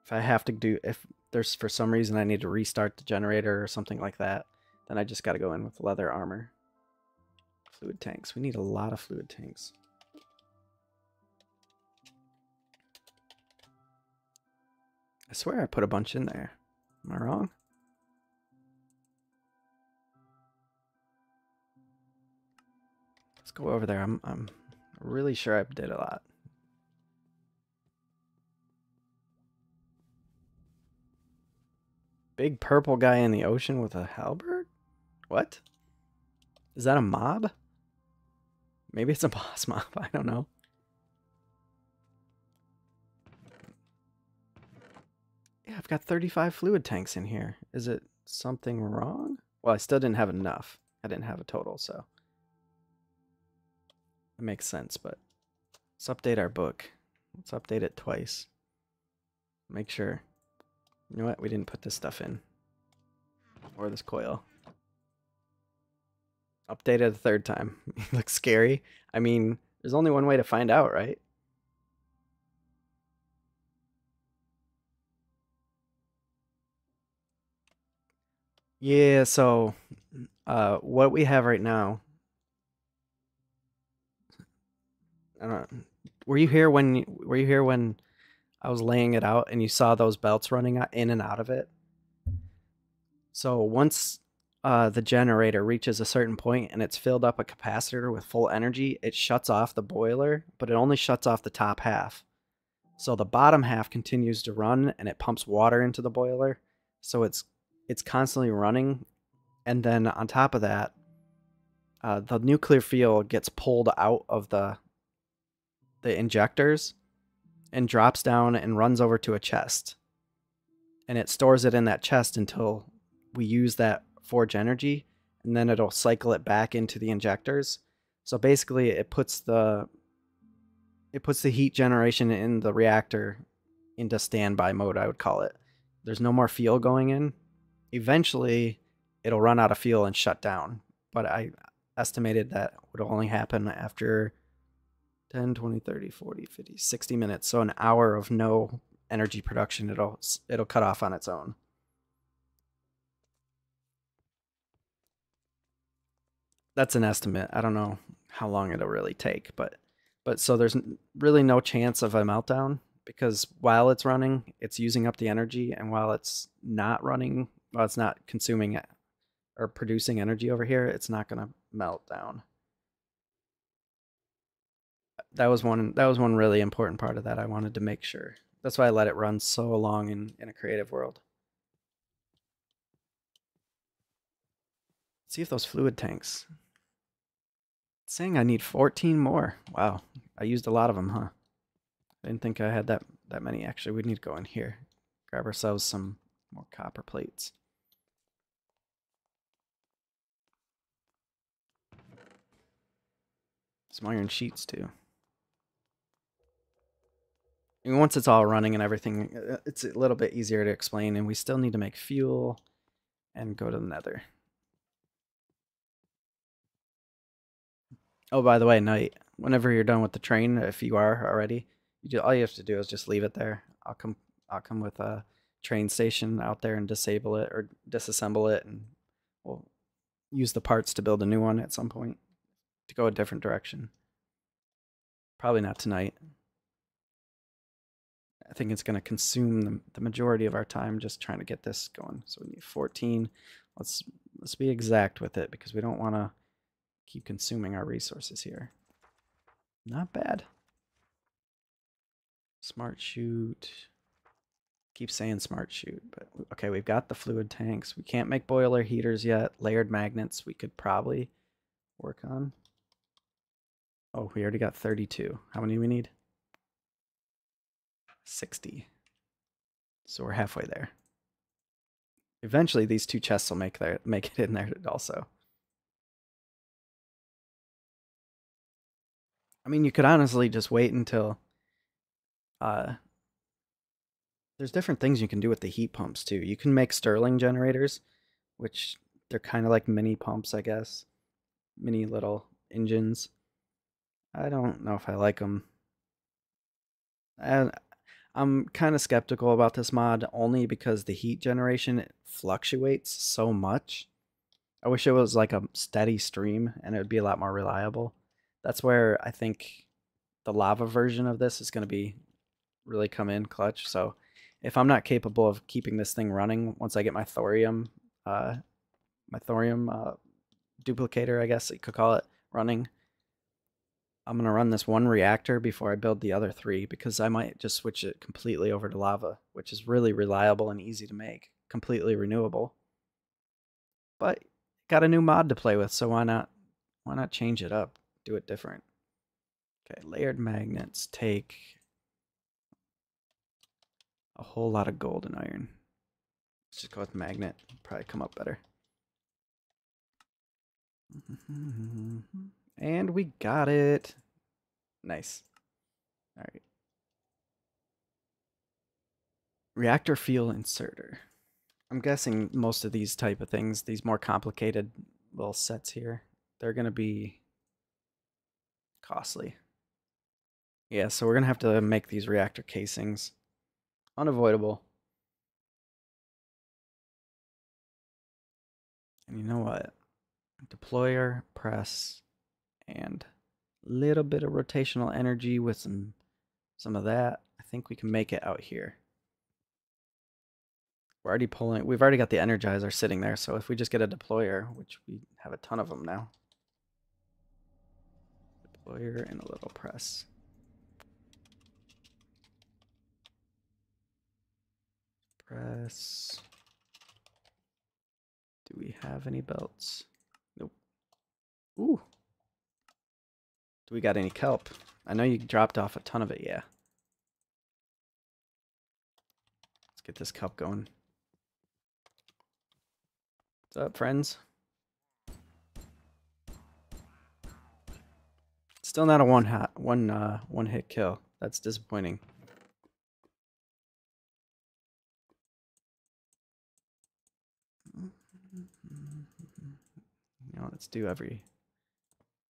If I have to do if there's for some reason I need to restart the generator or something like that, then I just got to go in with leather armor. Fluid tanks. We need a lot of fluid tanks. I swear I put a bunch in there. Am I wrong? Let's go over there. I'm I'm really sure I did a lot. Big purple guy in the ocean with a halberd? What? Is that a mob? Maybe it's a [LAUGHS] boss mob. I don't know. Yeah, I've got 35 fluid tanks in here. Is it something wrong? Well, I still didn't have enough. I didn't have a total, so. It makes sense, but let's update our book. Let's update it twice. Make sure. You know what? We didn't put this stuff in. Or this coil. Update it a third time. [LAUGHS] Looks scary. I mean, there's only one way to find out, right? Yeah, so uh, what we have right now. I don't. Were you here when? Were you here when I was laying it out and you saw those belts running in and out of it? So once uh, the generator reaches a certain point and it's filled up a capacitor with full energy, it shuts off the boiler, but it only shuts off the top half. So the bottom half continues to run and it pumps water into the boiler. So it's it's constantly running, and then on top of that, uh, the nuclear fuel gets pulled out of the the injectors and drops down and runs over to a chest, and it stores it in that chest until we use that forge energy, and then it'll cycle it back into the injectors. So basically, it puts the it puts the heat generation in the reactor into standby mode. I would call it. There's no more fuel going in eventually it'll run out of fuel and shut down. But I estimated that would only happen after 10, 20, 30, 40, 50, 60 minutes. So an hour of no energy production, it'll it'll cut off on its own. That's an estimate. I don't know how long it'll really take, but but so there's really no chance of a meltdown because while it's running, it's using up the energy and while it's not running, while it's not consuming or producing energy over here, it's not going to melt down. That was one that was one really important part of that I wanted to make sure. That's why I let it run so long in, in a creative world. Let's see if those fluid tanks. It's saying I need 14 more. Wow. I used a lot of them, huh? I didn't think I had that that many. Actually, we need to go in here. Grab ourselves some more copper plates. Some iron sheets too. Once it's all running and everything, uh, it's a little bit easier to explain. And we still need to make fuel and go to the nether. Oh, by the way, night. Whenever you're done with the train, if you are already, you do, all you have to do is just leave it there. I'll come. I'll come with a train station out there and disable it or disassemble it, and we'll use the parts to build a new one at some point to go a different direction. Probably not tonight. I think it's going to consume the, the majority of our time just trying to get this going. So we need 14. Let's let's be exact with it because we don't want to keep consuming our resources here. Not bad. Smart chute. Keep saying smart chute, but okay, we've got the fluid tanks. We can't make boiler heaters yet. Layered magnets we could probably work on. Oh, we already got 32. How many do we need? 60. So we're halfway there. Eventually, these two chests will make their make it in there also. I mean, you could honestly just wait until. Uh, there's different things you can do with the heat pumps too. You can make Stirling generators, which they're kind of like mini pumps, I guess. Mini little engines. I don't know if I like them. And I'm kind of skeptical about this mod only because the heat generation fluctuates so much. I wish it was like a steady stream and it would be a lot more reliable. That's where I think the lava version of this is going to be really come in clutch. So if I'm not capable of keeping this thing running once I get my thorium, uh, my thorium uh, duplicator, I guess you could call it, running, I'm going to run this one reactor before I build the other three because I might just switch it completely over to lava, which is really reliable and easy to make, completely renewable. But got a new mod to play with, so why not why not change it up? Do it different. Okay, layered magnets take a whole lot of gold and iron. Let's just go with magnet. Probably come up better. [LAUGHS] And we got it. Nice. All right. Reactor fuel inserter. I'm guessing most of these type of things, these more complicated little sets here, they're going to be costly. Yeah, so we're going to have to make these reactor casings. Unavoidable. And you know what? Deployer, press, and a little bit of rotational energy with some some of that. I think we can make it out here. We're already pulling, we've already got the energizer sitting there, so if we just get a deployer, which we have a ton of them now. Deployer and a little press. Press. Do we have any belts? Nope. Ooh. Do we got any kelp? I know you dropped off a ton of it, yeah. Let's get this kelp going. What's up, friends? Still not a one hot one uh one hit kill. That's disappointing. You know, let's do every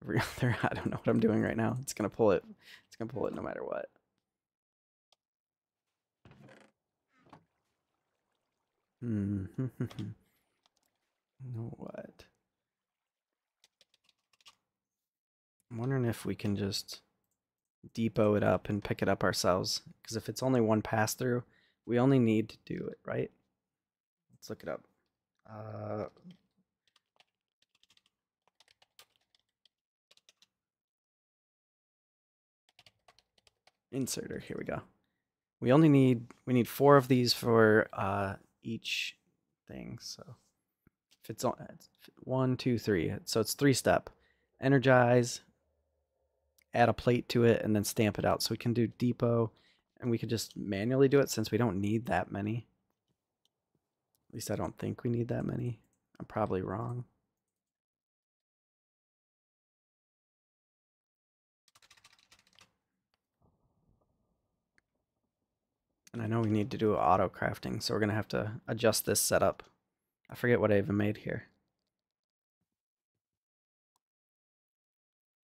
every other. [LAUGHS] I don't know what I'm doing right now. It's gonna pull it. It's gonna pull it no matter what. [LAUGHS] Hmm. know what? I'm wondering if we can just depot it up and pick it up ourselves. Because if it's only one pass through, we only need to do it, right? Let's look it up. Uh, inserter. Here we go. We only need we need four of these for uh, each thing. So if it's on one, two, three, so it's three step. Energize, add a plate to it, and then stamp it out. So we can do depot, and we could just manually do it since we don't need that many. At least I don't think we need that many. I'm probably wrong. And I know we need to do auto crafting, so we're going to have to adjust this setup. I forget what I even made here.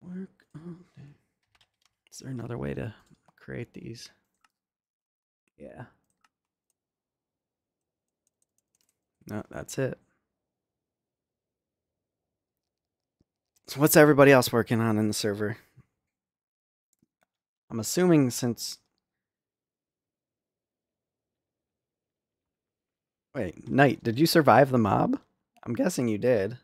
Work Is there another way to create these? Yeah. No, that's it. So what's everybody else working on in the server? I'm assuming since Wait, Knight, did you survive the mob? I'm guessing you did.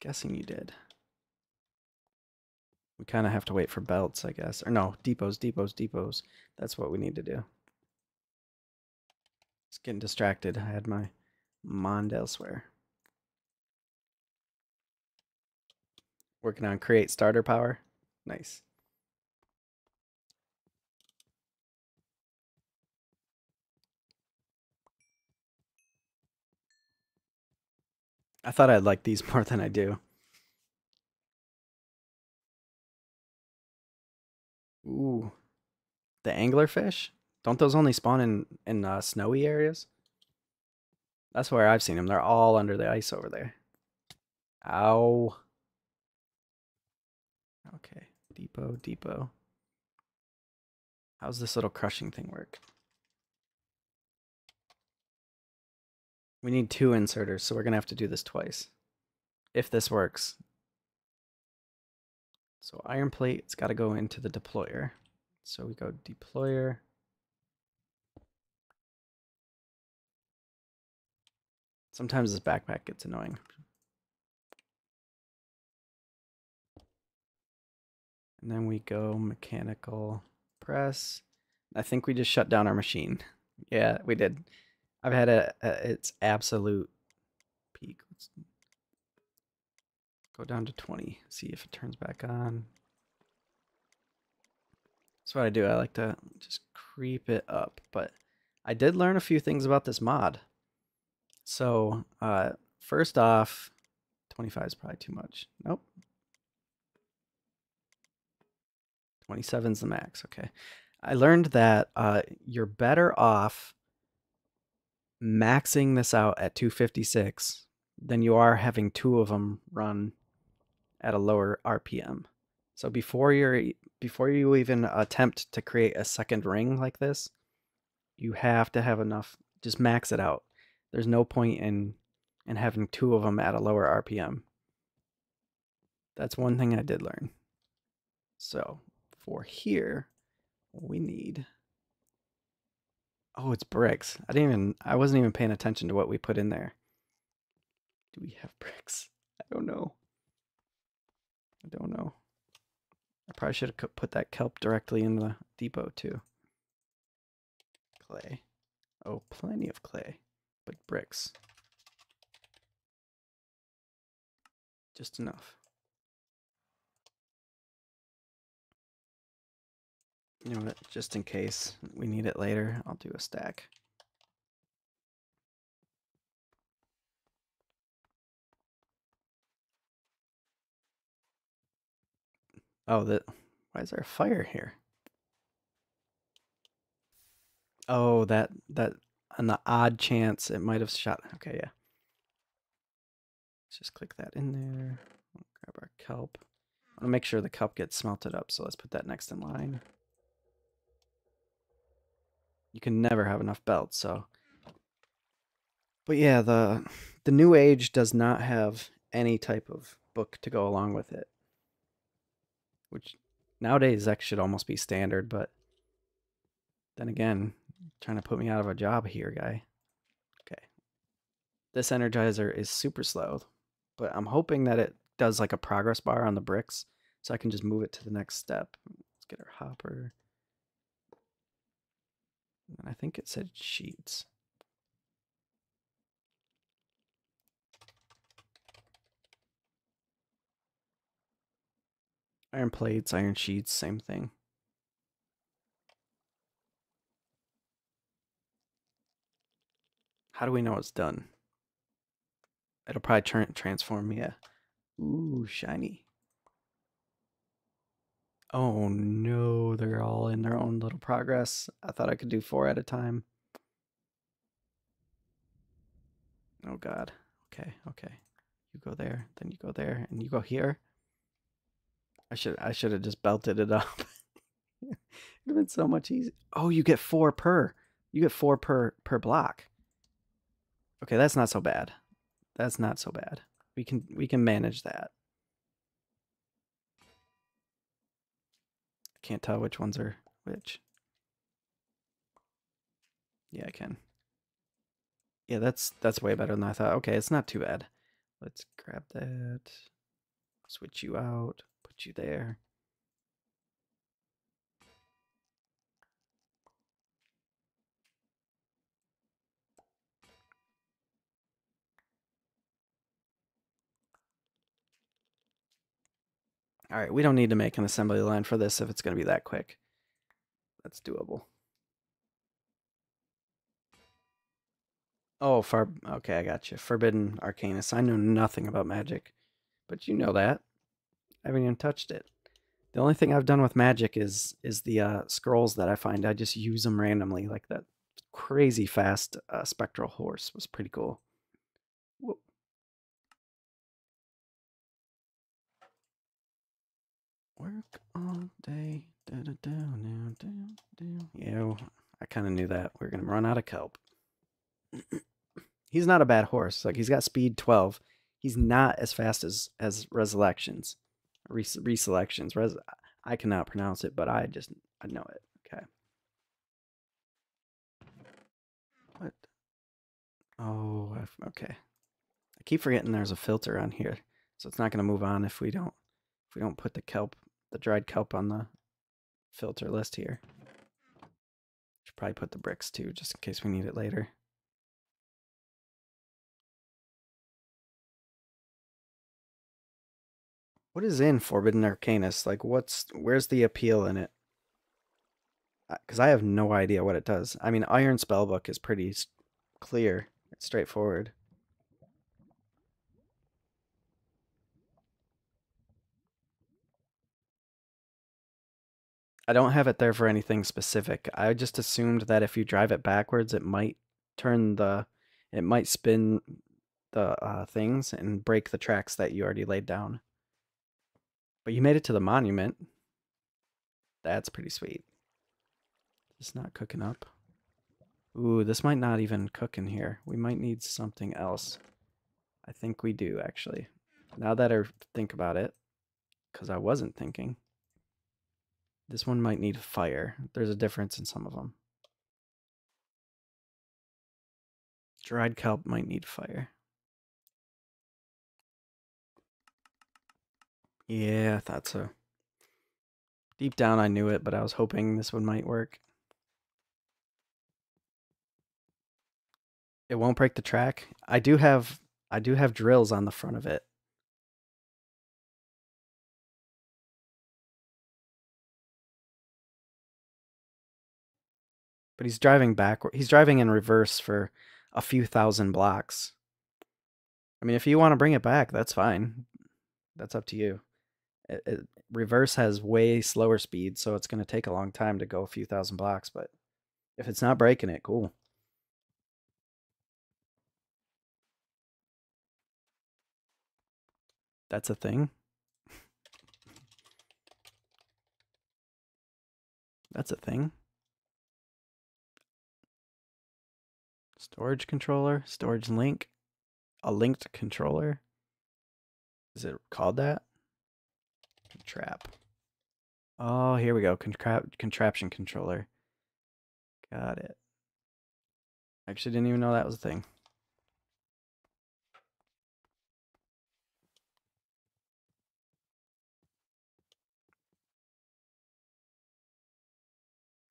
Guessing you did. We kind of have to wait for belts, I guess. Or no, depots, depots, depots. That's what we need to do. It's getting distracted. I had my mind elsewhere. Working on create starter power. Nice. I thought I'd like these [LAUGHS] more than I do. Ooh. The anglerfish? Don't those only spawn in, in uh, snowy areas? That's where I've seen them. They're all under the ice over there. Ow. Okay. Depot, depot. How's this little crushing thing work? We need two inserters, so we're going to have to do this twice. If this works. So iron plate, it's got to go into the deployer. So we go deployer. Sometimes this backpack gets annoying. And then we go mechanical press. I think we just shut down our machine. Yeah, we did. I've had a, a its absolute peak. Let's go down to 20. See if it turns back on. That's what I do. I like to just creep it up. But I did learn a few things about this mod. So, uh, first off, 25 is probably too much. Nope. 27 is the max. Okay. I learned that uh, you're better off maxing this out at 256 then you are having two of them run at a lower RPM. So before you're before you even attempt to create a second ring like this, you have to have enough just max it out. There's no point in in having two of them at a lower RPM. That's one thing I did learn. So, for here, we need Oh, it's bricks. I didn't even I wasn't even paying attention to what we put in there. Do we have [LAUGHS] bricks? I don't know. I don't know. I probably should have put that kelp directly in the depot too. Clay. Oh, plenty of clay, but bricks. Just enough. You know what? Just in case we need it later, I'll do a stack. Oh, that. Why is there a fire here? Oh, that that on the odd chance it might have shot. Okay, yeah. Let's just click that in there. Grab our kelp. I want to make sure the cup gets smelted up, so let's put that next in line you can never have enough belts. So, but yeah, the the new age does not have any type of book to go along with it, which nowadays that should almost be standard. But then again, trying to put me out of a job here, guy. Okay, this energizer is super slow, but I'm hoping that it does like a progress bar on the bricks, so I can just move it to the next step. Let's get our hopper. I think it said sheets. Iron plates, iron sheets, same thing. How do we know it's done? It'll probably turn transform, yeah. Ooh, shiny. Oh no, they're all in their own little progress. I thought I could do four at a time. Oh god. Okay, okay. You go there, then you go there, and you go here. I should I should have just belted it [LAUGHS] up. It'd have been so much easier. Oh, you get four per. You get four per per block. Okay, that's not so bad. That's not so bad. We can we can manage that. Can't tell which ones are which. Yeah, I can. Yeah, that's that's way better than I thought. Okay, it's not too bad. Let's grab that. Switch you out. Put you there. All right, we don't need to make an assembly line for this if it's going to be that quick. That's doable. Oh, far. Okay, I got you. Forbidden Arcanus. I know nothing about magic, but you know that. I haven't even touched it. The only thing I've done with magic is is the uh, scrolls that I find. I just use them randomly, like that crazy fast uh, spectral horse was pretty cool. Work all day. Da, da, da, now, da, da. Yeah, I kind of knew that. We are going to run out of kelp. [CLEARS THROAT] he's not a bad horse. Like, he's got speed 12. He's not as fast as, as Resurrections. Res- reselections. Res- I cannot pronounce it, but I just, I know it. Okay. What? Oh, okay. I keep forgetting there's a filter on here, so it's not going to move on if we don't if we don't put the kelp the dried kelp on the filter list here. Should probably put the bricks too, just in case we need it later. What is in Forbidden Arcanus? Like, what's where's the appeal in it? Because I have no idea what it does. I mean, Iron Spellbook is pretty clear. It's straightforward. I don't have it there for anything specific. I just assumed that if you drive it backwards, it might turn the, it might spin the uh, things and break the tracks that you already laid down. But you made it to the monument. That's pretty sweet. It's not cooking up. Ooh, this might not even cook in here. We might need something else. I think we do, actually. Now that I think about it, because I wasn't thinking. This one might need fire. There's a difference in some of them. Dried kelp might need fire. Yeah, I thought so. Deep down I knew it, but I was hoping this one might work. It won't break the track. I do have I do have drills on the front of it. But he's driving backward. He's driving in reverse for a few thousand blocks. I mean, if you want to bring it back, that's fine. That's up to you. It, it, reverse has way slower speed, so it's going to take a long time to go a few thousand blocks. But if it's not breaking it, cool. That's a thing. [LAUGHS] That's a thing. Storage controller, storage link, a linked controller. Is it called that? Trap. Oh, here we go. Contra contraption controller. Got it. Actually, didn't even know that was a thing.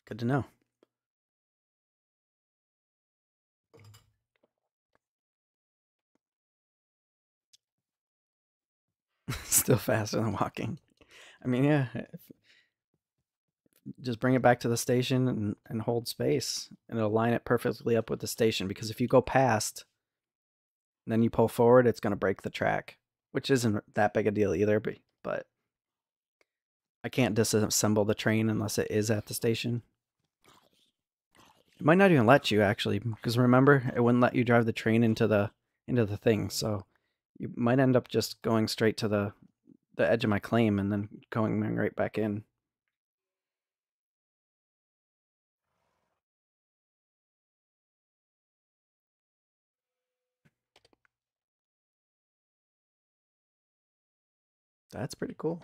Good to know. [LAUGHS] Still faster than walking. I mean, yeah. Just bring it back to the station and, and hold space, and it'll line it perfectly up with the station. Because if you go past, then you pull forward, it's going to break the track, which isn't that big a deal either. But, but I can't disassemble the train unless it is at the station. It might not even let you actually, because remember, it wouldn't let you drive the train into the into the thing. So you might end up just going straight to the the edge of my claim and then going right back in. That's pretty cool.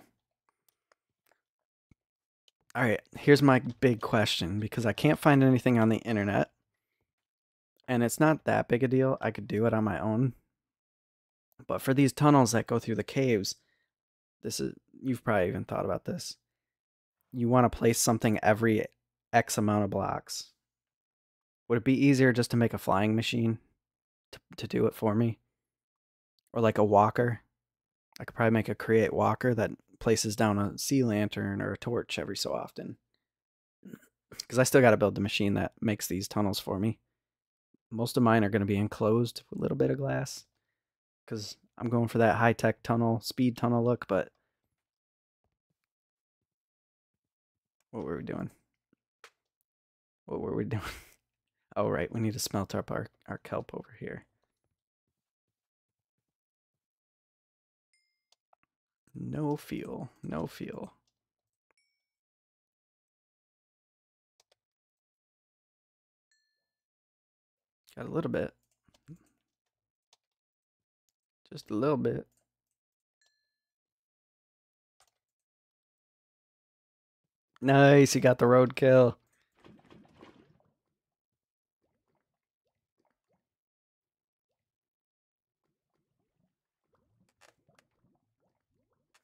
All right, here's my big question because I can't find anything on the internet. And it's not that big a deal. I could do it on my own. But for these tunnels that go through the caves, this is you've probably even thought about this. You want to place something every X amount of blocks. Would it be easier just to make a flying machine to, to do it for me? Or like a walker? I could probably make a create walker that places down a sea lantern or a torch every so often. [CLEARS THROAT] Because I still got to build the machine that makes these tunnels for me. Most of mine are going to be enclosed with a little bit of glass. Because I'm going for that high tech tunnel, speed tunnel look, but. What were we doing? What were we [LAUGHS] doing? Oh, right. We need to smelt up our, our kelp over here. No fuel. No fuel. Got a little bit. Just a little bit. Nice, you got the roadkill.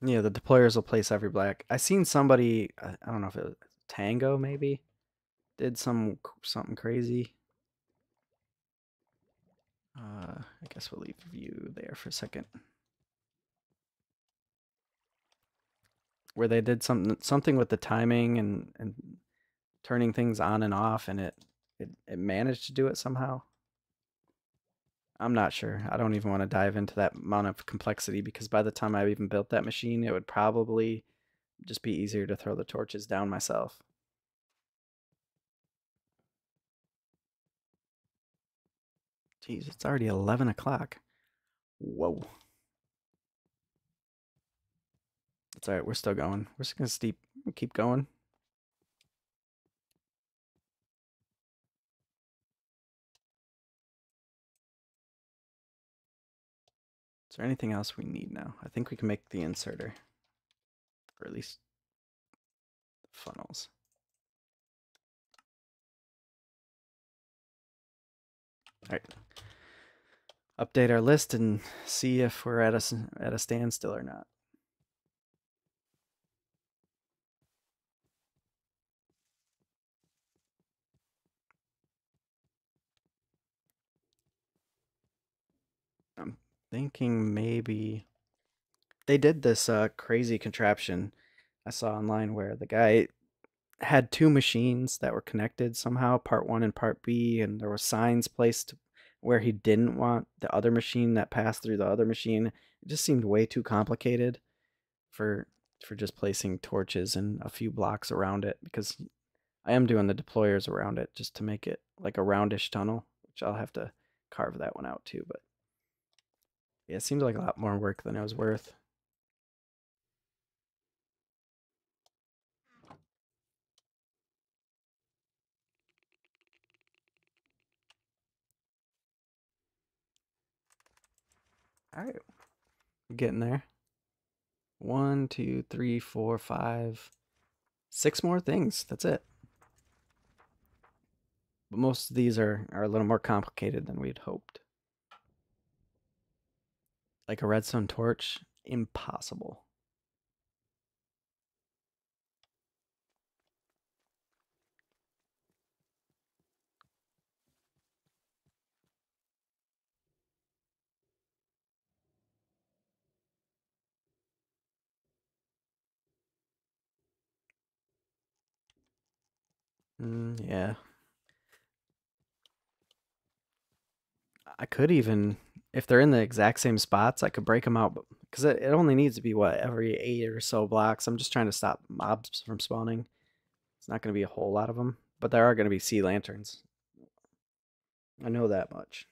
Yeah, the deployers will place every black. I seen somebody, I I don't know if it was Tango maybe, did some something crazy. Uh, I guess we'll leave view there for a second. Where they did something something with the timing and and turning things on and off, and it it, it managed to do it somehow. I'm not sure. I don't even want to dive into that amount of complexity because by the time I've even built that machine, it would probably just be easier to throw the torches down myself. Jeez, it's already 11 o'clock. Whoa. It's all right. We're still going. We're just going to keep going. Is there anything else we need now? I think we can make the inserter. Or at least the funnels. All right. Update our list and see if we're at a, at a standstill or not. I'm thinking maybe they did this uh, crazy contraption I saw online where the guy had two machines that were connected somehow, part one and part B, and there were signs placed where he didn't want the other machine that passed through the other machine. It just seemed way too complicated for for just placing torches and a few blocks around it because I am doing the deployers around it just to make it like a roundish tunnel, which I'll have to carve that one out too, but yeah, it seemed like a lot more work than it was worth. All right, we're getting there. One, two, three, four, five, six more things. That's it. But most of these are, are a little more complicated than we'd hoped. Like a redstone torch, impossible. Mm, yeah. I could even, if they're in the exact same spots, I could break them out because it, it only needs to be what every eight or so blocks. I'm just trying to stop mobs from spawning. It's not going to be a whole lot of them, but there are going to be sea lanterns. I know that much.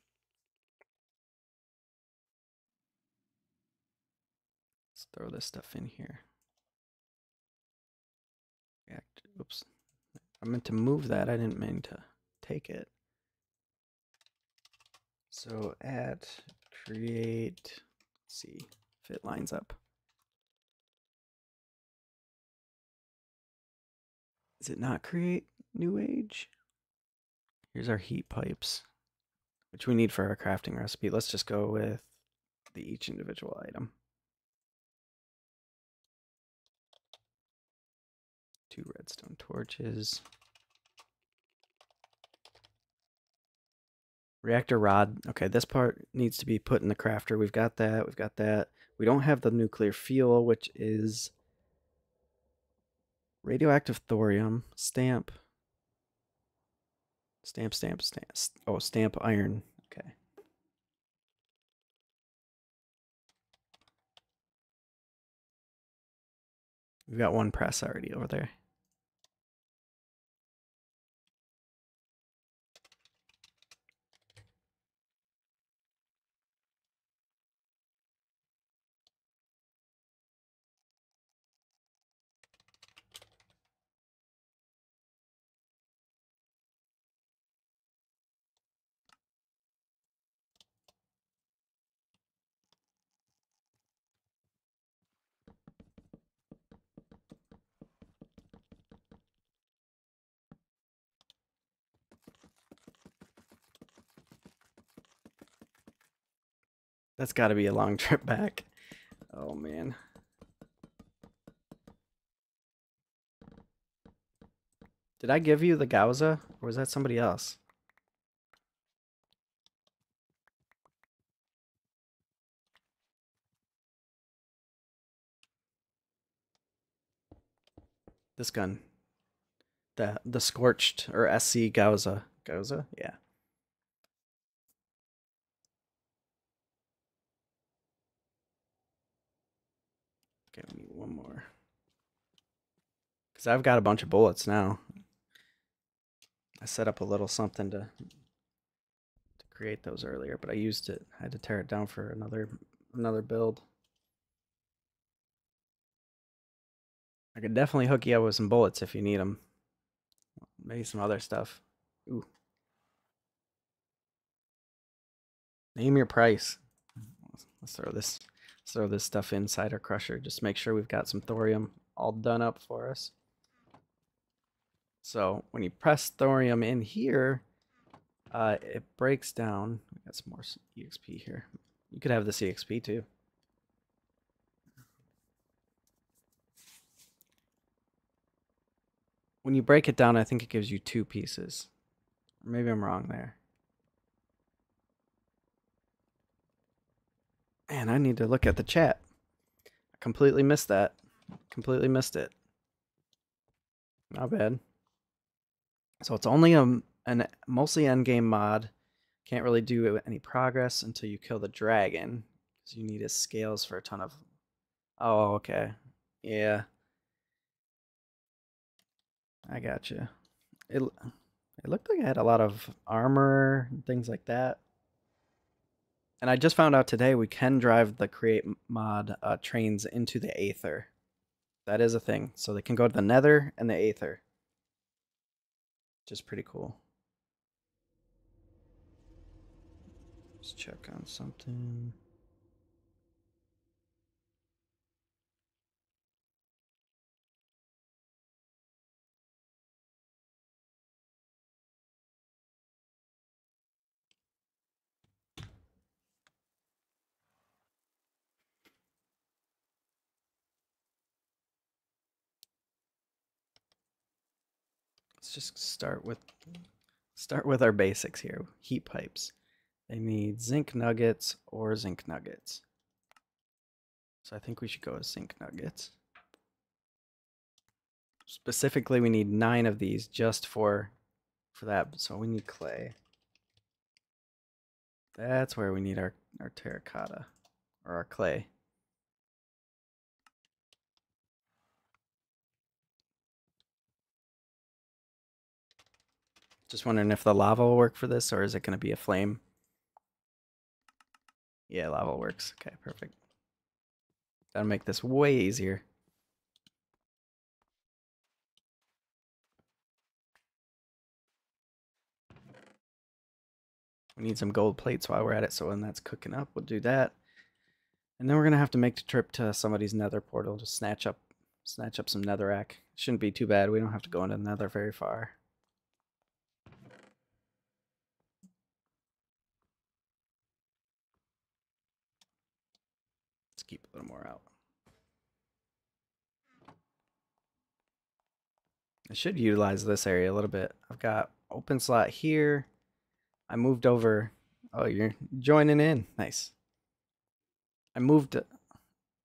Let's throw this stuff in here. Oops. I meant to move that. I didn't mean to take it. So at create, see if it lines up. Is it not create new age? Here's our heat pipes, which we need for our crafting recipe. Let's just go with the each individual item. Two redstone torches. Reactor rod. Okay, this part needs to be put in the crafter. We've got that. We've got that. We don't have the nuclear fuel, which is radioactive thorium, stamp, stamp, stamp, stamp. Oh, stamp iron. Okay. We've got one press already over there. That's got to be a long [LAUGHS] trip back. Oh man. Did I give you the Gauza or was that somebody else? This gun. The the scorched or SC Gauza. Gauza? Yeah. We need one more. Because I've got a bunch of bullets now. I set up a little something to to create those earlier, but I used it. I had to tear it down for another another build. I could definitely hook you up with some bullets if you need them. Maybe some other stuff. Ooh. Name your price. Let's throw this let's throw this stuff inside our crusher. Just make sure we've got some thorium all done up for us. So when you press thorium in here, uh, it breaks down. We got some more EXP here. You could have this EXP too. When you break it down, I think it gives you two pieces. Maybe I'm wrong there. Man, I need to look at the chat. I completely missed that. Completely missed it. Not bad. So it's only a an mostly endgame mod. Can't really do any progress until you kill the dragon. Because you need his scales for a ton of... Oh, okay. Yeah. I got you. It, it looked like I had a lot of armor and things like that. And I just found out today we can drive the create mod uh, trains into the Aether. That is a thing. So they can go to the Nether and the Aether. Which is pretty cool. Let's check on something. Just start with start with our basics here. Heat pipes. They need zinc nuggets or zinc nuggets. So I think we should go with zinc nuggets. Specifically, we need nine of these just for for that. So we need clay. That's where we need our, our terracotta or our clay. Just wondering if the lava will work for this or is it going to be a flame? Yeah, lava works. Okay, perfect. That'll make this way easier. We need some gold plates while we're at it, so when that's cooking up, we'll do that. And then we're gonna have to make the trip to somebody's nether portal to snatch up snatch up some netherrack. Shouldn't be too bad. We don't have to go into the nether very far. keep a little more out. I should utilize this area a little bit. I've got open slot here. I moved over. Oh, you're joining in. Nice. I moved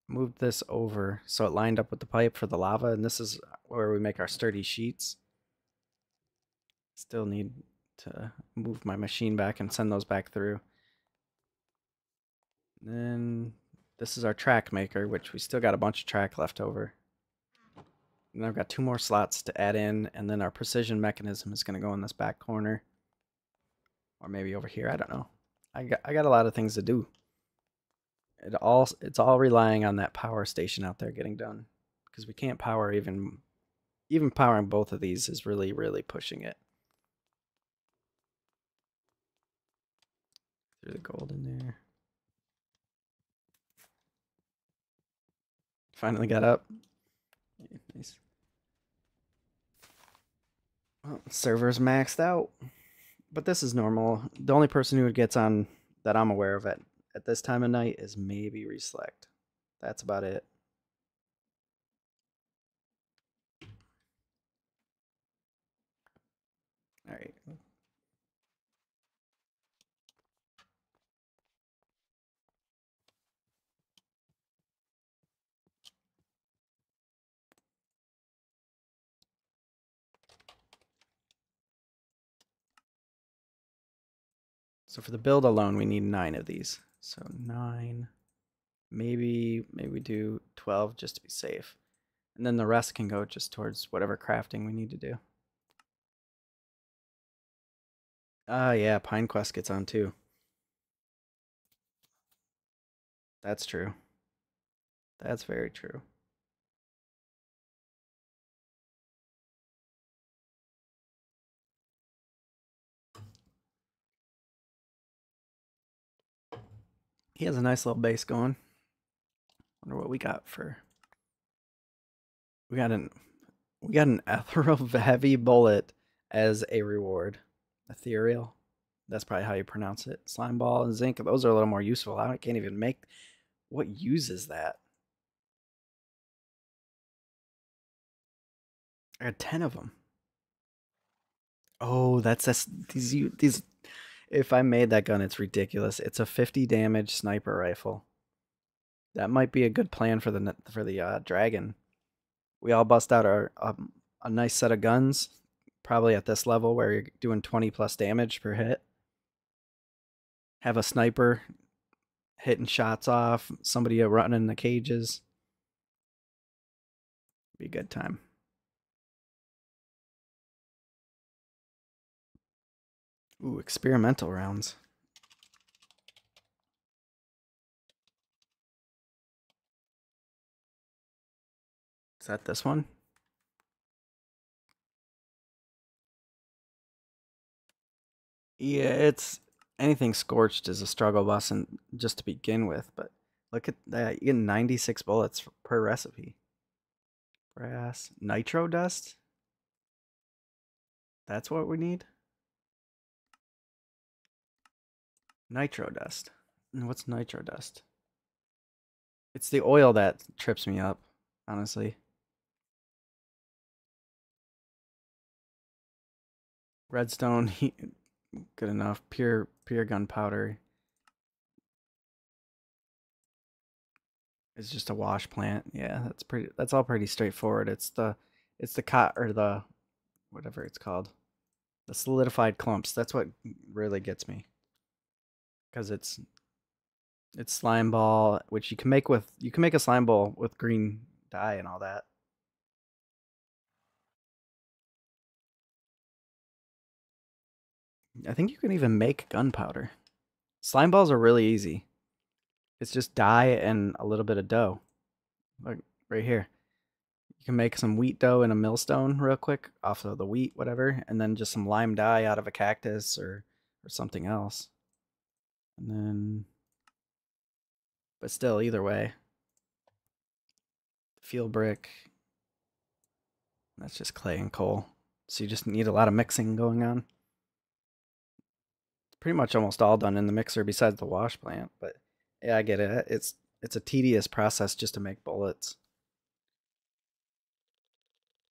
moved this over so it lined up with the pipe for the lava, and this is where we make our sturdy sheets. Still need to move my machine back and send those back through. Then this is our track maker, which we still got a bunch of track left over. And I've got two more slots to add in, and then our precision mechanism is going to go in this back corner. Or maybe over here, I don't know. I got, I got a lot of things to do. It all it's all relying on that power station out there getting done because we can't power even even powering both of these is really really pushing it. Through the gold in there. Finally got up. Nice. Well, server's maxed out. But this is normal. The only person who gets on that I'm aware of at, at this time of night is maybe Reselect. That's about it. All right. So for the build alone, we need nine of these. So nine, maybe maybe we do 12 just to be safe. And then the rest can go just towards whatever crafting we need to do. Ah, uh, yeah, Pine Quest gets on too. That's true. That's very true. He has a nice little base going. Wonder what we got for. We got an we got an [LAUGHS] ethereal heavy bullet as a reward. Ethereal. That's probably how you pronounce it. Slime ball and zinc. Those are a little more useful. I can't even make. What uses that? I got ten of them. Oh, that's this, these you these if I made that gun, it's ridiculous. It's a 50 damage sniper rifle. That might be a good plan for the for the uh, dragon. We all bust out our um, a nice set of guns, probably at this level where you're doing 20 plus damage per hit. Have a sniper hitting shots off, somebody running in the cages. Be a good time. Ooh, experimental rounds. Is that this one? Yeah, it's anything scorched is a struggle bus and just to begin with, but look at that. You get 96 bullets per recipe. Brass. Nitro dust? That's what we need? Nitro dust. What's nitro dust? It's the oil that trips me up, honestly. Redstone, [LAUGHS] good enough. Pure, pure gunpowder. It's just a wash plant. Yeah, that's pretty. That's all pretty straightforward. It's the, it's the cot or the, whatever it's called, the solidified clumps. That's what really gets me because it's it's slime ball, which you can make with you can make a slime ball with green dye and all that. I think you can even make gunpowder. Slime balls are really easy. It's just dye and a little bit of dough. Like right here. You can make some wheat dough in a millstone real quick off of the wheat, whatever, and then just some lime dye out of a cactus or or something else. And then, but still, either way, field brick, that's just clay and coal. So you just need a lot of mixing going on. It's pretty much almost all done in the mixer besides the wash plant, but yeah, I get it. It's it's a tedious process just to make bullets.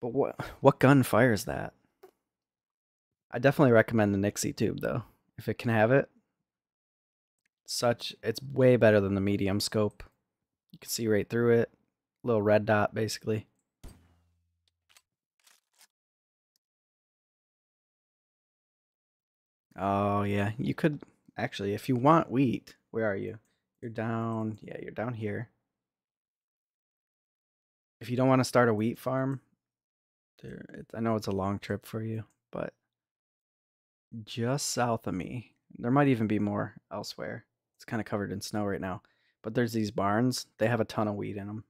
But what what gun fires that? I definitely recommend the Nixie tube though. If it can have it, such it's way better than the medium scope. You can see right through it. Little red dot, basically. Oh, yeah. You could actually, if you want wheat, where are you? You're down. Yeah, you're down here. If you don't want to start a wheat farm, there, it, I know it's a long trip for you, but just south of me, there might even be more elsewhere. It's kind of covered in snow right now, but there's these barns. They have a ton of wheat in them.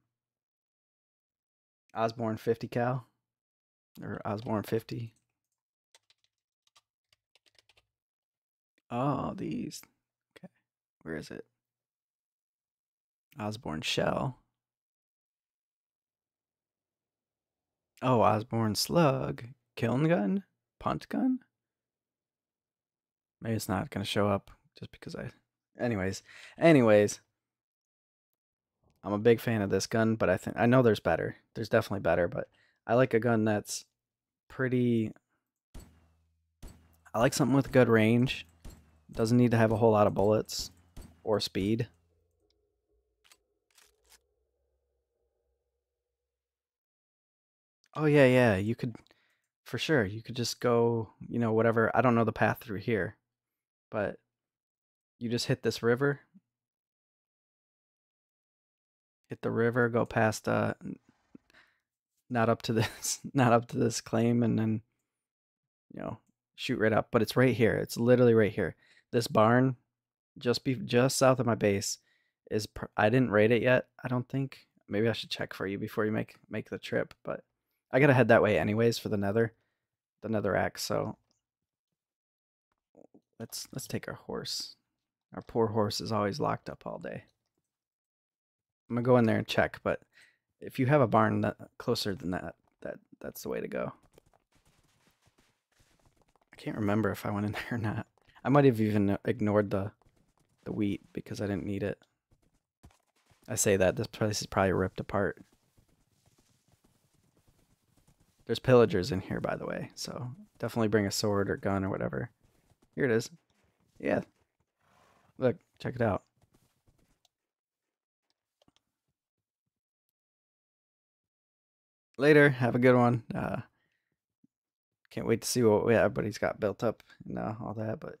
Osborne 50 cal or Osborne 50. Oh, these. Okay. Where is it? Osborne Shell. Oh, Osborne Slug. Kiln Gun? Punt Gun? Maybe it's not going to show up just because I. Anyways. Anyways. I'm a big fan of this gun, but I think I know there's better. There's definitely better, but I like a gun that's pretty I like something with good range doesn't need to have a whole lot of bullets or speed. Oh yeah, yeah, you could for sure. You could just go, you know, whatever. I don't know the path through here, but you just hit this river. Hit the river, go past uh not up to this [LAUGHS] not up to this claim and then you know, shoot right up, but it's right here. It's literally right here. This barn, just be just south of my base, is I didn't rate it yet. I don't think. Maybe I should check for you before you make make the trip. But I gotta head that way anyways for the Nether, the Netherrack. So let's let's take our horse. Our poor horse is always locked up all day. I'm gonna go in there and check, but if you have a barn that closer than that, that that's the way to go. I can't remember if I went in [LAUGHS] there or not. I might have even uh, ignored the the wheat because I didn't need it. I say that this place is probably ripped apart. There's pillagers in here, by the way, so definitely bring a sword or gun or whatever. Here it is. Yeah. Look, check it out. Later. Have a good one. Uh, can't wait to see what everybody's got built up and uh, all that, but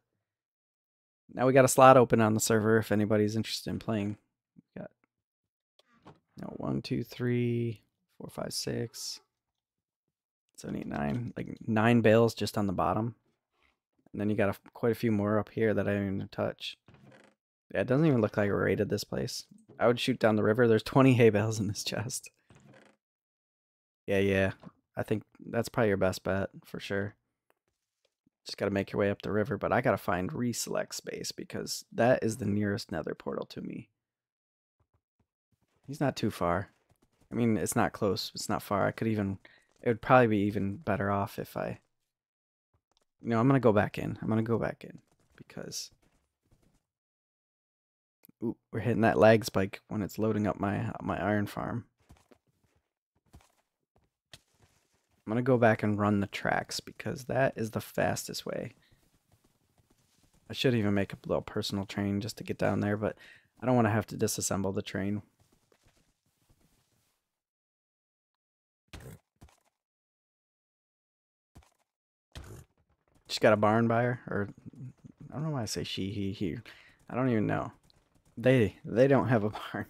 now we got a slot open on the server if anybody's interested in playing. We got know, one, two, three, four, five, six, seven, eight, nine, like nine bales just on the bottom. And then you got a, quite a few more up here that I didn't even touch. Yeah, it doesn't even look like we raided this place. I would shoot down the river. There's 20 hay bales in this chest. Yeah, yeah. I think that's probably your best bet for sure. Just got to make your way up the river, but I got to find reselect space because that is the nearest nether portal to me. He's not too far. I mean, it's not close. It's not far. I could even, it would probably be even better off if I, you know, I'm going to go back in. I'm going to go back in because, ooh, we're hitting that lag spike when it's loading up my, my iron farm. I'm to go back and run the tracks because that is the fastest way. I should even make a little personal train just to get down there, but I don't want to have to disassemble the train. She's got a barn buyer, or I don't know why I say she, he, he. I don't even know. They they don't have a barn.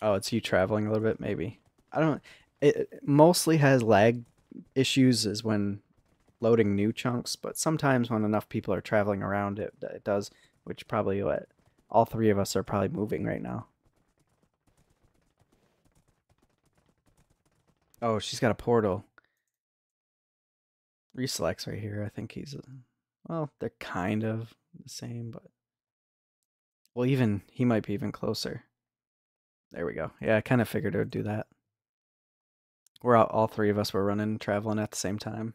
Oh, it's you traveling a little bit, maybe. I don't. It mostly has lag issues is when loading new chunks, but sometimes when enough people are traveling around, it it does. Which probably what all three of us are probably moving right now. Oh, she's got a portal. Reselects right here. I think he's. Well, they're kind of the same, but. Well, even he might be even closer. There we go. Yeah, I kind of figured it would do that. We're all, all three of us were running, traveling at the same time.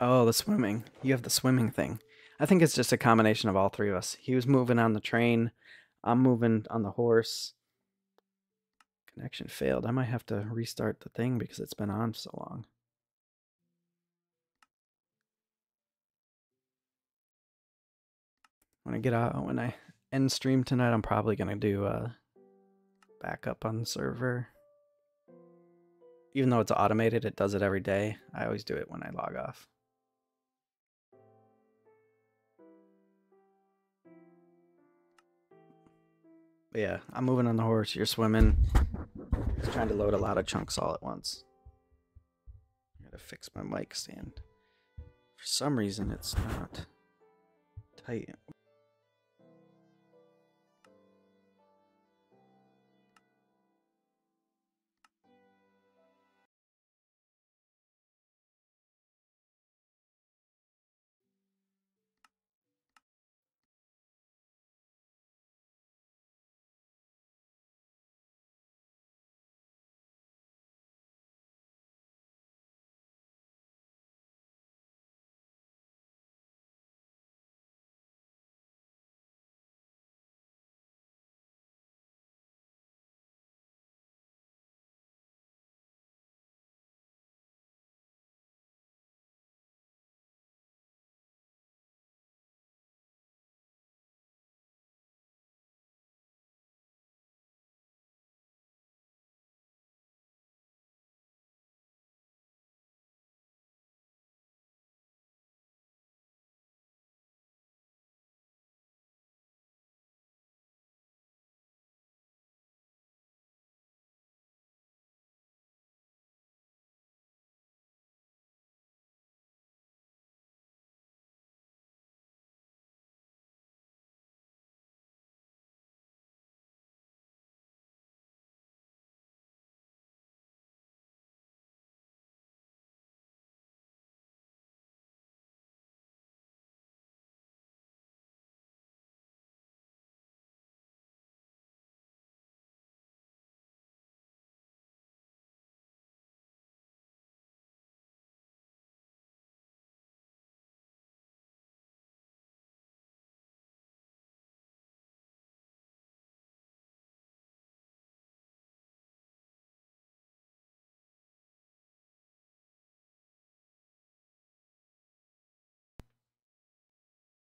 Oh, the swimming. You have the swimming thing. I think it's just a combination of all three of us. He was moving on the train. I'm moving on the horse. Connection failed. I might have to restart the thing because it's been on so long. When I get out, when I end stream tonight, I'm probably gonna do a backup on the server. Even though it's automated, it does it every day. I always do it when I log off. Yeah, I'm moving on the horse. You're swimming. Just trying to load a lot of chunks all at once. I gotta fix my mic stand. For some reason, it's not tight.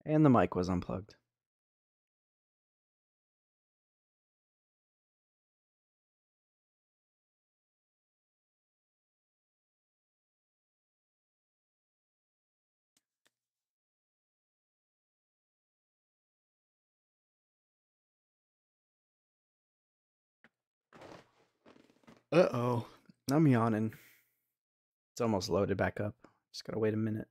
And the mic was unplugged. Uh oh. I'm yawning. It's almost loaded back up. Just gotta wait a minute.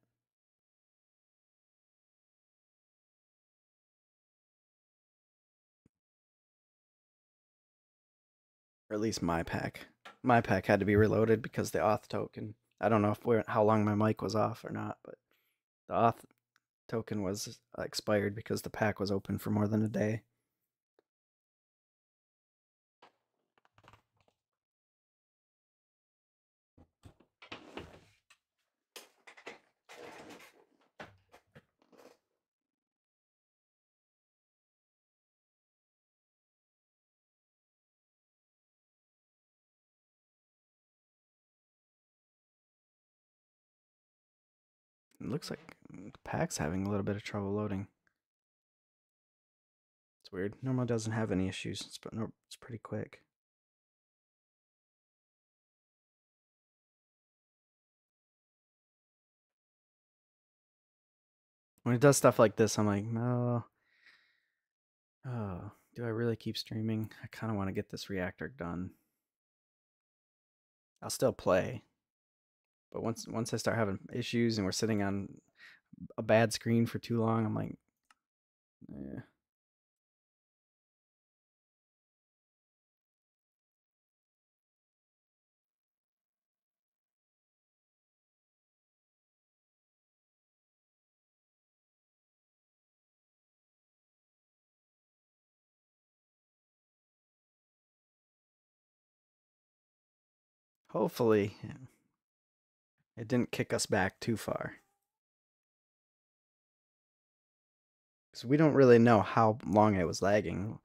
Or at least my pack. My pack had to be reloaded because the auth token. I don't know if we're how long my mic was off or not, but the auth token was uh, expired because the pack was open for more than a day. Looks like pack's having a little bit of trouble loading. It's weird. Normal doesn't have any issues. It's but no, it's pretty quick. When it does stuff like this, I'm like, no. Oh, do I really keep streaming? I kind of want to get this reactor done. I'll still play, but once once I start having issues and we're sitting on a bad screen for too long, I'm like, eh. yeah. Hopefully, it didn't kick us back too far. Because we don't really know how long it was lagging.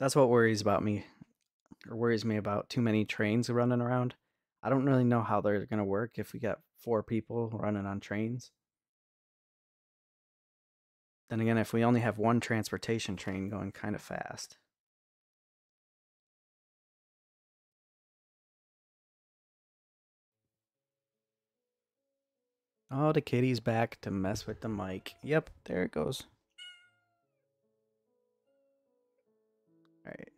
That's what worries about me, or worries me about too many trains running around. I don't really know how they're going to work if we got four people running on trains. Then again, if we only have one transportation train going kind of fast. Oh, the kitty's back to mess with the mic. Yep, there it goes. Alright.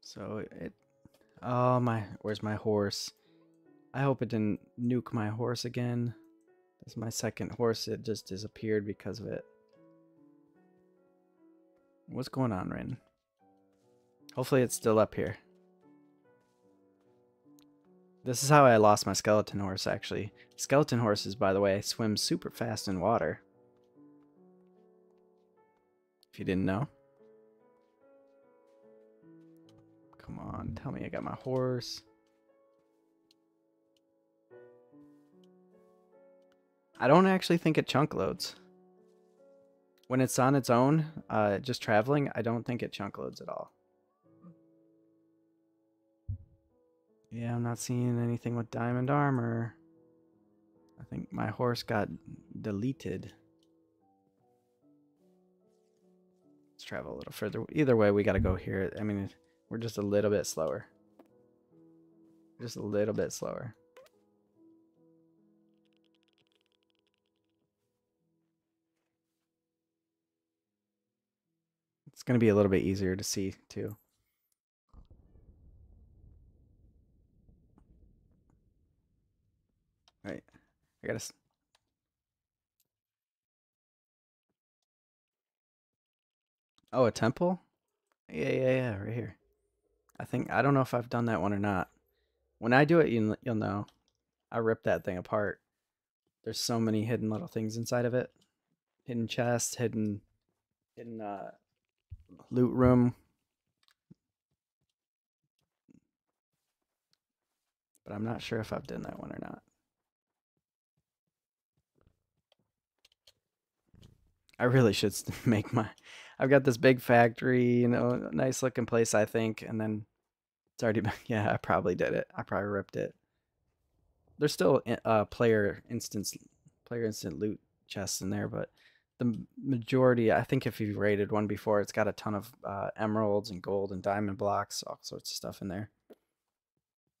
So it... Oh, my... Where's my horse? I hope it didn't nuke my horse again. That's my second horse. It just disappeared because of it. What's going on, Rin? Hopefully it's still up here. This is how I lost my skeleton horse, actually. Skeleton horses, by the way, swim super fast in water. If you didn't know. Come on, tell me I got my horse. I don't actually think it chunk loads. When it's on its own, uh, just traveling, I don't think it chunk loads at all. Yeah, I'm not seeing anything with diamond armor. I think my horse got deleted. Let's travel a little further. Either way, we got to go here. I mean, we're just a little bit slower. Just a little bit slower. It's going to be a little bit easier to see, too. Right. I gotta. Oh, a temple? Yeah, yeah, yeah, right here. I think I don't know if I've done that one or not. When I do it, you, you'll know. I rip that thing apart. There's so many hidden little things inside of it. Hidden chests, hidden, hidden uh, loot room. But I'm not sure if I've done that one or not. I really should [LAUGHS] make my. I've got this big factory, you know, nice looking place, I think, and then it's already. been. [LAUGHS] Yeah, I probably did it. I probably ripped it. There's still uh player instance, player instant loot chests in there, but the majority, I think, if you've rated one before, it's got a ton of uh, emeralds and gold and diamond blocks, all sorts of stuff in there.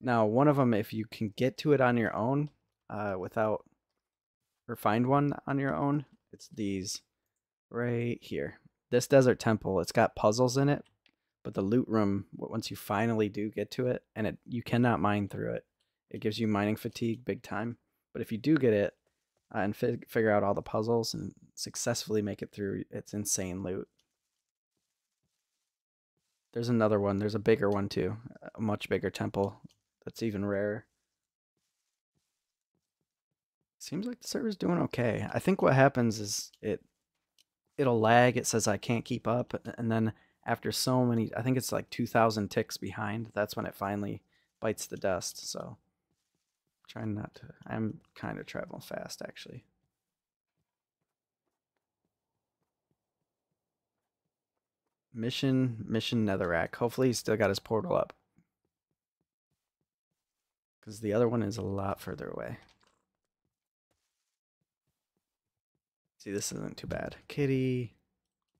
Now, one of them, if you can get to it on your own, uh, without or find one on your own, it's these right here. This desert temple, it's got puzzles in it, but the loot room, once you finally do get to it, and it you cannot mine through it, it gives you mining fatigue big time. But if you do get it uh, and fi figure out all the puzzles and successfully make it through, it's insane loot. There's another one. There's a bigger one too, a much bigger temple that's even rarer. Seems like the server's doing okay. I think what happens is it it'll lag. It says I can't keep up, and then after so many, I think it's like 2,000 ticks behind. That's when it finally bites the dust. So trying not to. I'm kind of traveling fast actually. Mission, mission Netherrack. Hopefully he's still got his portal up. Because the other one is a lot further away. See, this isn't too bad. Kitty,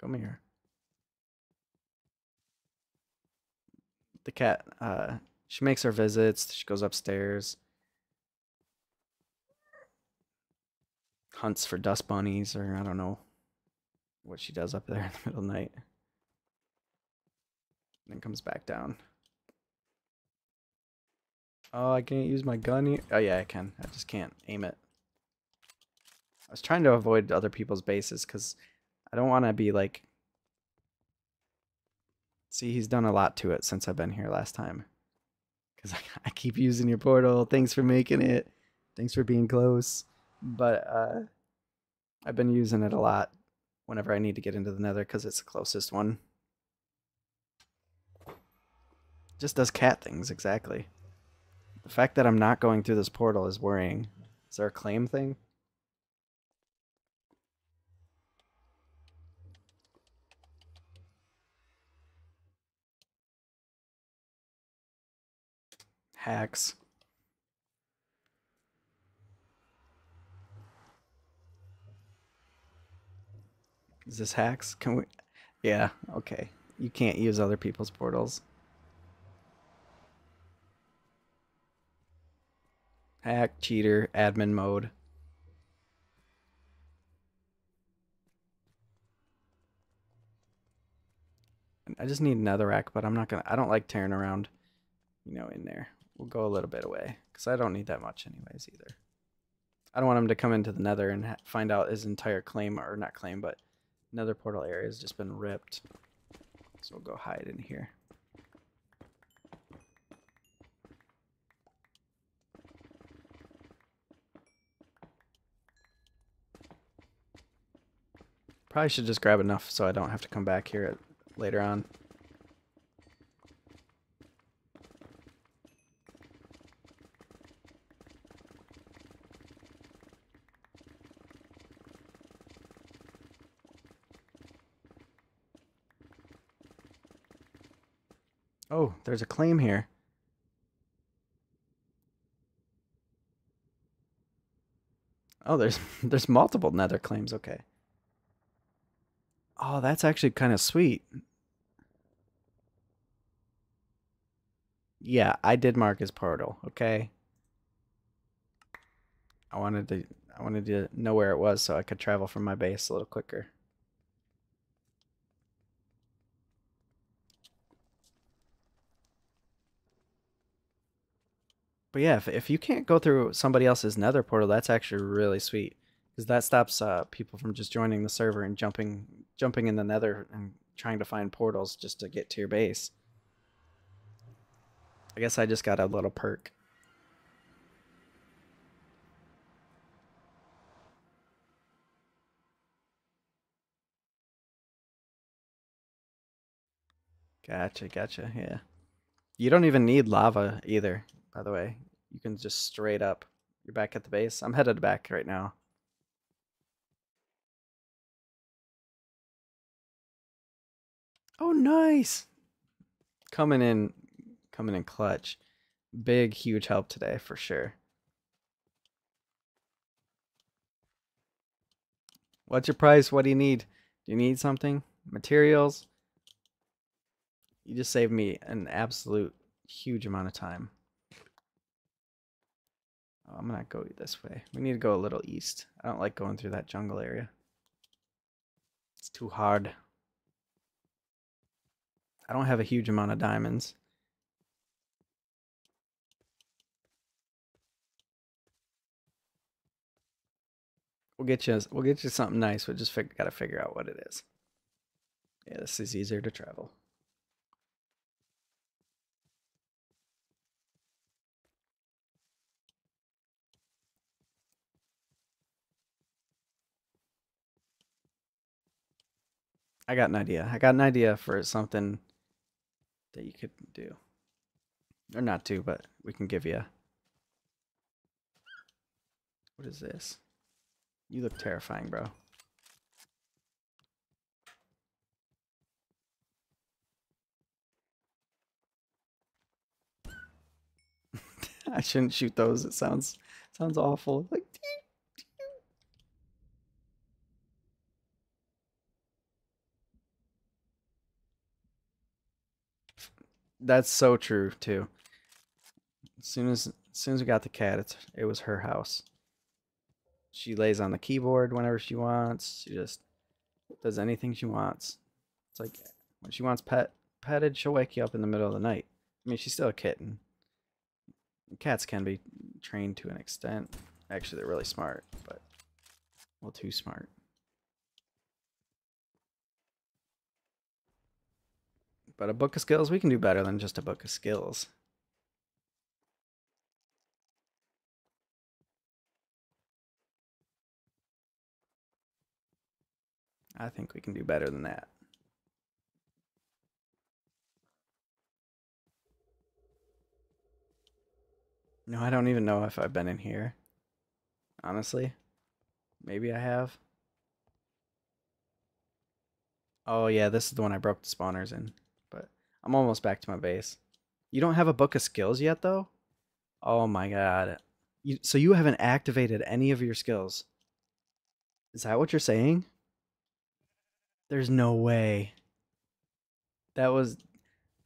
come here. The cat, uh, she makes her visits. She goes upstairs. Hunts for dust bunnies, or I don't know what she does up there in the middle of the night. And then comes back down. Oh, I can't use my gun here. Oh, yeah, I can. I just can't aim it. I was trying to avoid other people's bases because I don't want to be like. See, he's done a lot to it since I've been here last time. Because I, I keep using your portal. Thanks for making it. Thanks for being close. But uh, I've been using it a lot whenever I need to get into the nether because it's the closest one. Just does cat things, exactly. The fact that I'm not going through this portal is worrying. Is there a claim thing? Hacks. Is this hacks? Can we? Yeah, okay. You can't use other people's portals. Hack, cheater, admin mode. I just need netherrack, but I'm not gonna. I don't like tearing around, you know, in there. We'll go a little bit away because I don't need that much anyways either. I don't want him to come into the nether and find out his entire claim or not claim, but nether portal area has just been ripped. So we'll go hide in here. Probably should just grab enough so I don't have to come back here later on. Oh, there's a claim here. Oh, there's [LAUGHS] there's multiple nether claims. Okay. Oh, that's actually kind of sweet. Yeah, I did mark his portal, okay? I wanted to I wanted to know where it was so I could travel from my base a little quicker. But yeah, if, if you can't go through somebody else's nether portal, that's actually really sweet because that stops uh, people from just joining the server and jumping jumping in the nether and trying to find portals just to get to your base. I guess I just got a little perk. Gotcha, gotcha, yeah. You don't even need lava either, by the way. You can just straight up. You're back at the base. I'm headed back right now. Oh, nice. Coming in, coming in clutch. Big, huge help today for sure. What's your price? What do you need? Do you need something? Materials? You just saved me an absolute huge amount of time. Oh, I'm gonna go this way. We need to go a little east. I don't like going through that jungle area. It's too hard. I don't have a huge amount of diamonds. We'll get you we'll get you something nice. We just got to figure out what it is. Yeah, this is easier to travel. I got an idea. I got an idea for something that you could do. Or not do, but we can give you. What is this? You look terrifying, bro. [LAUGHS] I shouldn't shoot those. It sounds sounds awful. Like That's so true too. As soon as, as soon as we got the cat, it's it was her house. She lays on the keyboard whenever she wants. She just does anything she wants. It's like when she wants pet petted, she'll wake you up in the middle of the night. I mean, she's still a kitten. Cats can be trained to an extent. Actually, they're really smart, but well, too smart. But a book of skills, we can do better than just a book of skills. I think we can do better than that. No, I don't even know if I've been in here. Honestly. Maybe I have. Oh yeah, this is the one I broke the spawners in. I'm almost back to my base. You don't have a book of skills yet, though? Oh my god. You, so you haven't activated any of your skills. Is that what you're saying? There's no way. That was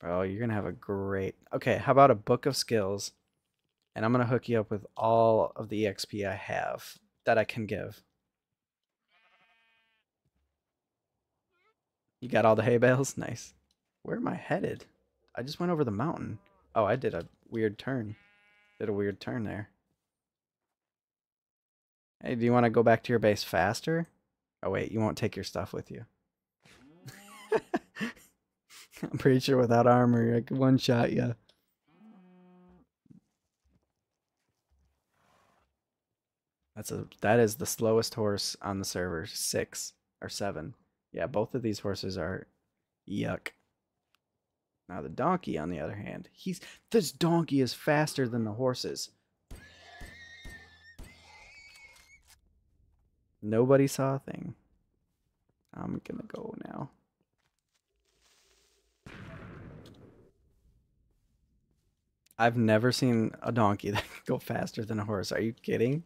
Bro, you're going to have a great. Okay, how about a book of skills? And I'm going to hook you up with all of the EXP I have that I can give. You got all the hay bales? [LAUGHS] Nice. Where am I headed? I just went over the mountain. Oh, I did a weird turn. Did a weird turn there. Hey, do you want to go back to your base faster? Oh, wait, you won't take your stuff with you. [LAUGHS] I'm pretty sure without armor, I could one shot you. That's a that is the slowest horse on the server. Six or seven. Yeah, both of these horses are yuck. Now the donkey, on the other hand, he's this donkey is faster than the horses. Nobody saw a thing. I'm gonna go now. I've never seen a donkey [LAUGHS] that can go faster than a horse. Are you kidding?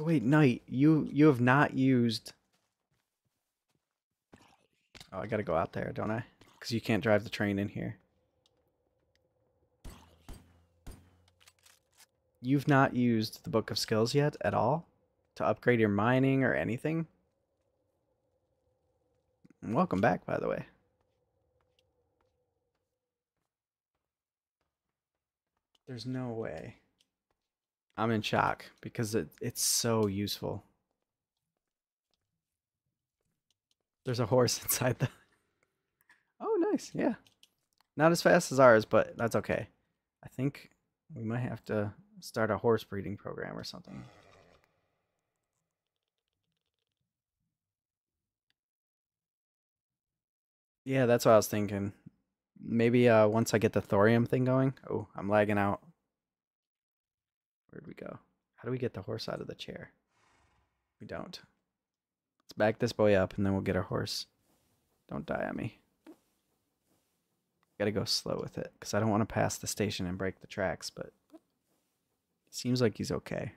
So wait, Knight, you you have not used Oh, I gotta go out there, don't I? Because you can't drive the train in here. You've not used the Book of Skills yet at all? To upgrade your mining or anything? Welcome back, by the way. There's no way. I'm in shock because it, it's so useful. There's a horse [LAUGHS] inside the... Oh, nice. Yeah. Not as fast as ours, but that's okay. I think we might have to start a horse breeding program or something. Yeah, that's what I was thinking. Maybe uh, once I get the thorium thing going. Oh, I'm lagging out. Where'd we go? How do we get the horse out of the chair? We don't. Let's back this boy up and then we'll get our horse. Don't die on me. Gotta go slow with it because I don't want to pass the station and break the tracks, but seems like he's okay.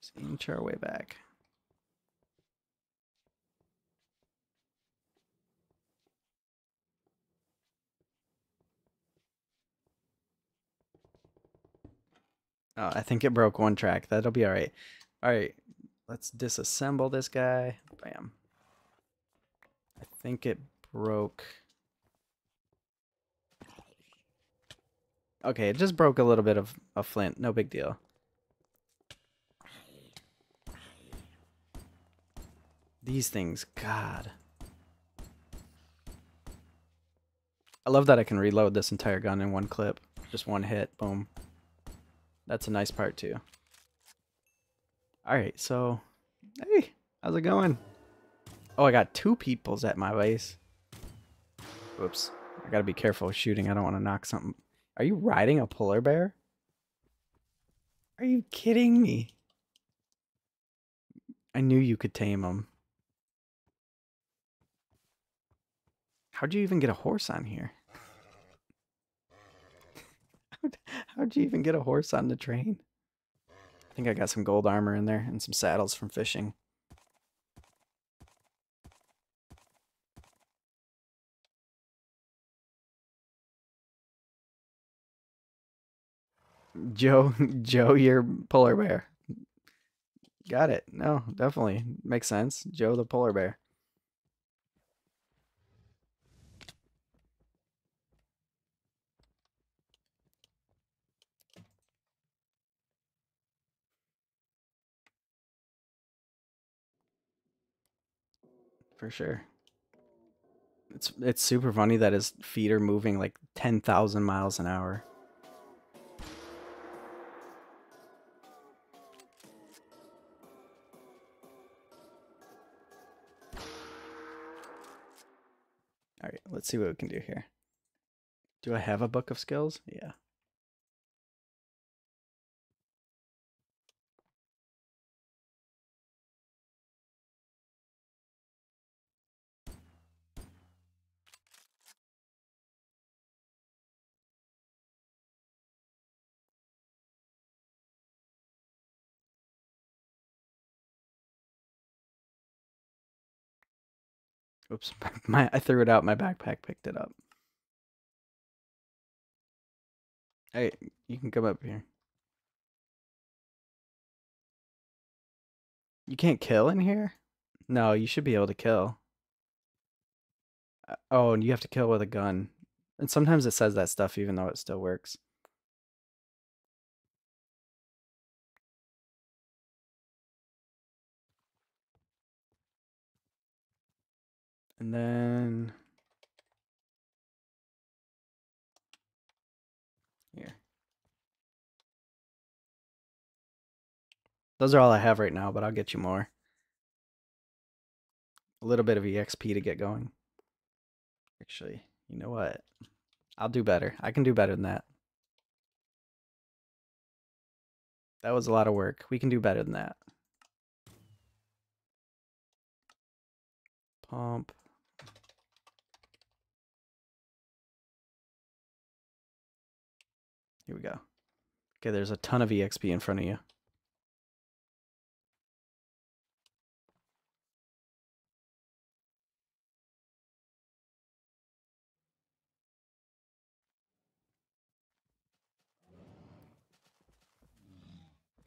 Just inch our way back. Oh, I think it broke one track. That'll be all right. All right, let's disassemble this guy. Bam. I think it broke. Okay, it just broke a little bit of a flint. No big deal. These things, God. I love that I can reload this entire gun in one clip. Just one hit, boom. That's a nice part too. Alright, so... Hey, how's it going? Oh, I got two peoples at my base. Whoops. I gotta be careful with shooting. I don't want to knock something. Are you riding a polar bear? Are you kidding me? I knew you could tame them. How'd you even get a horse on here? How'd you even get a horse on the train? I think I got some gold armor in there and some saddles from fishing. Joe, [LAUGHS] Joe, your polar bear. Got it. No, definitely makes sense. Joe the polar bear. For sure. It's it's super funny that his feet are moving like 10,000 miles an hour. All right, let's see what we can do here. Do I have a book of skills? Yeah. Oops, [LAUGHS] my I threw it out. My backpack picked it up. Hey, you can come up here. You can't kill in here? No, you should be able to kill. Uh, oh, and you have to kill with a gun. And sometimes it says that stuff even though it still works. And then here. Those are all I have right now, but I'll get you more. A little bit of EXP to get going. Actually, you know what? I'll do better. I can do better than that. That was a lot of work. We can do better than that. Pump. Here we go. Okay, there's a ton of EXP in front of you.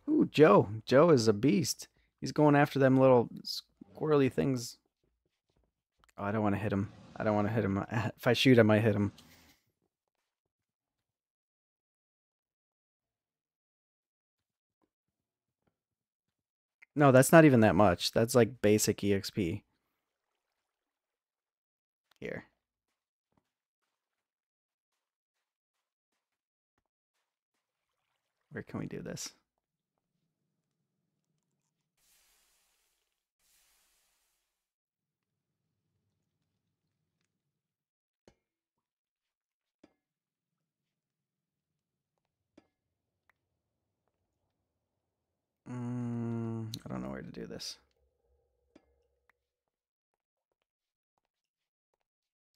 Ooh, Joe. Joe is a beast. He's going after them little squirrely things. Oh, I don't want to hit him. I don't want to hit him. [LAUGHS] If I shoot, I might hit him. No, that's not even that much. That's like basic EXP. Here. Where can we do this? Mm, I don't know where to do this.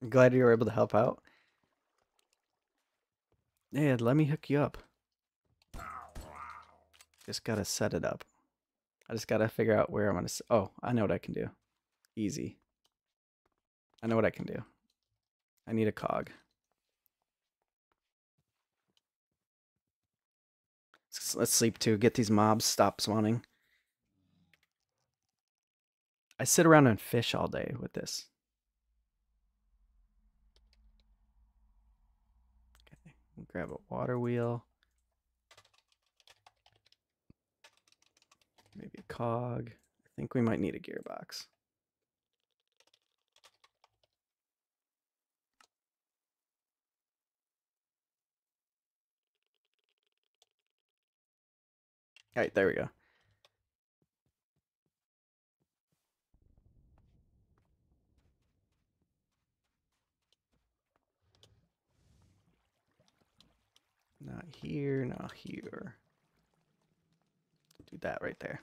I'm glad you were able to help out. Yeah, let me hook you up. Just gotta set it up. I just gotta figure out where I'm gonna. Oh, I know what I can do. Easy. I know what I can do. I need a cog. Let's sleep too. Get these mobs stop spawning. I sit around and fish all day with this. Okay, grab a water wheel. Maybe a cog. I think we might need a gearbox. Right, there we go. Not here, not here. Do that right there.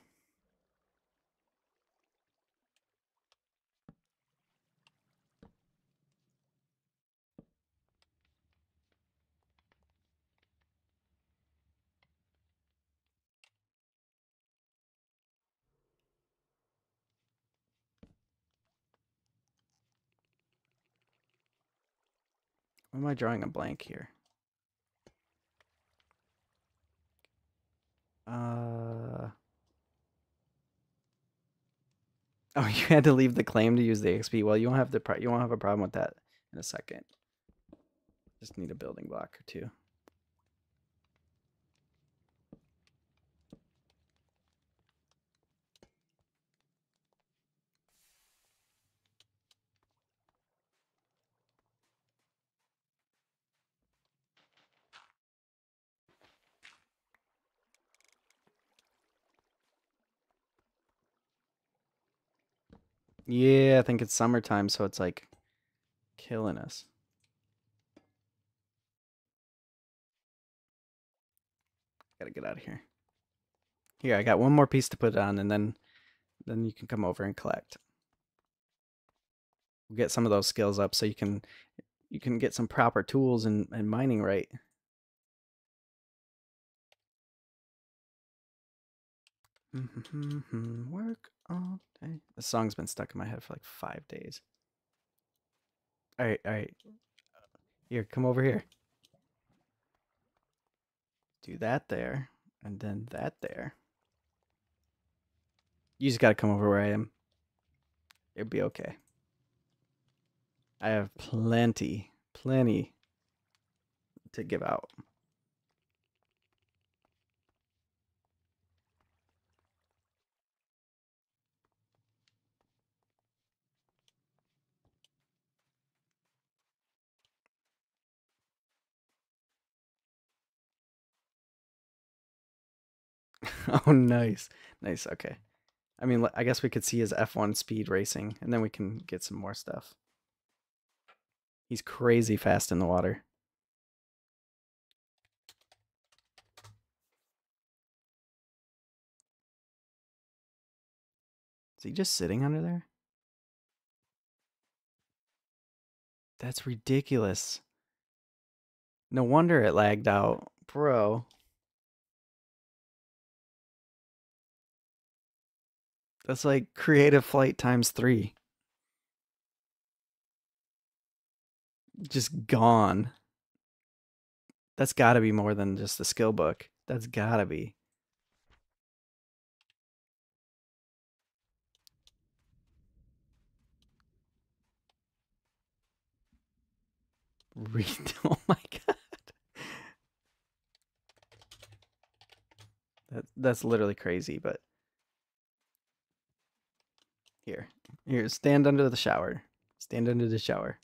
Am I drawing a blank here? Uh. [LAUGHS] Oh, you had to leave the claim to use the XP. Well, you won't have the you won't have a problem with that in a second. Just need a building block or two. Yeah, I think it's summertime, so it's like killing us. Gotta get out of here. Here, I got one more piece to put on, and then then you can come over and collect. We'll get some of those skills up so you can you can get some proper tools and, and mining right. Mm -hmm, mm -hmm, Work all day. The song's been stuck in my head for like five days. All right, all right. Here, come over here. Do that there, and then that there. You just gotta come over where I am. It'll be okay. I have plenty, plenty to give out. [LAUGHS] oh, nice. Nice. Okay. I mean, I guess we could see his F1 speed racing, and then we can get some more stuff. He's crazy fast in the water. Is he just sitting under there? That's ridiculous. No wonder it lagged out. Bro. That's like creative flight times three. Just gone. That's got to be more than just the skill book. That's got to be. Read. [LAUGHS] Oh my god. That that's literally crazy, but here. Here, stand under the shower. Stand under the shower.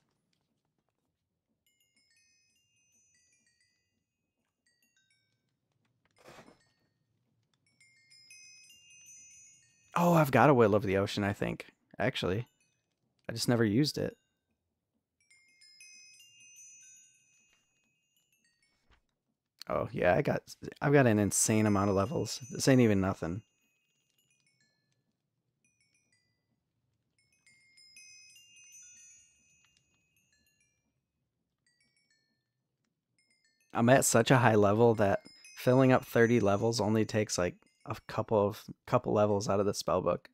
Oh, I've got a Will of the Ocean, I think. Actually. I just never used it. Oh, yeah, I got I've got an insane amount of levels. This ain't even nothing. I'm at such a high level that filling up 30 levels only takes like a couple of couple levels out of the spell book.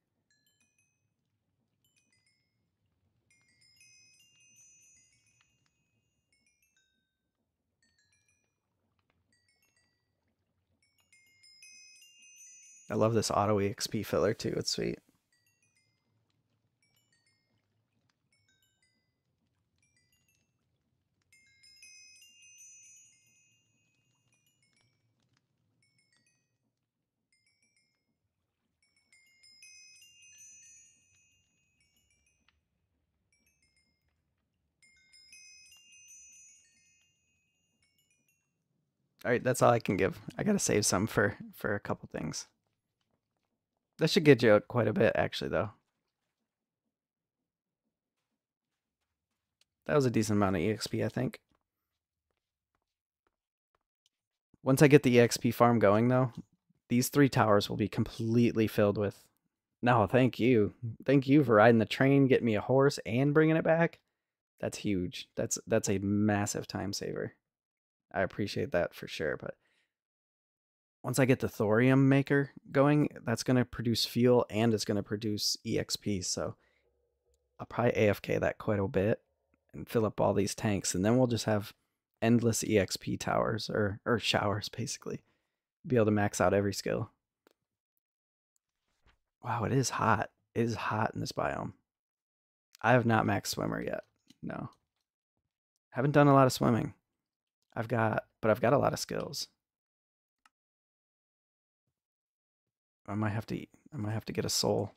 I love this auto EXP filler too. It's sweet. All right, that's all I can give. I gotta save some for for a couple things. That should get you quite a bit, actually, though. That was a decent amount of EXP, I think. Once I get the EXP farm going, though, these three towers will be completely filled with... No, thank you. Thank you for riding the train, getting me a horse, and bringing it back. That's huge. That's that's a massive time saver. I appreciate that for sure, but once I get the thorium maker going, that's going to produce fuel and it's going to produce EXP. So I'll probably AFK that quite a bit and fill up all these tanks. And then we'll just have endless EXP towers or, or showers, basically. Be able to max out every skill. Wow, it is hot. It is hot in this biome. I have not maxed swimmer yet. No. Haven't done a lot of swimming. I've got, but I've got a lot of skills. I might have to eat, I might have to get a soul.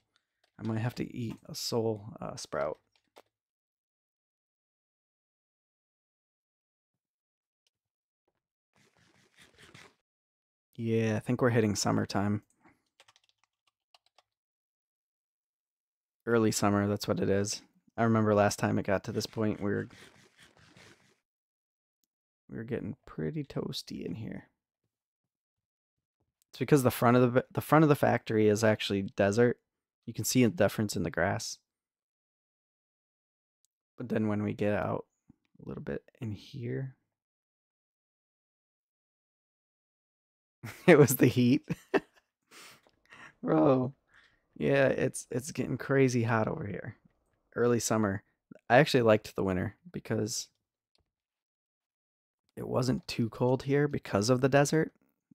I might have to eat a soul uh, sprout. Yeah, I think we're hitting summertime. Early summer, that's what it is. I remember last time it got to this point, we were we were getting pretty toasty in here. It's because the front of the the front of the factory is actually desert. You can see a mm-hmm. difference in the grass. But then when we get out a little bit in here, [LAUGHS] it was the heat. [LAUGHS] Bro. Yeah, it's it's getting crazy hot over here. Early summer. I actually liked the winter because it wasn't too cold here because of the desert.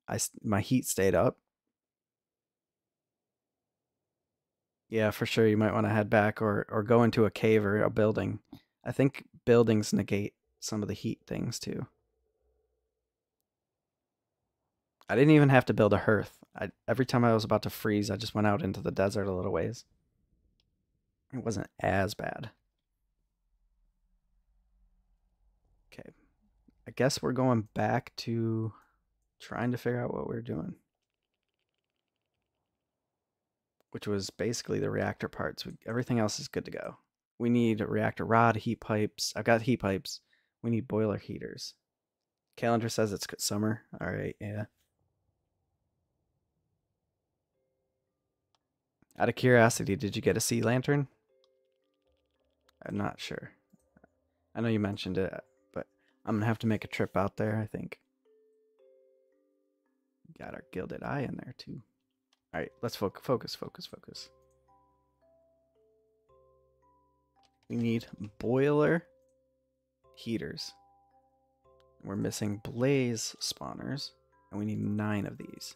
I my heat stayed up. Yeah, for sure. You might want to head back or or go into a cave or a building. I think buildings negate some of the heat things too. I didn't even have to build a hearth. I, every time I was about to freeze, I just went out into the desert a little ways. It wasn't as bad. Okay. I guess we're going back to trying to figure out what we're doing. Which was basically the reactor parts. Everything else is good to go. We need a reactor rod, heat pipes. I've got heat pipes. We need boiler heaters. Calendar says it's summer. All right, yeah. Out of curiosity, did you get a sea lantern? I'm not sure. I know you mentioned it, I'm gonna have to make a trip out there, I think. Got our gilded eye in there too. Alright, let's fo focus, focus, focus. We need boiler heaters. We're missing blaze spawners, and we need nine of these.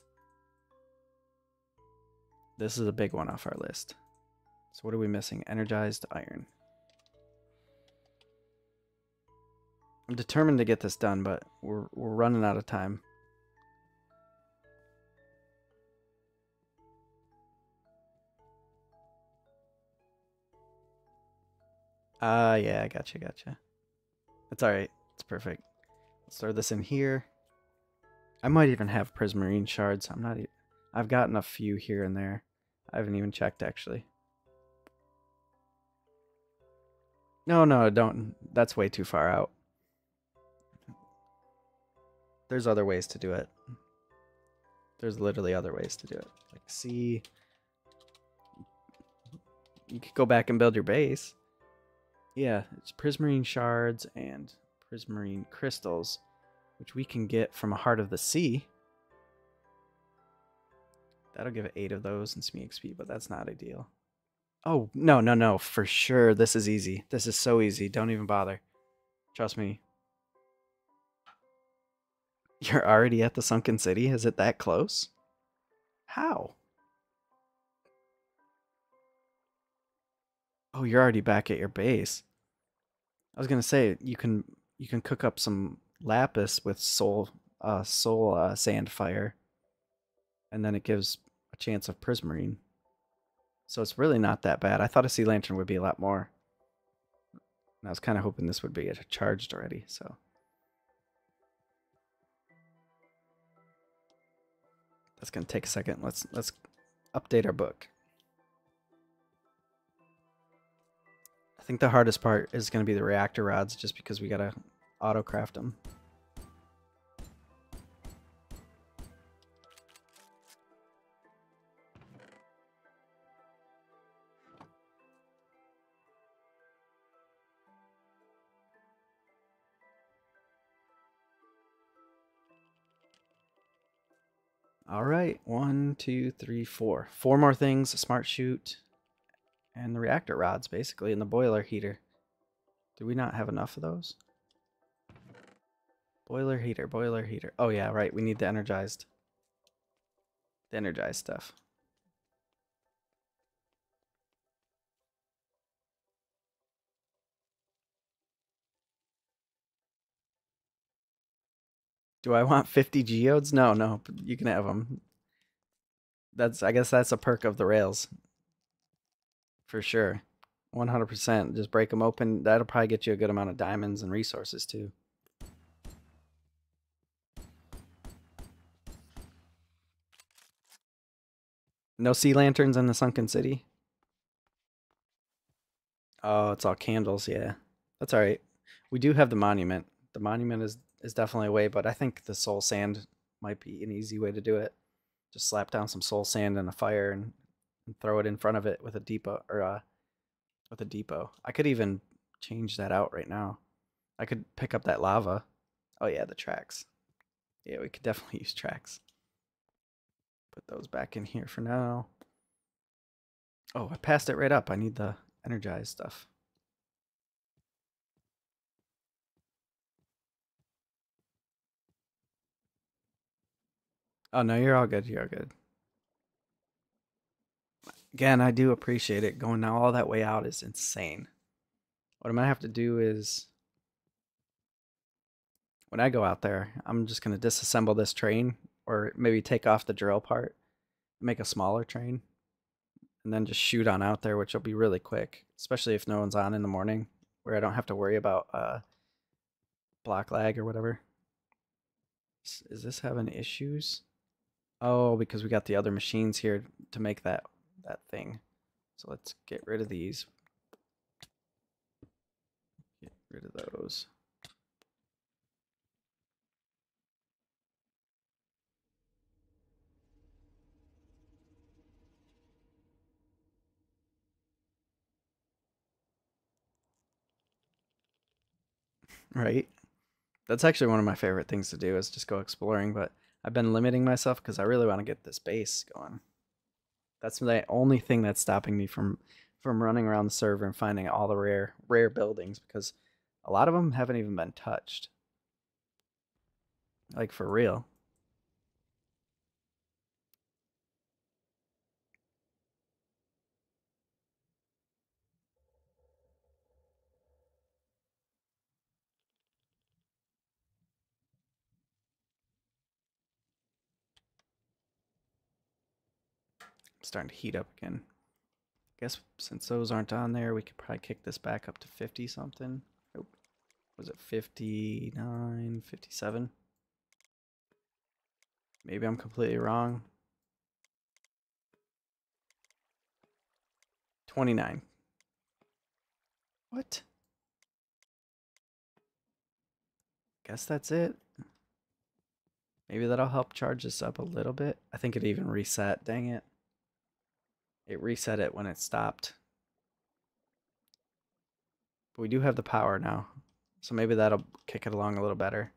This is a big one off our list. So what are we missing? Energized iron. I'm determined to get this done, but we're we're running out of time. Ah, uh, yeah, I gotcha, gotcha. It's alright. It's perfect. Let's throw this in here. I might even have prismarine shards. I'm not... I've gotten a few here and there. I haven't even checked actually. No, no, don't. That's way too far out. There's other ways to do it. There's literally other ways to do it. Like, see, you could go back and build your base. Yeah, it's prismarine shards and prismarine crystals, which we can get from a heart of the sea. That'll give it eight of those and some XP, but that's not ideal. Oh, no, no, no, for sure. This is easy. This is so easy. Don't even bother. Trust me. You're already at the sunken city? Is it that close? How? Oh, you're already back at your base. I was gonna say you can you can cook up some lapis with soul uh soul uh, sand fire, and then it gives a chance of prismarine. So it's really not that bad. I thought a sea lantern would be a lot more. And I was kind of hoping this would be charged already, so. That's gonna take a second. Let's let's update our book. I think the hardest part is gonna be the reactor rods just because we gotta auto craft them. All right, one, two, three, four. Four more things, a smart chute, and the reactor rods, basically, and the boiler heater. Do we not have enough of those? Boiler heater, boiler heater. Oh yeah, right, we need the energized. The energized stuff. Do I want 50 geodes? No, no, you can have them. That's I guess that's a perk of the rails. For sure. 100%. Just break them open. That'll probably get you a good amount of diamonds and resources too. No sea lanterns in the sunken city? Oh, it's all candles, yeah. That's alright. We do have the monument. The monument is is definitely a way, but I think the soul sand might be an easy way to do it. Just slap down some soul sand in a fire and, and throw it in front of it with a depot or uh with a depot. I could even change that out right now. I could pick up that lava. Oh yeah, the tracks. Yeah, we could definitely [LAUGHS] use tracks. Put those back in here for now. Oh, I passed it right up. I need the energized stuff. Oh no, you're all good. You're all good. Again, I do appreciate it. Going now all that way out is insane. What I'm gonna have to do is when I go out there, I'm just gonna disassemble this train or maybe take off the drill part, make a smaller train, and then just shoot on out there, which will be really quick, especially if no one's on in the morning, where I don't have to worry about uh, block lag or whatever. Is this having issues? Oh, because we got the other machines here to make that that thing. So let's get rid of these. Get rid of those. [LAUGHS] Right? That's actually one of my favorite things to do is just go exploring, but I've been limiting myself because I really want to get this base going. That's the only thing that's stopping me from from running around the server and finding all the rare rare buildings because a lot of them haven't even been touched. Like for real. Starting to heat up again. I guess since those aren't on there, we could probably kick this back up to 50 something. Nope. Was it 59, 57? Maybe I'm completely wrong. 29. What? Guess that's it. Maybe that'll help charge this up a little bit. I think it even reset, dang it. It reset it when it stopped. But we do have the power now. So maybe that'll kick it along a little better.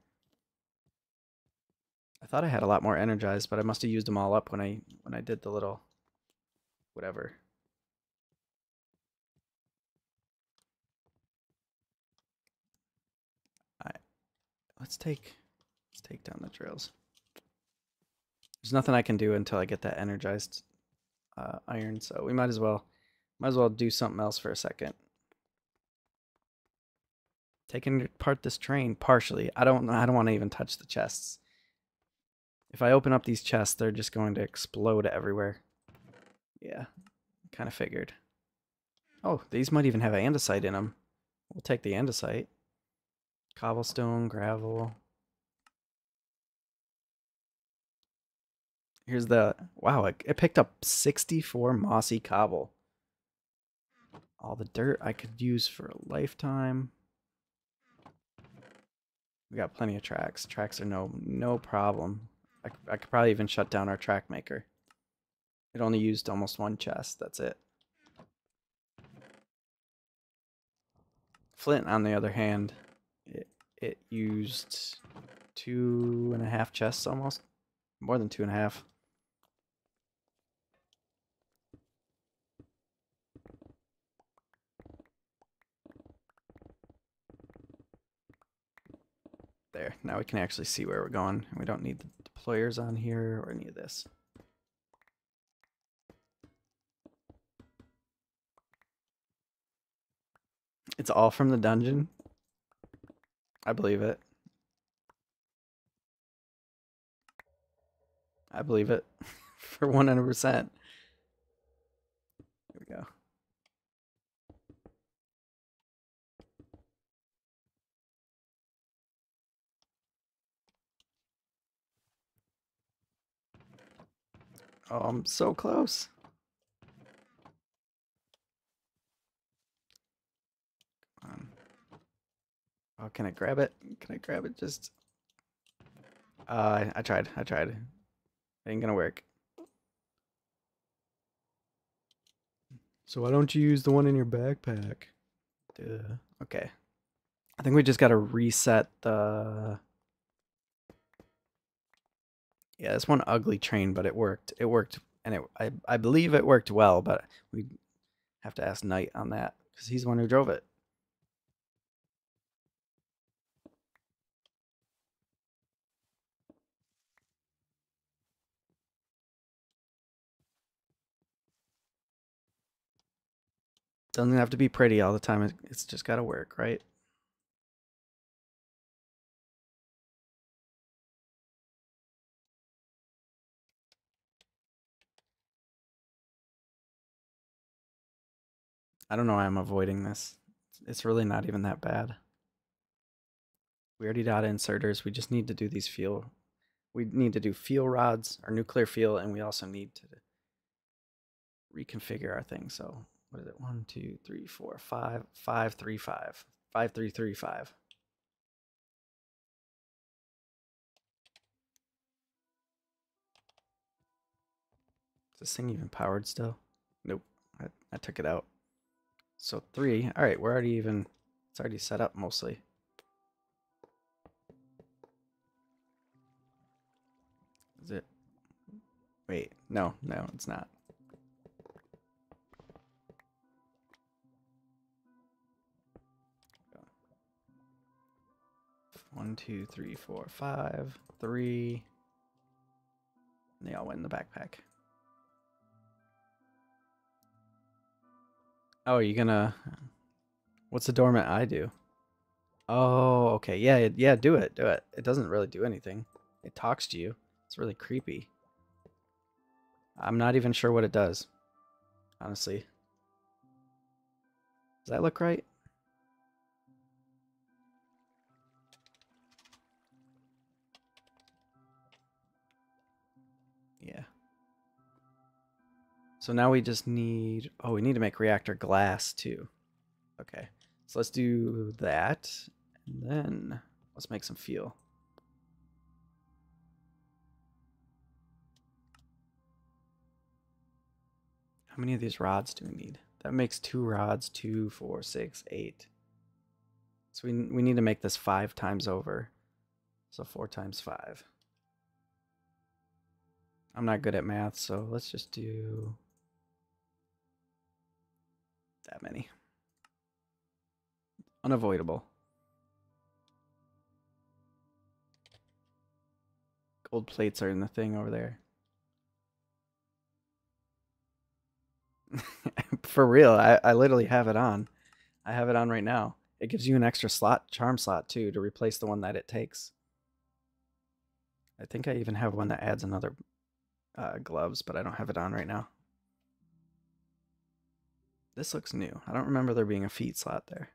I thought I had a lot more energized, but I must have used them all up when I when I did the little whatever. I let's take let's take down the drills. There's nothing I can do until I get that energized uh, iron, so we might as well might as well do something else for a second. Taking apart this train partially. I don't I don't want to even touch the chests. If I open up these chests, they're just going to explode everywhere. Yeah, kind of figured. Oh, these might even have andesite in them. We'll take the andesite. Cobblestone, gravel. Here's the wow, it, it picked up 64 mossy cobble. All the dirt I could use for a lifetime. We got plenty of tracks. Tracks are no no problem. I, I could probably even shut down our track maker. It only used almost one chest. That's it. Flint, on the other hand, it, it used two and a half chests almost. More than two and a half. There, now we can actually see where we're going. We don't need the deployers on here or any of this. It's all from the dungeon? I believe it. I believe it [LAUGHS] for 100%. Here we go. Oh, I'm so close. Come on. Oh, can I grab it? Can I grab it just... Uh, I tried. I tried. It ain't gonna work. So why don't you use the one in your backpack? Duh. Okay. I think we just gotta reset the yeah, this one ugly train, but it worked. It worked, and it I I believe it worked well. But we have to ask Knight on that because he's the one who drove it. Doesn't have to be pretty all the time. It's just got to work, right? I don't know why I'm avoiding this. It's really not even that bad. We already got inserters. We just need to do these fuel. We need to do fuel rods, our nuclear fuel, and we also need to reconfigure our thing. So what is it? One, two, three, four, five, five, three, five, five, three, three, five. Is this thing even powered still? Nope. I, I took it out. So three. All right, we're already even. It's already set up mostly. Is it? Wait, no, no, it's not. One, two, three, four, five, three. And they all went in the backpack. Oh, are you gonna? What's the dormant I do? Oh, okay. Yeah, yeah. Do it. Do it. It doesn't really do anything. It talks to you. It's really creepy. I'm not even sure what it does. Honestly. Does that look right? So now we just need, oh, we need to make reactor glass too. Okay, so let's do that. And then let's make some fuel. How many of these rods do we need? That makes two rods, two, four, six, eight. So we, we need to make this five times over. So four times five. I'm not good at math, so let's just do that many. Unavoidable. Gold plates are in the thing over there. [LAUGHS] For real, I, I literally have it on. I have it on right now. It gives you an extra slot, charm slot too, to replace the one that it takes. I think I even have one that adds another uh, gloves, but I don't have it on right now. This looks new. I don't remember there being a feet slot there.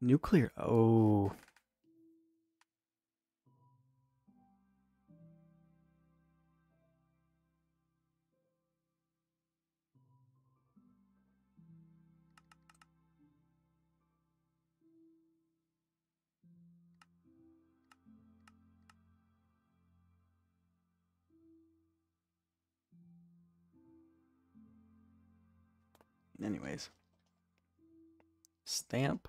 Nuclear. Oh. Anyways. Stamp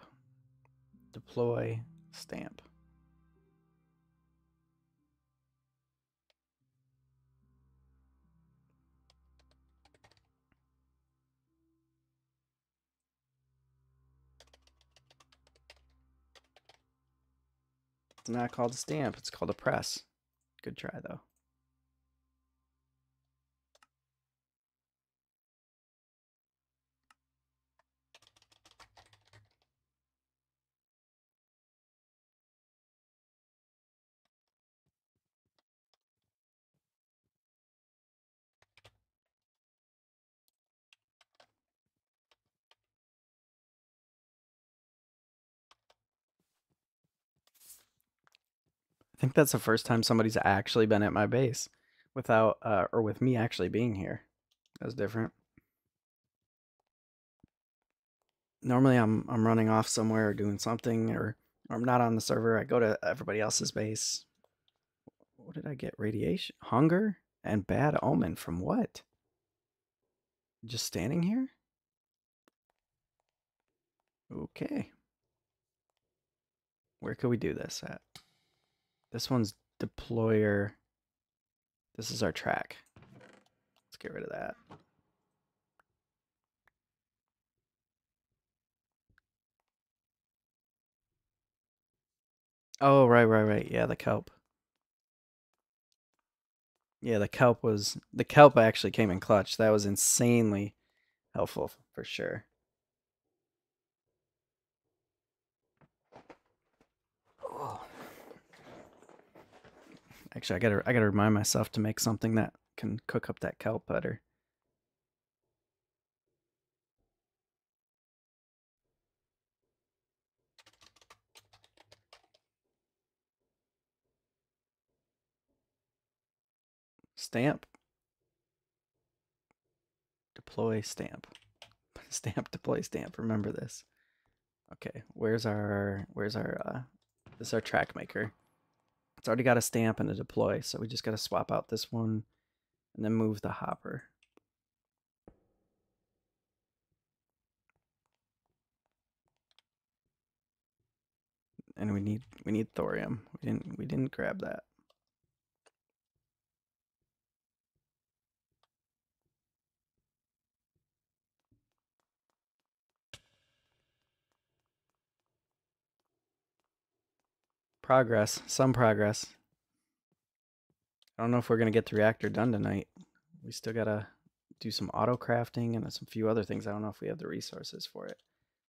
deploy stamp. It's not called a stamp, it's called a press. Good try though. Think that's the first time somebody's actually been at my base without uh, or with me actually being here. That's different. Normally I'm I'm running off somewhere or doing something or, or I'm not on the server. I go to everybody else's base. What did I get? Radiation, hunger, and bad omen from what? Just standing here? Okay. Where could we do this at? This one's deployer. This is our track. Let's get rid of that. Oh, right, right, right. Yeah, the kelp. Yeah, the kelp was the kelp actually came in clutch. That was insanely helpful for sure. Actually, I gotta I gotta remind myself to make something that can cook up that kelp better. Stamp. Deploy stamp. [LAUGHS] Stamp deploy stamp. Remember this. Okay, where's our where's our uh this is our track maker. It's already got a stamp and a deploy, so we just gotta swap out this one and then move the hopper. And we need we need thorium. We didn't we didn't grab that. Progress, some progress. I don't know if we're gonna get the reactor done tonight. We still gotta do some auto crafting and some few other things. I don't know if we have the resources for it.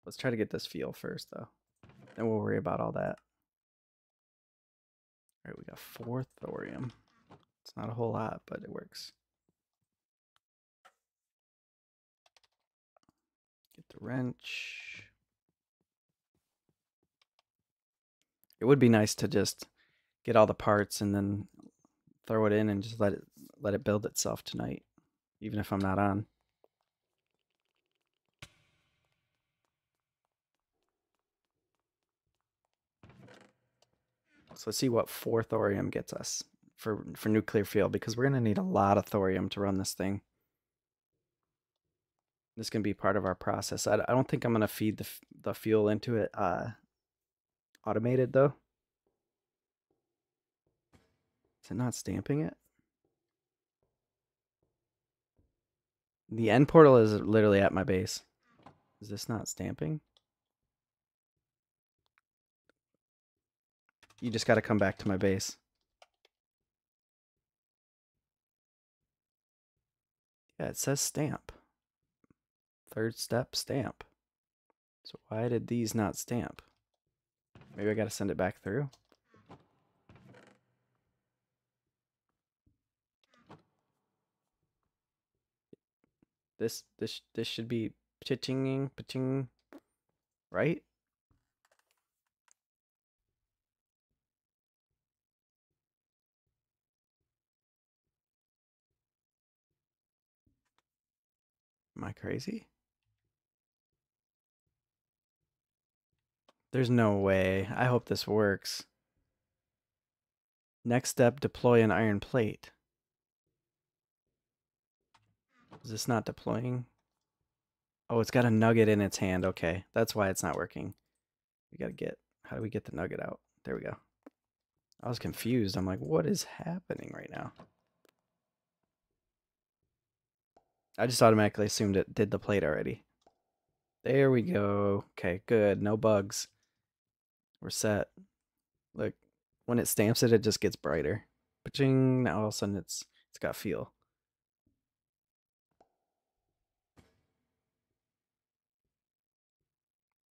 Let's try to get this fuel first, though. Then we'll worry about all that. All right, we got four thorium. It's not a whole lot, but it works. Get the wrench. It would be nice to just get all the parts and then throw it in and just let it let it build itself tonight, even if I'm not on. So let's see what four thorium gets us for for nuclear fuel because we're gonna need a lot of thorium to run this thing. This can be part of our process. I, I don't think I'm gonna feed the the fuel into it uh, automated though. Is it not stamping it? The end portal is literally at my base. Is this not stamping? You just got to come back to my base. Yeah, it says stamp. Third step, stamp. So why did these not stamp? Maybe I got to send it back through. This this this should be pitching pitching right? Am I crazy? There's no way. I hope this works. Next step, deploy an iron plate. Is this not deploying? Oh, it's got a nugget in its hand. Okay, that's why it's not working. We gotta get, how do we get the nugget out? There we go. I was confused. I'm like, what is happening right now? I just automatically assumed it did the plate already. There we go. Okay, good. No bugs. We're set. Like when it stamps it, it just gets brighter. Paching, now all of a sudden it's it's got feel.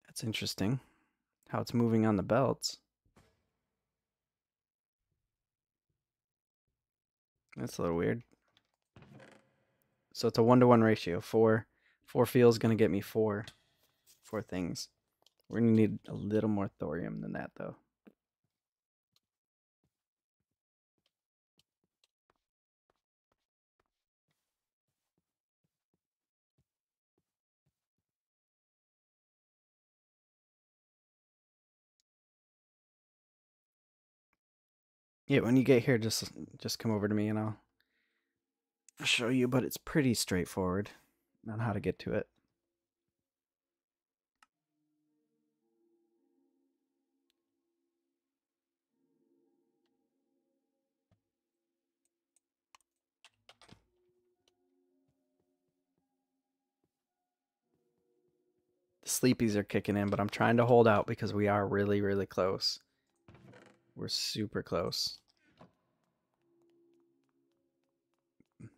That's interesting. How it's moving on the belts. That's a little weird. So it's a one to one ratio. Four four feels gonna get me four four things. We're gonna need a little more thorium than that though. Yeah, when you get here, just just come over to me and I'll show you. But it's pretty straightforward on how to get to it. Sleepies are kicking in, but I'm trying to hold out because we are really, really close. We're super close.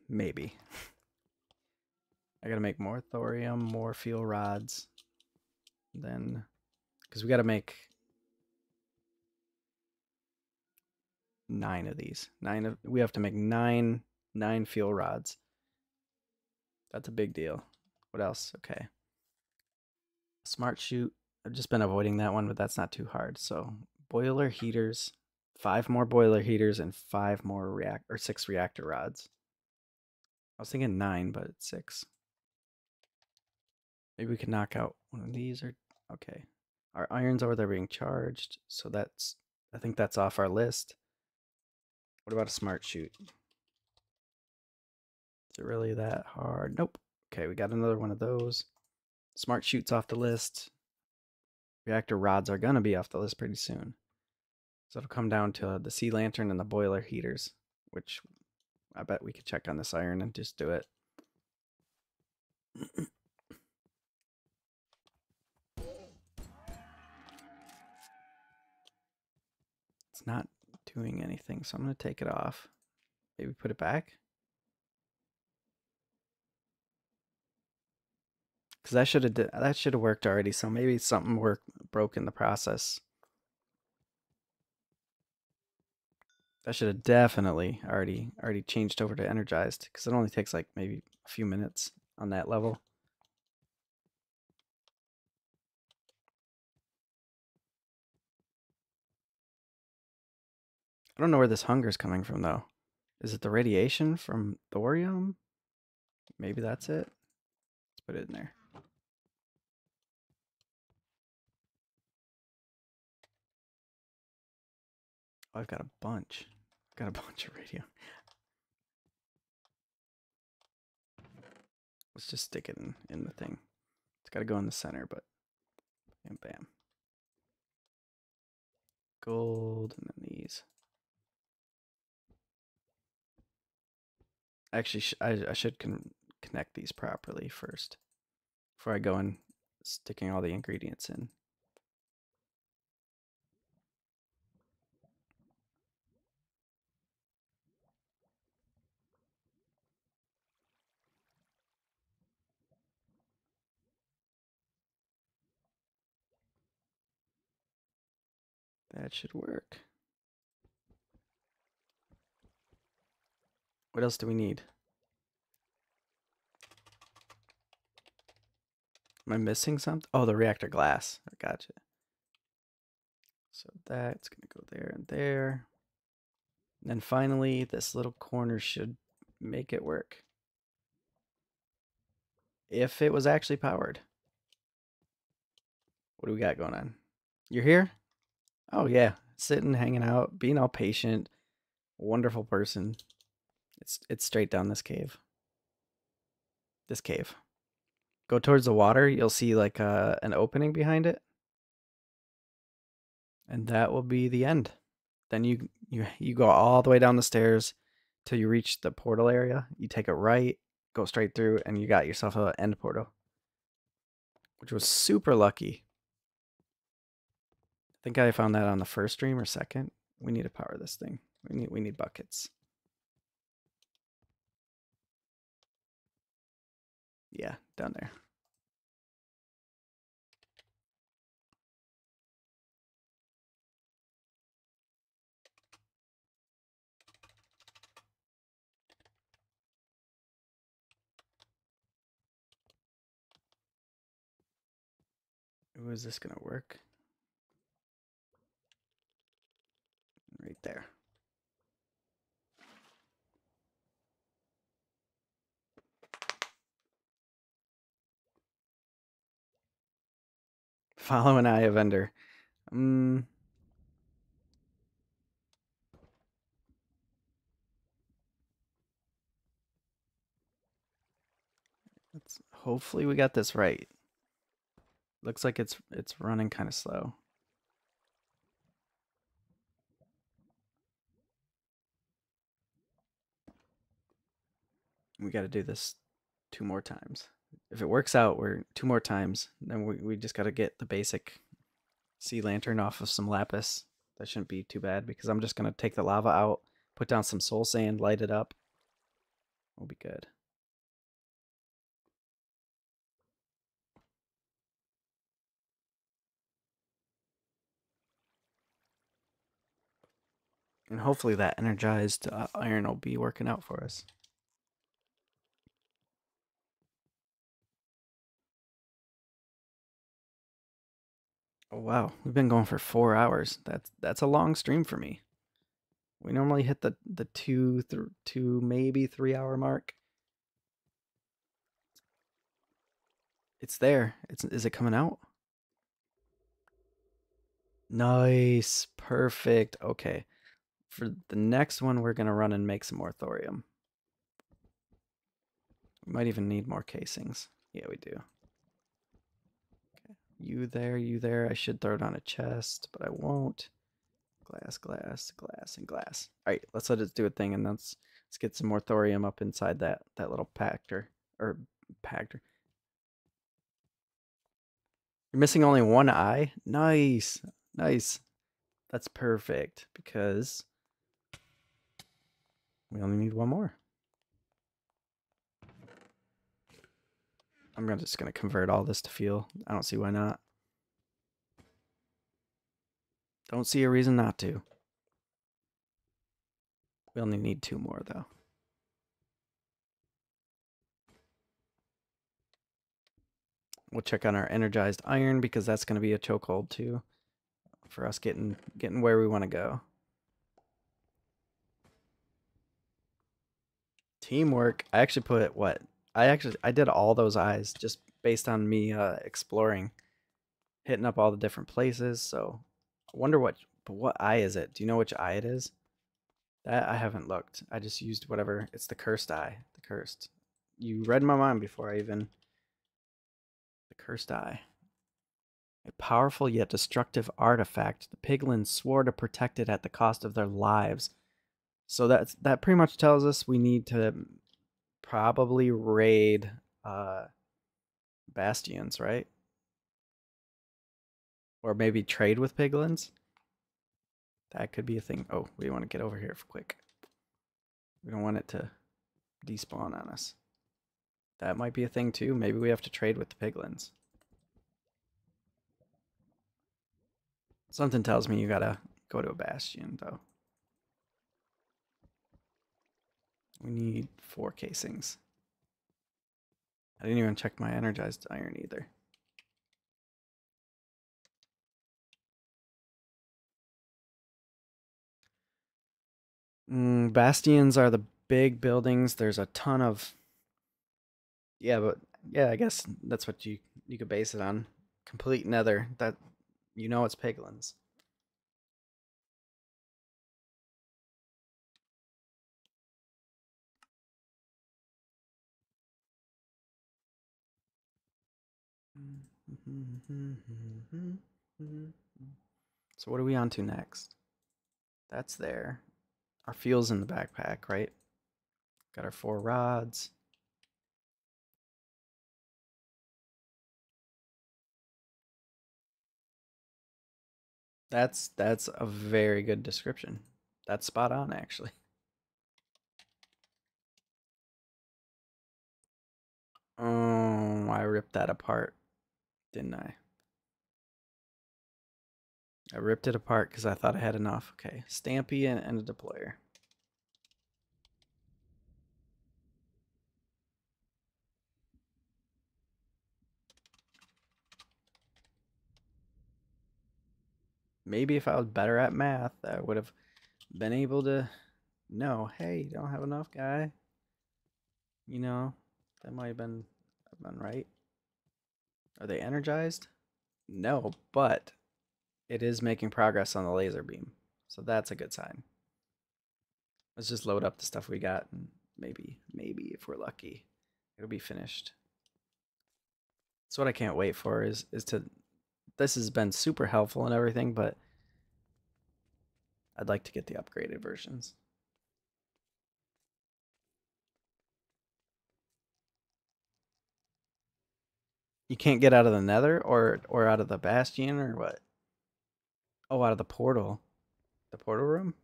Maybe. I gotta make more thorium, more fuel rods. Then, because we gotta make nine of these. Nine of we have to make nine nine fuel rods. That's a big deal. What else? Okay. Smart chute. I've just been avoiding that one, but that's not too hard. So boiler heaters, five more boiler heaters, and five more react or six reactor rods. I was thinking nine, but it's six. Maybe we can knock out one of these or okay. Our iron's over there being charged, so that's I think that's off our list. What about a smart chute? Is it really that hard? Nope. Okay, we got another one of those. Smart chutes off the list. Reactor rods are gonna be off the list pretty soon. So it'll come down to the sea lantern and the boiler heaters, which I bet we could check on this iron and just do it. it's not doing anything, so I'm going to take it off. Maybe put it back. Because that should have that should have worked already. So maybe something work broke in the process. That should have definitely already already changed over to energized because it only takes like maybe a few minutes on that level. I don't know where this hunger is coming from though. Is it the radiation from thorium? Maybe that's it. Let's put it in there. I've got a bunch. I've got a bunch of radio. Let's just stick it in, in the thing. It's got to go in the center, but bam, bam. Gold, and then these. Actually, sh I, I should con connect these properly first before I go in sticking all the ingredients in. That should work. What else do we need? Am I missing something? Oh, the reactor glass. I gotcha. So that's going to go there and there. And then finally, this little corner should make it work. If it was actually powered. What do we got going on? You're here? Oh, yeah. Sitting, hanging out, being all patient. Wonderful person. It's it's straight down this cave. This cave. Go towards the water, you'll see like uh, an opening behind it. And that will be the end. Then you you you go all the way down the stairs till you reach the portal area. You take a right, go straight through, and you got yourself a end portal. Which was super lucky. Think I found that on the first stream or second. We need to power this thing. We need we need buckets. Yeah, down there. This gonna work? Right there. [LAUGHS] Follow an eye of ender. Um, let's hopefully we got this right. Looks like it's it's running kind of slow. We got to do this two more times if it works out, we're two more times. Then we we just got to get the basic sea lantern off of some lapis. That shouldn't be too bad because I'm just going to take the lava out, put down some soul sand, light it up. We'll be good. And hopefully that energized uh, iron will be working out for us. Oh wow, we've been going for four hours. That's that's a long stream for me. We normally hit the the two th- two maybe three hour mark. It's there. It's is it coming out? Nice, perfect. Okay, for the next one, we're gonna run and make some more thorium. We might even need more casings. Yeah, we do. You there, you there. I should throw it on a chest, but I won't. Glass, glass, glass, and glass. All right, let's let it do a thing, and let's let's get some more thorium up inside that that little pactor or pactor. You're missing only one eye. Nice, nice. That's perfect because we only need one more. I'm just going to convert all this to fuel. I don't see why not. Don't see a reason not to. We only need two more, though. We'll check on our energized iron because that's going to be a chokehold too for us getting getting where we want to go. Teamwork. I actually put what I actually I did all those eyes just based on me uh, exploring, hitting up all the different places. So I wonder what what eye is it? Do you know which eye it is? That I haven't looked. I just used whatever. It's the cursed eye. The cursed. You read my mind before I even. The cursed eye. A powerful yet destructive artifact. The piglins swore to protect it at the cost of their lives. So that's that pretty much tells us we need to probably raid uh, bastions, right? Or maybe trade with piglins. That could be a thing. Oh, we want to get over here quick. We don't want it to despawn on us. That might be a thing too. Maybe we have to trade with the piglins. Something tells me you gotta go to a bastion though. We need four casings. I didn't even check my energized iron either. Mm, bastions are the big buildings. There's a ton of. Yeah, but yeah, I guess that's what you you could base it on. Complete nether. That you know it's piglins. So what are we on to next? That's there. Our fuel's in the backpack, right? Got our four rods. That's that's a very good description. That's spot on actually. [LAUGHS] Oh, I ripped that apart, didn't I? I ripped it apart because I thought I had enough. Okay, Stampy and, and a deployer. Maybe if I was better at math, I would have been able to know, hey, you don't have enough, guy. You know, that might have been, been right. Are they energized? No, but it is making progress on the laser beam. So that's a good sign. Let's just load up the stuff we got and maybe, maybe if we're lucky, it'll be finished. That's what I can't wait for is is to this has been super helpful and everything, but I'd like to get the upgraded versions. You can't get out of the nether or or out of the bastion or what? Oh, out of the portal. The portal room?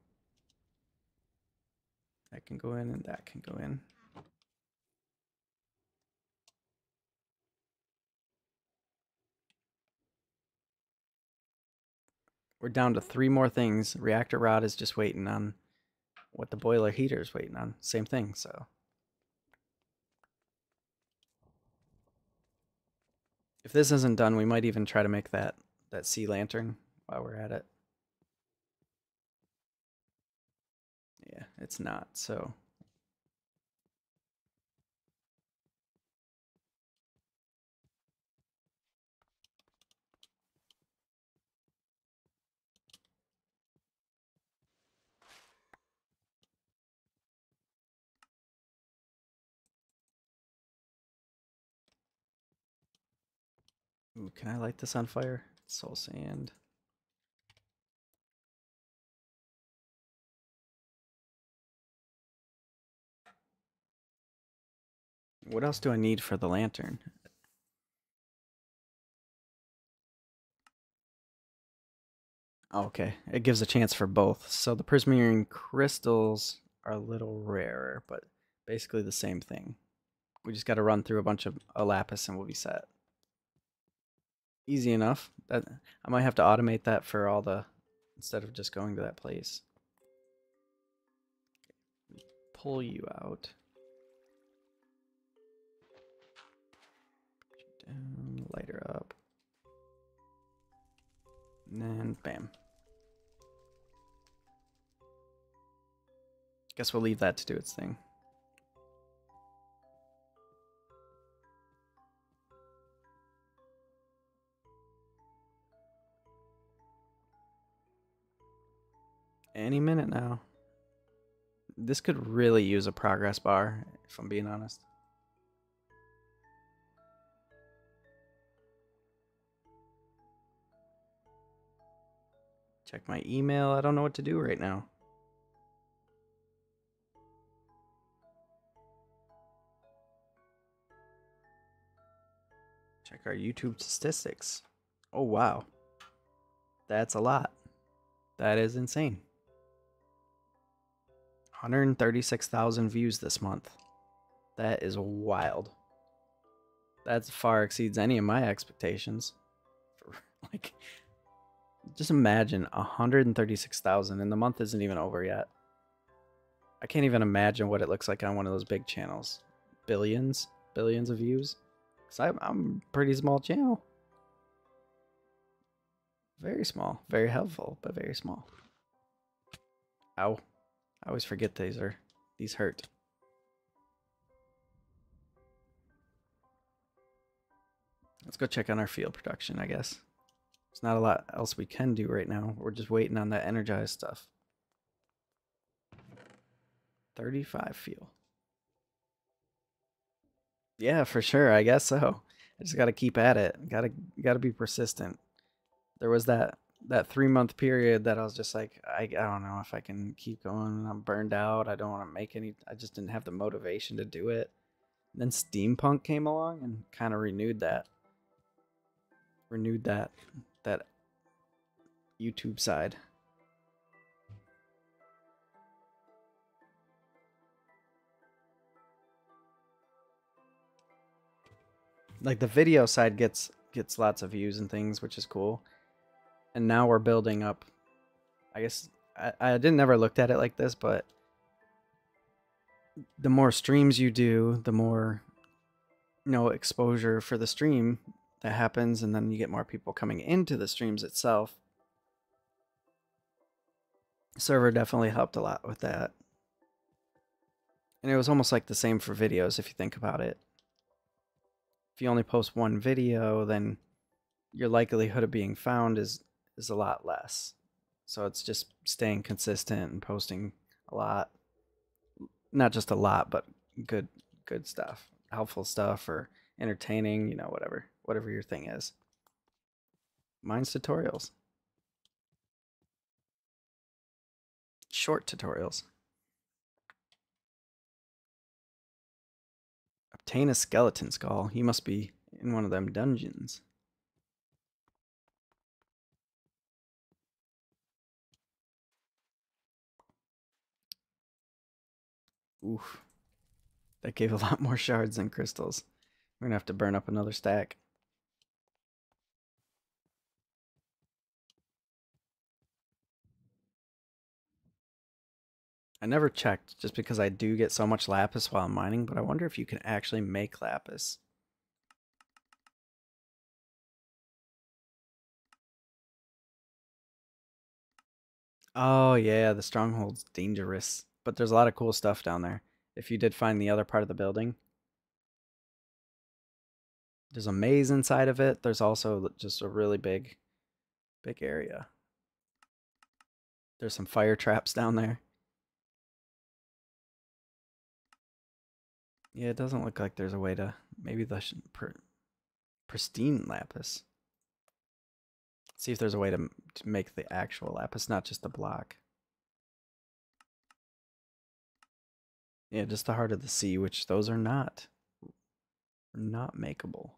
That can go in and that can go in. We're down to three more things. Reactor rod is just waiting on what the boiler heater is waiting on. Same thing, so. If this isn't done, we might even try to make that, that sea lantern while we're at it. Yeah, it's not, so. Ooh, can I light this on fire? Soul sand. What else do I need for the lantern? Okay, it gives a chance for both. So the prismarine crystals are a little rarer, but basically the same thing. We just got to run through a bunch of a lapis and we'll be set. Easy enough. That I might have to automate that for all the instead of just going to that place. Pull you out. Down, lighter up. And then bam. Guess we'll leave that to do its thing. Any minute now. This could really use a progress bar, if I'm being honest. Check my email. I don't know what to do right now. Check our YouTube statistics. Oh, wow. That's a lot. That is insane. 136,000 views this month. That is wild. That far exceeds any of my expectations. [LAUGHS] Like just imagine 136,000 and the month isn't even over yet. I can't even imagine what it looks like on one of those big channels. Billions, billions of views. Cuz I'm I'm a pretty small channel. Very small, very helpful, but very small. Ow. I always forget these are these hurt. Let's go check on our field production, I guess. There's not a lot else we can do right now. We're just waiting on that energized stuff. 35 fuel. Yeah, for sure. I guess so. I just got to keep at it. Got to got to be persistent. There was that that 3 month period that I was just like I I don't know if I can keep going. I'm burned out. I don't want to make any I just didn't have the motivation to do it. And then steampunk came along and kind of renewed that renewed that that YouTube side. Like the video side gets gets lots of views and things, which is cool. And now we're building up. I guess I, I didn't ever looked at it like this, but the more streams you do, the more you know exposure for the stream that happens and then you get more people coming into the streams itself. Server definitely helped a lot with that. And it was almost like the same for videos if you think about it. If you only post one video then your likelihood of being found is is a lot less so it's just staying consistent and posting a lot not just a lot but good good stuff helpful stuff or entertaining you know whatever whatever your thing is. Mine's tutorials. Short tutorials. Obtain a skeleton skull. He must be in one of them dungeons. Oof. That gave a lot more shards than crystals. We're gonna have to burn up another stack. I never checked just because I do get so much lapis while mining, but I wonder if you can actually make lapis. Oh yeah, the stronghold's dangerous, but there's a lot of cool stuff down there. If you did find the other part of the building, there's a maze inside of it. There's also just a really big, big area. There's some fire [LAUGHS] traps down there. Yeah, it doesn't look like there's a way to maybe the pr pristine lapis. See if there's a way to, to make the actual lapis, not just the block. Yeah, just the heart of the sea, which those are not. Not makeable.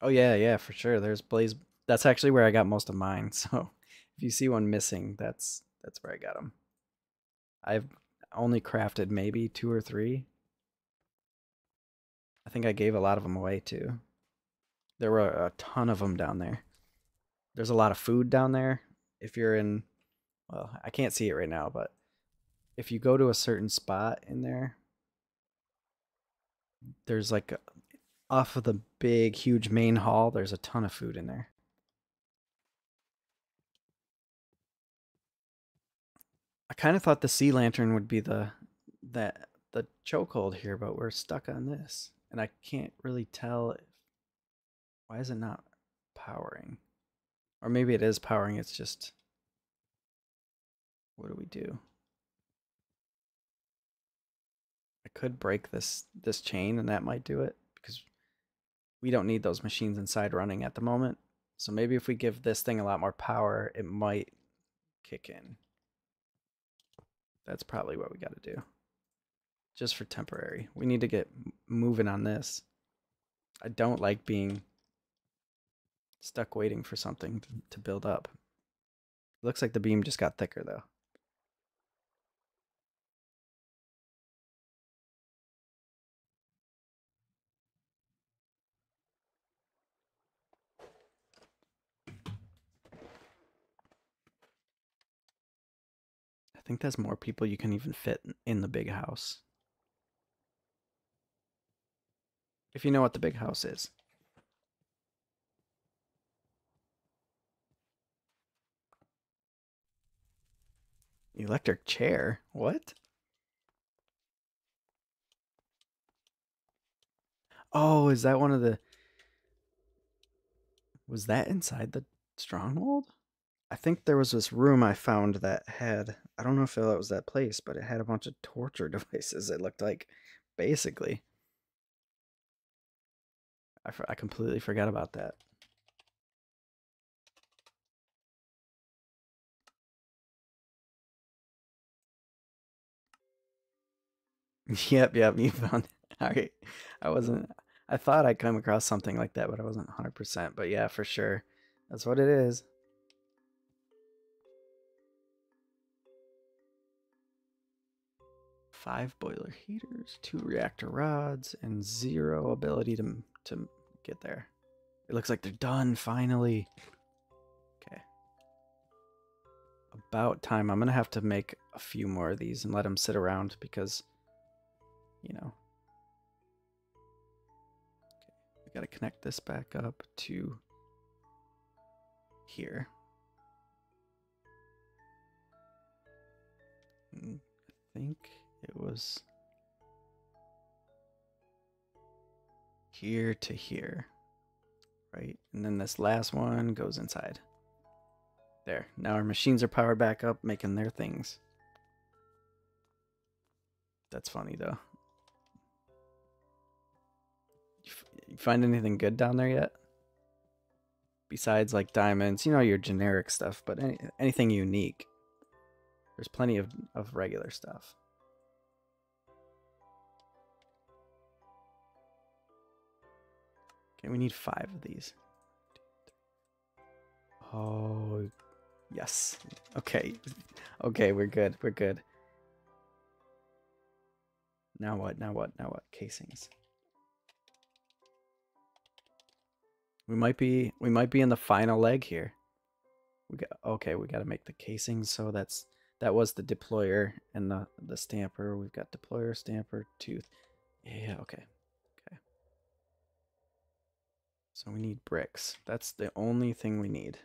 Oh yeah, yeah, for sure. There's blaze. That's actually where I got most of mine. [LAUGHS] So if you see one missing, that's that's where I got them. I've only crafted maybe two or three. I think I gave a lot of them away too. There were a ton of them down there. There's a lot of food down there. If you're in, well, I can't see it right now, but if you go to a certain spot in there, there's like off of the big, huge main hall, there's a ton of food in there. I kind of thought the sea lantern would be the that the chokehold here, but we're stuck on this, and I can't really tell if why is it not powering? Or maybe it is powering, it's just... What do we do? I could break this this chain and that might do it because we don't need those machines inside running at the moment. So maybe if we give this thing a lot more power, it might kick in. That's probably what we got to do. Just for temporary. We need to get moving on this. I don't like being Stuck waiting for something to build up. Looks like the beam just got thicker though. Think there's more people you can even fit in the big house. If you know what the big house is. Electric chair? What? Oh, is that one of the... Was that inside the stronghold? I think there was this room I found that had... I don't know if it was that place, but it had a bunch of torture [LAUGHS] devices, it looked like, basically. I, I completely forgot about that. [LAUGHS] Yep, yep, you found it. [LAUGHS] All right. I wasn't I thought I'd come across something like that, but I wasn't 100%. But yeah, for sure. That's what it is. Five boiler heaters, two reactor rods, and zero ability to, to get there. It looks like they're done, finally. Okay. About time. I'm going to have to make a few more of these and let them sit around because you know. Okay, we got to connect this back up to here. Hmm, I think it was here to here, right? And then this last one goes inside. There. Now our machines are powered back up, making their things. That's funny though. You find anything good down there yet? Besides like diamonds, you know your generic stuff, but any, anything unique. There's plenty of, of regular stuff. Okay, we need five of these. Oh, Yes. Okay. Okay, we're good. We're good. Now what? Now what? Now what? Casings. We might be we might be in the final leg here. We got okay, we got to make the casings so that's that was the deployer and the the stamper. We've got deployer, stamper, tooth. Yeah. Okay. So we need bricks. That's the only thing we need.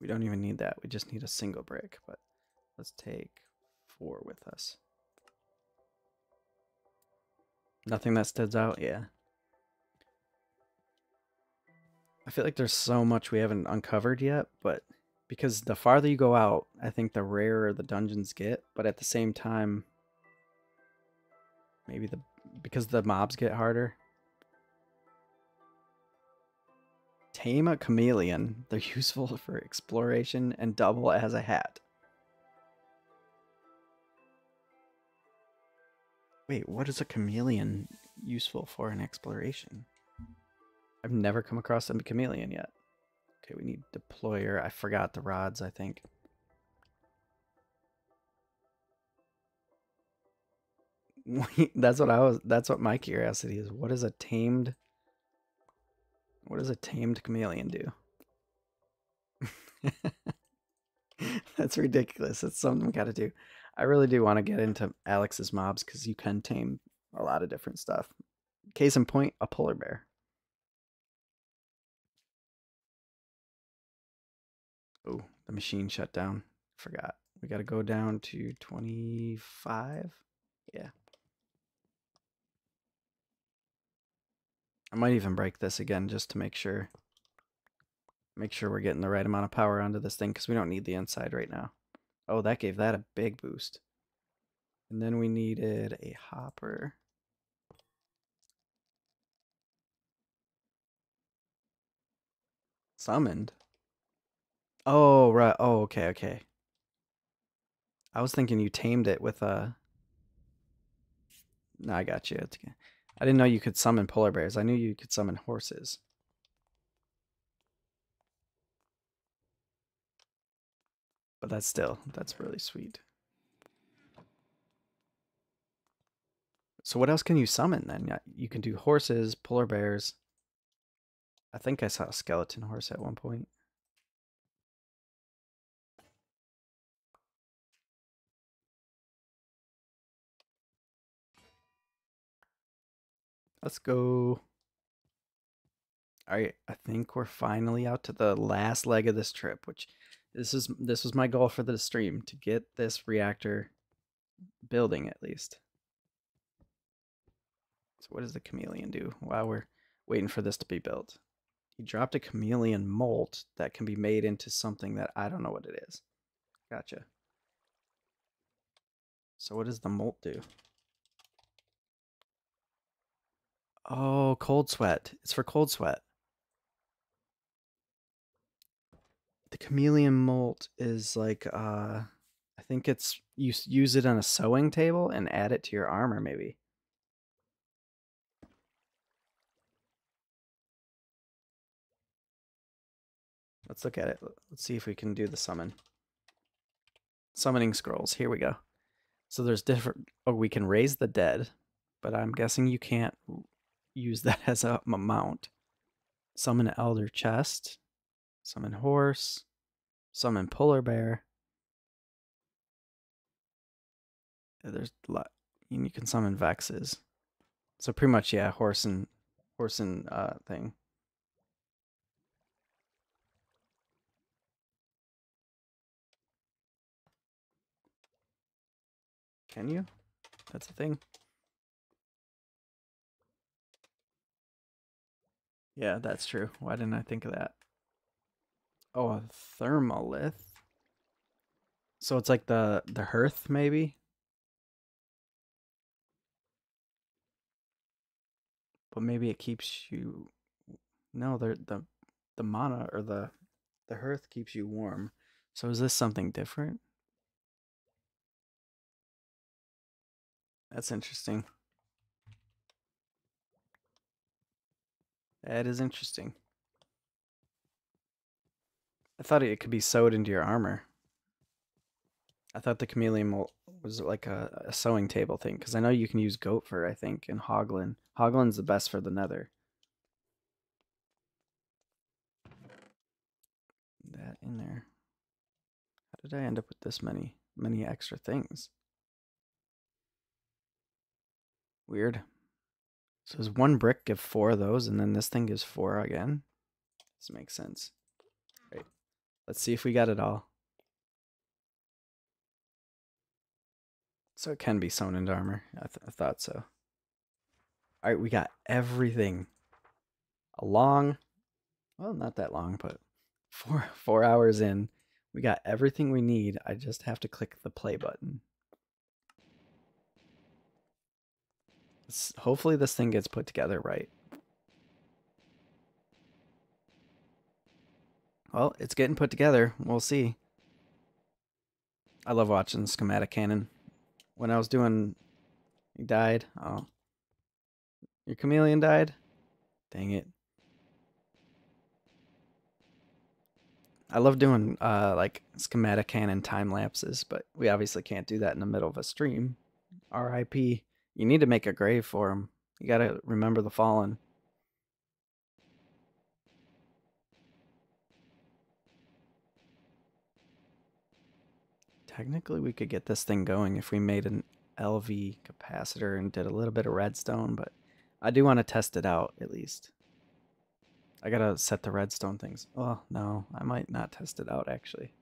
We don't even need that. We just need a single brick, but let's take four with us. Nothing that stands out? Yeah. I feel like there's so much we haven't uncovered yet, but because the farther you go out, I think the rarer the dungeons get, but at the same time maybe the because the mobs get harder. Tame a chameleon. They're [LAUGHS] useful for exploration and double as a hat. Wait, what is a chameleon useful for in exploration? I've never come across a chameleon yet. Okay, we need deployer. I forgot the rods, I think. [LAUGHS] that's what I was that's what my curiosity is. What is a tamed what does a tamed chameleon do? [LAUGHS] that's ridiculous. That's something we gotta do. I really do want to get into Alex's mobs because you can tame a lot of different stuff. Case in point, a polar bear. Oh, the machine shut down. Forgot. We got to go down to 25. Yeah. I might even break this again just to make sure. Make sure we're getting the right amount of power onto this thing because we don't need the inside right now. Oh, that gave that a big boost. And then we needed a hopper. Summoned? Oh, right. Oh, okay, okay. I was thinking you tamed it with uh, a... No, I got you. It's okay. I didn't know you could summon polar bears. I knew you could summon horses. But that's still, that's really sweet. So what else can you summon then? You can do horses, polar bears. I think I saw a skeleton horse at one point. Let's go. All right, I think we're finally out to the last leg of this trip, which this is this was my goal for the stream to get this reactor building at least. So what does the chameleon do while we're waiting for this to be built? He dropped a chameleon molt that can be made into something that I don't know what it is. Gotcha. So what does the molt do? Oh, cold sweat. It's for cold sweat. The chameleon molt is like uh I think it's you use it on a sewing table and add it to your armor maybe. Let's look at it. Let's see if we can do the summon. Summoning scrolls. Here we go. So there's different oh we can raise the dead, but I'm guessing you can't use that [LAUGHS] as a, mount. Summon elder chest, summon horse, summon polar bear. There's a lot. And you can summon vexes. So pretty much, yeah, horse and horse and uh thing. Can you? That's a thing. Yeah, that's true. Why didn't I think of that? Oh, a thermolith. So it's like the the hearth, maybe. But maybe it keeps you. No, the the the mana or the the hearth keeps you warm. So is this something different? That's interesting. That is interesting. I thought it could be sewed into your armor. I thought the chameleon was like a, a sewing table thing because I know you can use goat fur. I think in Hoglin. Hoglin's the best for the nether. That in there. How did I end up with this many many extra things? Weird. So does one brick give four of those, and then this thing gives four again? This makes sense. Right. Let's see if we got it all. So it can be sewn into armor. I, th I thought so. All right, we got everything. A long, well, not that long, but four four hours in, we got everything we need. I just have to click the play button. Hopefully this thing gets put together right. Well, it's getting put together. We'll see. I love watching schematic cannon. When I was doing... He died. Oh. Your chameleon died? Dang it. I love doing uh, like schematic cannon time lapses, but we obviously can't do that in the middle of a stream. R.I.P. You need to make a grave for him. You gotta remember the fallen. Technically, we could get this thing going if we made an LV capacitor and did a little bit of redstone, but I do want to test it out at least. I gotta set the redstone things. Oh, no, I might not test it out actually.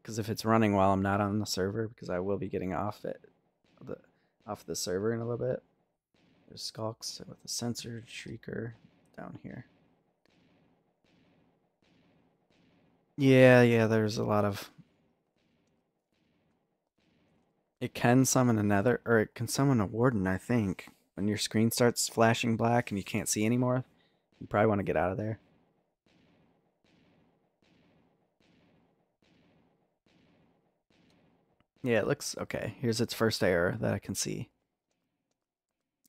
Because if it's running while I'm not on the server, because I will be getting off it, the off the server in a little bit. There's Sculks with a censored shrieker down here. Yeah, yeah, there's a lot of... It can summon another, or it can summon a warden, I think. When your screen starts flashing black and you can't see anymore, you probably want to get out of there. Yeah, it looks okay. Here's its first error that I can see.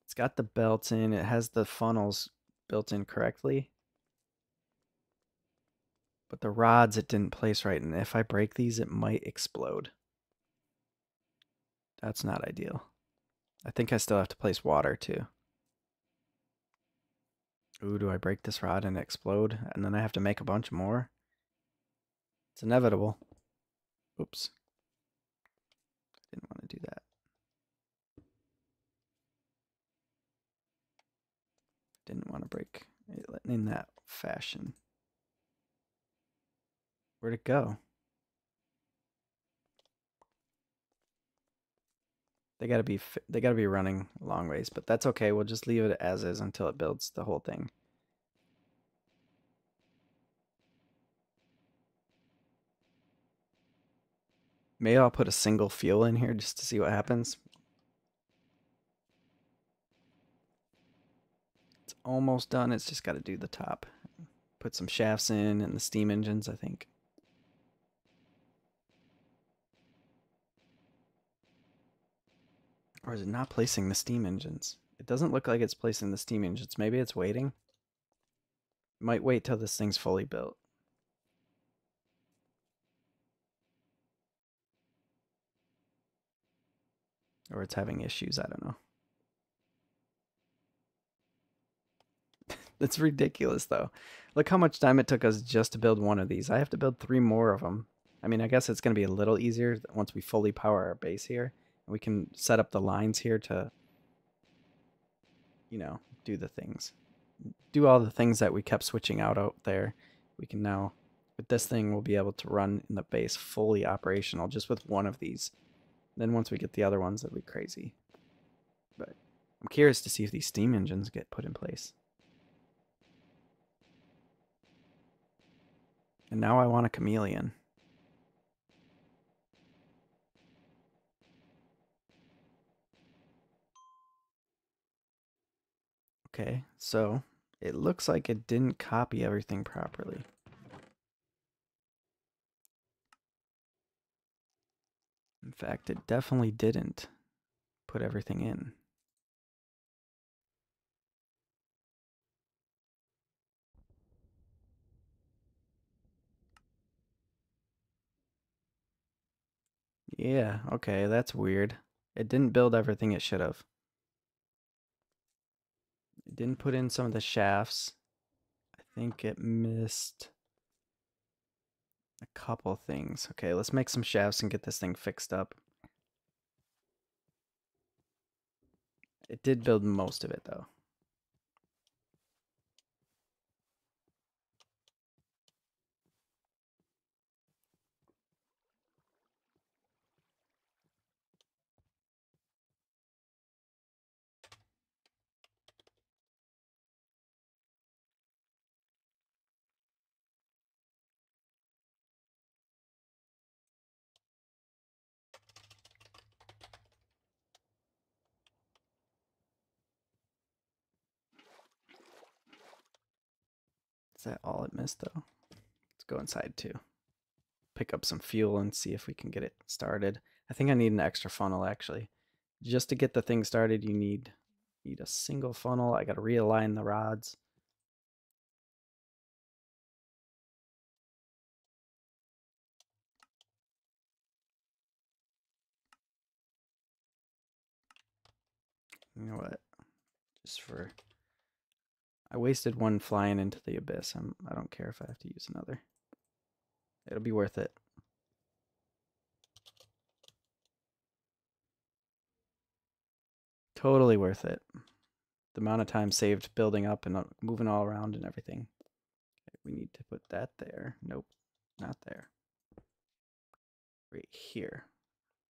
It's got the belt in. It has the funnels built in correctly. But the rods it didn't place right. And if I break these, it might explode. That's not ideal. I think I still have to place water too. Ooh, do I break this rod and explode? And then I have to make a bunch more? It's inevitable. Oops. Didn't want to do that. Didn't want to break it in that fashion. Where'd it go? They gotta be they gotta be running long ways, but that's okay. We'll just leave it as is until it builds the whole thing. Maybe I'll put a single fuel in here just to see what happens. It's almost done. It's just got to do the top. Put some shafts in and the steam engines, I think. Or is it not placing the steam engines? It doesn't look like it's placing the steam engines. Maybe it's waiting. Might wait till this thing's fully built. Or it's having issues, I don't know. [LAUGHS] That's ridiculous, though. Look how much time it took us just to build one of these. I have to build three more of them. I mean, I guess it's going to be a little easier once we fully power our base here. And we can set up the lines here to, you know, do the things. Do all the things that we kept switching out out there. We can now, with this thing, we'll be able to run in the base fully operational just with one of these. Then once we get the other ones, it'll be crazy. But I'm curious to see if these steam engines get put in place. And now I want a chameleon. Okay, so it looks like it didn't copy everything properly. In fact, it definitely didn't put everything in. Yeah, okay, that's weird. It didn't build everything it should have. It didn't put in some of the shafts. I think it missed a couple things. Okay, let's make some shafts and get this thing fixed up. It did build most of it though. That all it missed though? Let's go inside too. Pick up some fuel and see if we can get it started. I think I need an extra funnel actually. Just to get the thing started, you need need a single funnel. I got to realign the rods. You know what? Just for I wasted one flying into the abyss. I'm I don't care if I have to use another. It'll be worth it. Totally worth it. The amount of time saved building up and uh, moving all around and everything. We need to put that there. Nope, not there. Right here.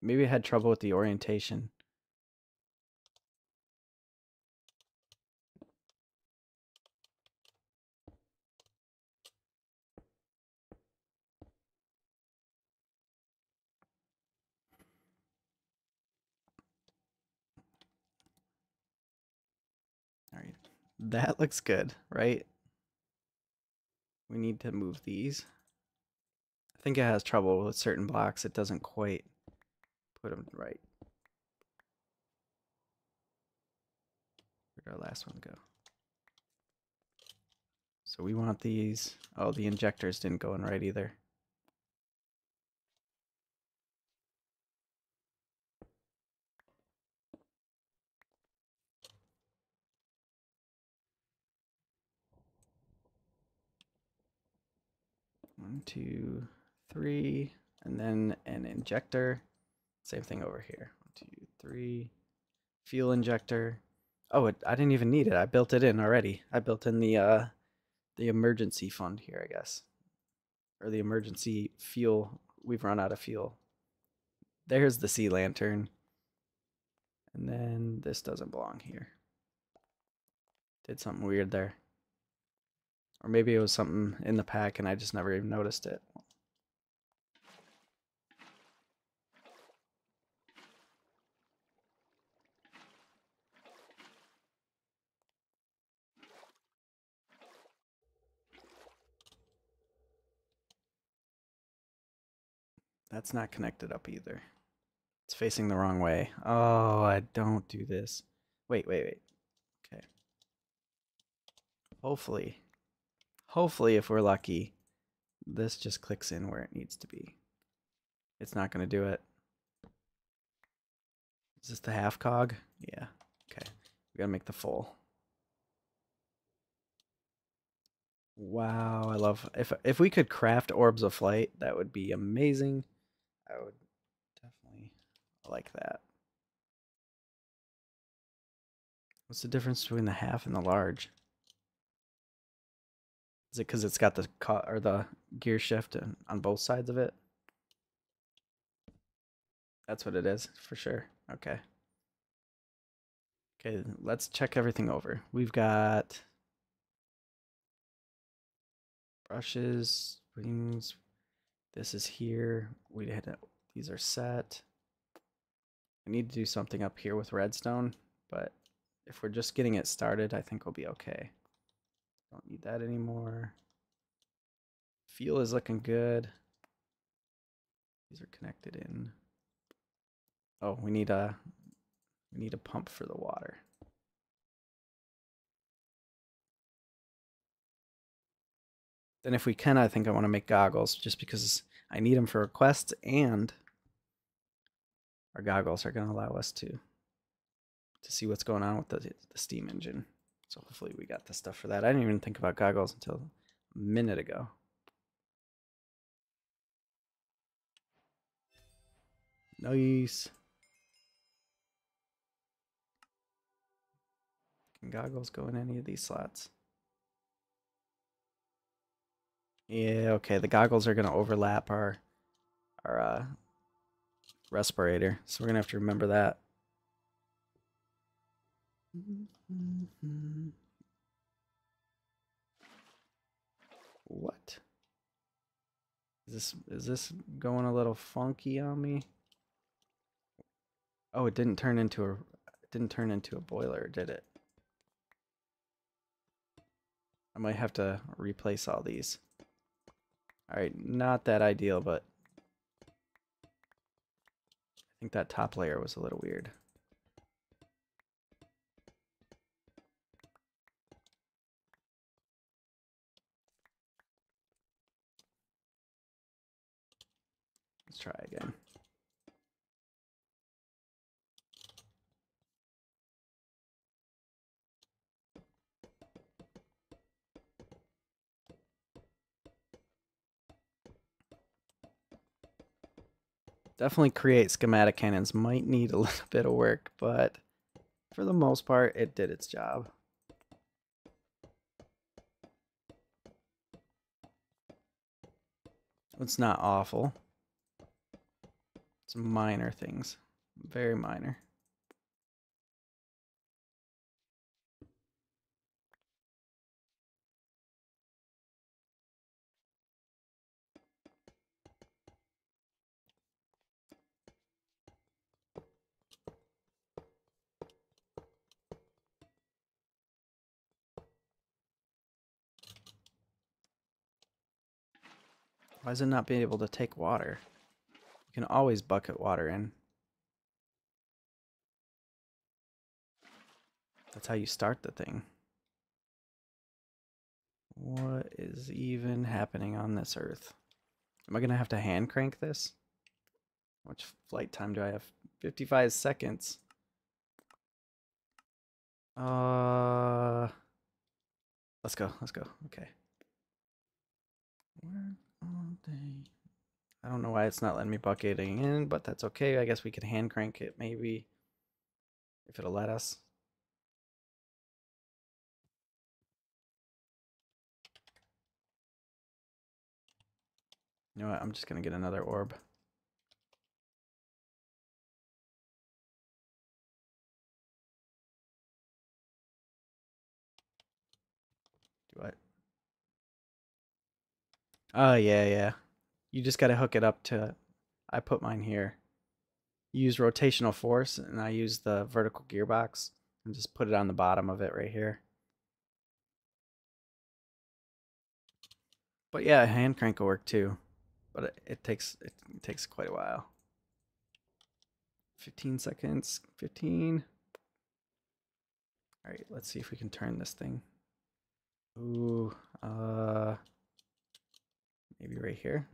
Maybe I had trouble with the orientation. All right, that looks good, right? We need to move these. I think it has trouble with certain blocks. It doesn't quite put them right. Where'd our last one go? So we want these. Oh, the injectors didn't go in right either. One, two, three, and then an injector. Same thing over here. One, two, three. Fuel injector. Oh, it, I didn't even need it. I built it in already. I built in the uh, the emergency fund here, I guess, or the emergency fuel. We've run out of fuel. There's the sea lantern, and then this doesn't belong here. Did something weird there. Or maybe it was something in the pack and I just never even noticed it. That's not connected up either. It's facing the wrong way. Oh, I don't do this. Wait, wait, wait. Okay. Hopefully, hopefully if we're lucky, this just clicks in where it needs to be. It's not going to do it. Is this the half cog? Yeah. Okay. We got to make the full. Wow, I love if if we could craft orbs of flight, that would be amazing. I would definitely like that. What's the difference between the half and the large? Is it because it's got the cut or the gear shift on both sides of it? That's what it is for sure. Okay. Okay, let's check everything over. We've got brushes, wings. This is here. We had these are set. I need to do something up here with redstone, but if we're just getting it started, I think we'll be okay. Don't need that anymore. Fuel is looking good. These are connected in. Oh, we need a we need a pump for the water. Then if we can, I think I want to make goggles just because I need them for a quest and our goggles are going to allow us to to see what's going on with the, the steam engine. So hopefully we got the stuff for that. I didn't even think about goggles until a minute ago. Nice. Can goggles go in any of these slots? Yeah, okay. The goggles are going to overlap our our uh, respirator, so we're going to have to remember that. Mm-hmm. What? Is this is this going a little funky on me? Oh, it didn't turn into a didn't turn into a boiler, did it? I might have to replace all these. Alright, not that ideal, but I think that top layer was a little weird. Let's try again. Definitely create schematic cannons. Might need a [LAUGHS] little bit of work, but for the most part, it did its job. It's not awful. It's minor things. Very minor. Why is it not being able to take water? You can always bucket water in. That's how you start the thing. What is even happening on this earth? Am I going to have to hand crank this? How much flight time do I have? 55 seconds. Uh, let's go. Let's go. Okay. I don't know why it's not letting me bucketing in, but that's okay. I guess we could hand crank it maybe if it'll let us. You know what? I'm just going to get another orb. Do what? Oh, yeah, yeah. You just got to hook it up to. I put mine here. Use rotational force, and I use the vertical gearbox and just put it on the bottom of it right here. But yeah, hand crank will work too, but it, it takes it, it takes quite a while. 15 seconds, 15. All right, let's see if we can turn this thing. Ooh, uh, maybe right here.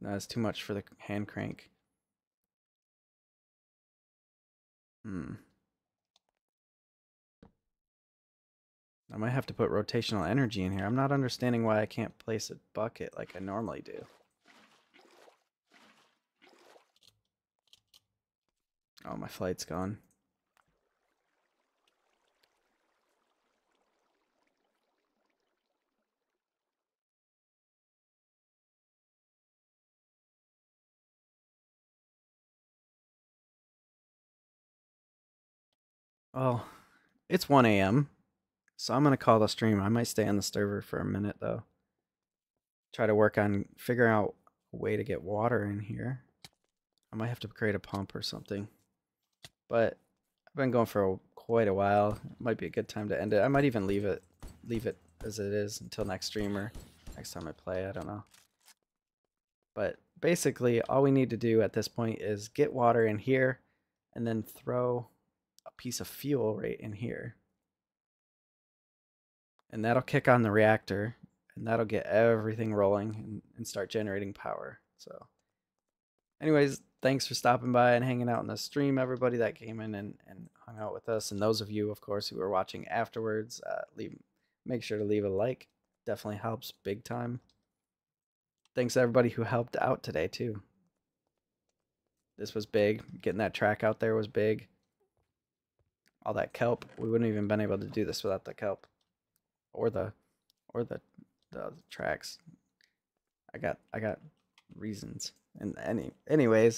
That's too much for the hand crank. Hmm. I might have to put rotational energy in here. I'm not understanding why I can't place a bucket like I normally do. Oh, my flight's gone. Well, it's 1 a.m. So I'm going to call the stream. I might stay on the server for a minute, though. Try to work on figuring out a way to get water in here. I might have to create a pump or something. But I've been going for a, quite a while. It might be a good time to end it. I might even leave it leave it as it is until next stream or next time I play. I don't know. But basically, all we need to do at this point is get water in here and then throw a piece of fuel right in here. And that'll kick on the reactor and that'll get everything rolling and, and start generating power. So anyways, thanks for stopping by and hanging out in the stream, everybody that came in and, and hung out with us, and those of you, of course, who are watching afterwards. Uh, leave, make sure to leave a like. Definitely helps big time. Thanks to everybody who helped out today too. This was big. Getting that track out there was big. All that kelp. We wouldn't even been able to do this without the kelp, or the, or the, the tracks. I got I got reasons. And any anyways,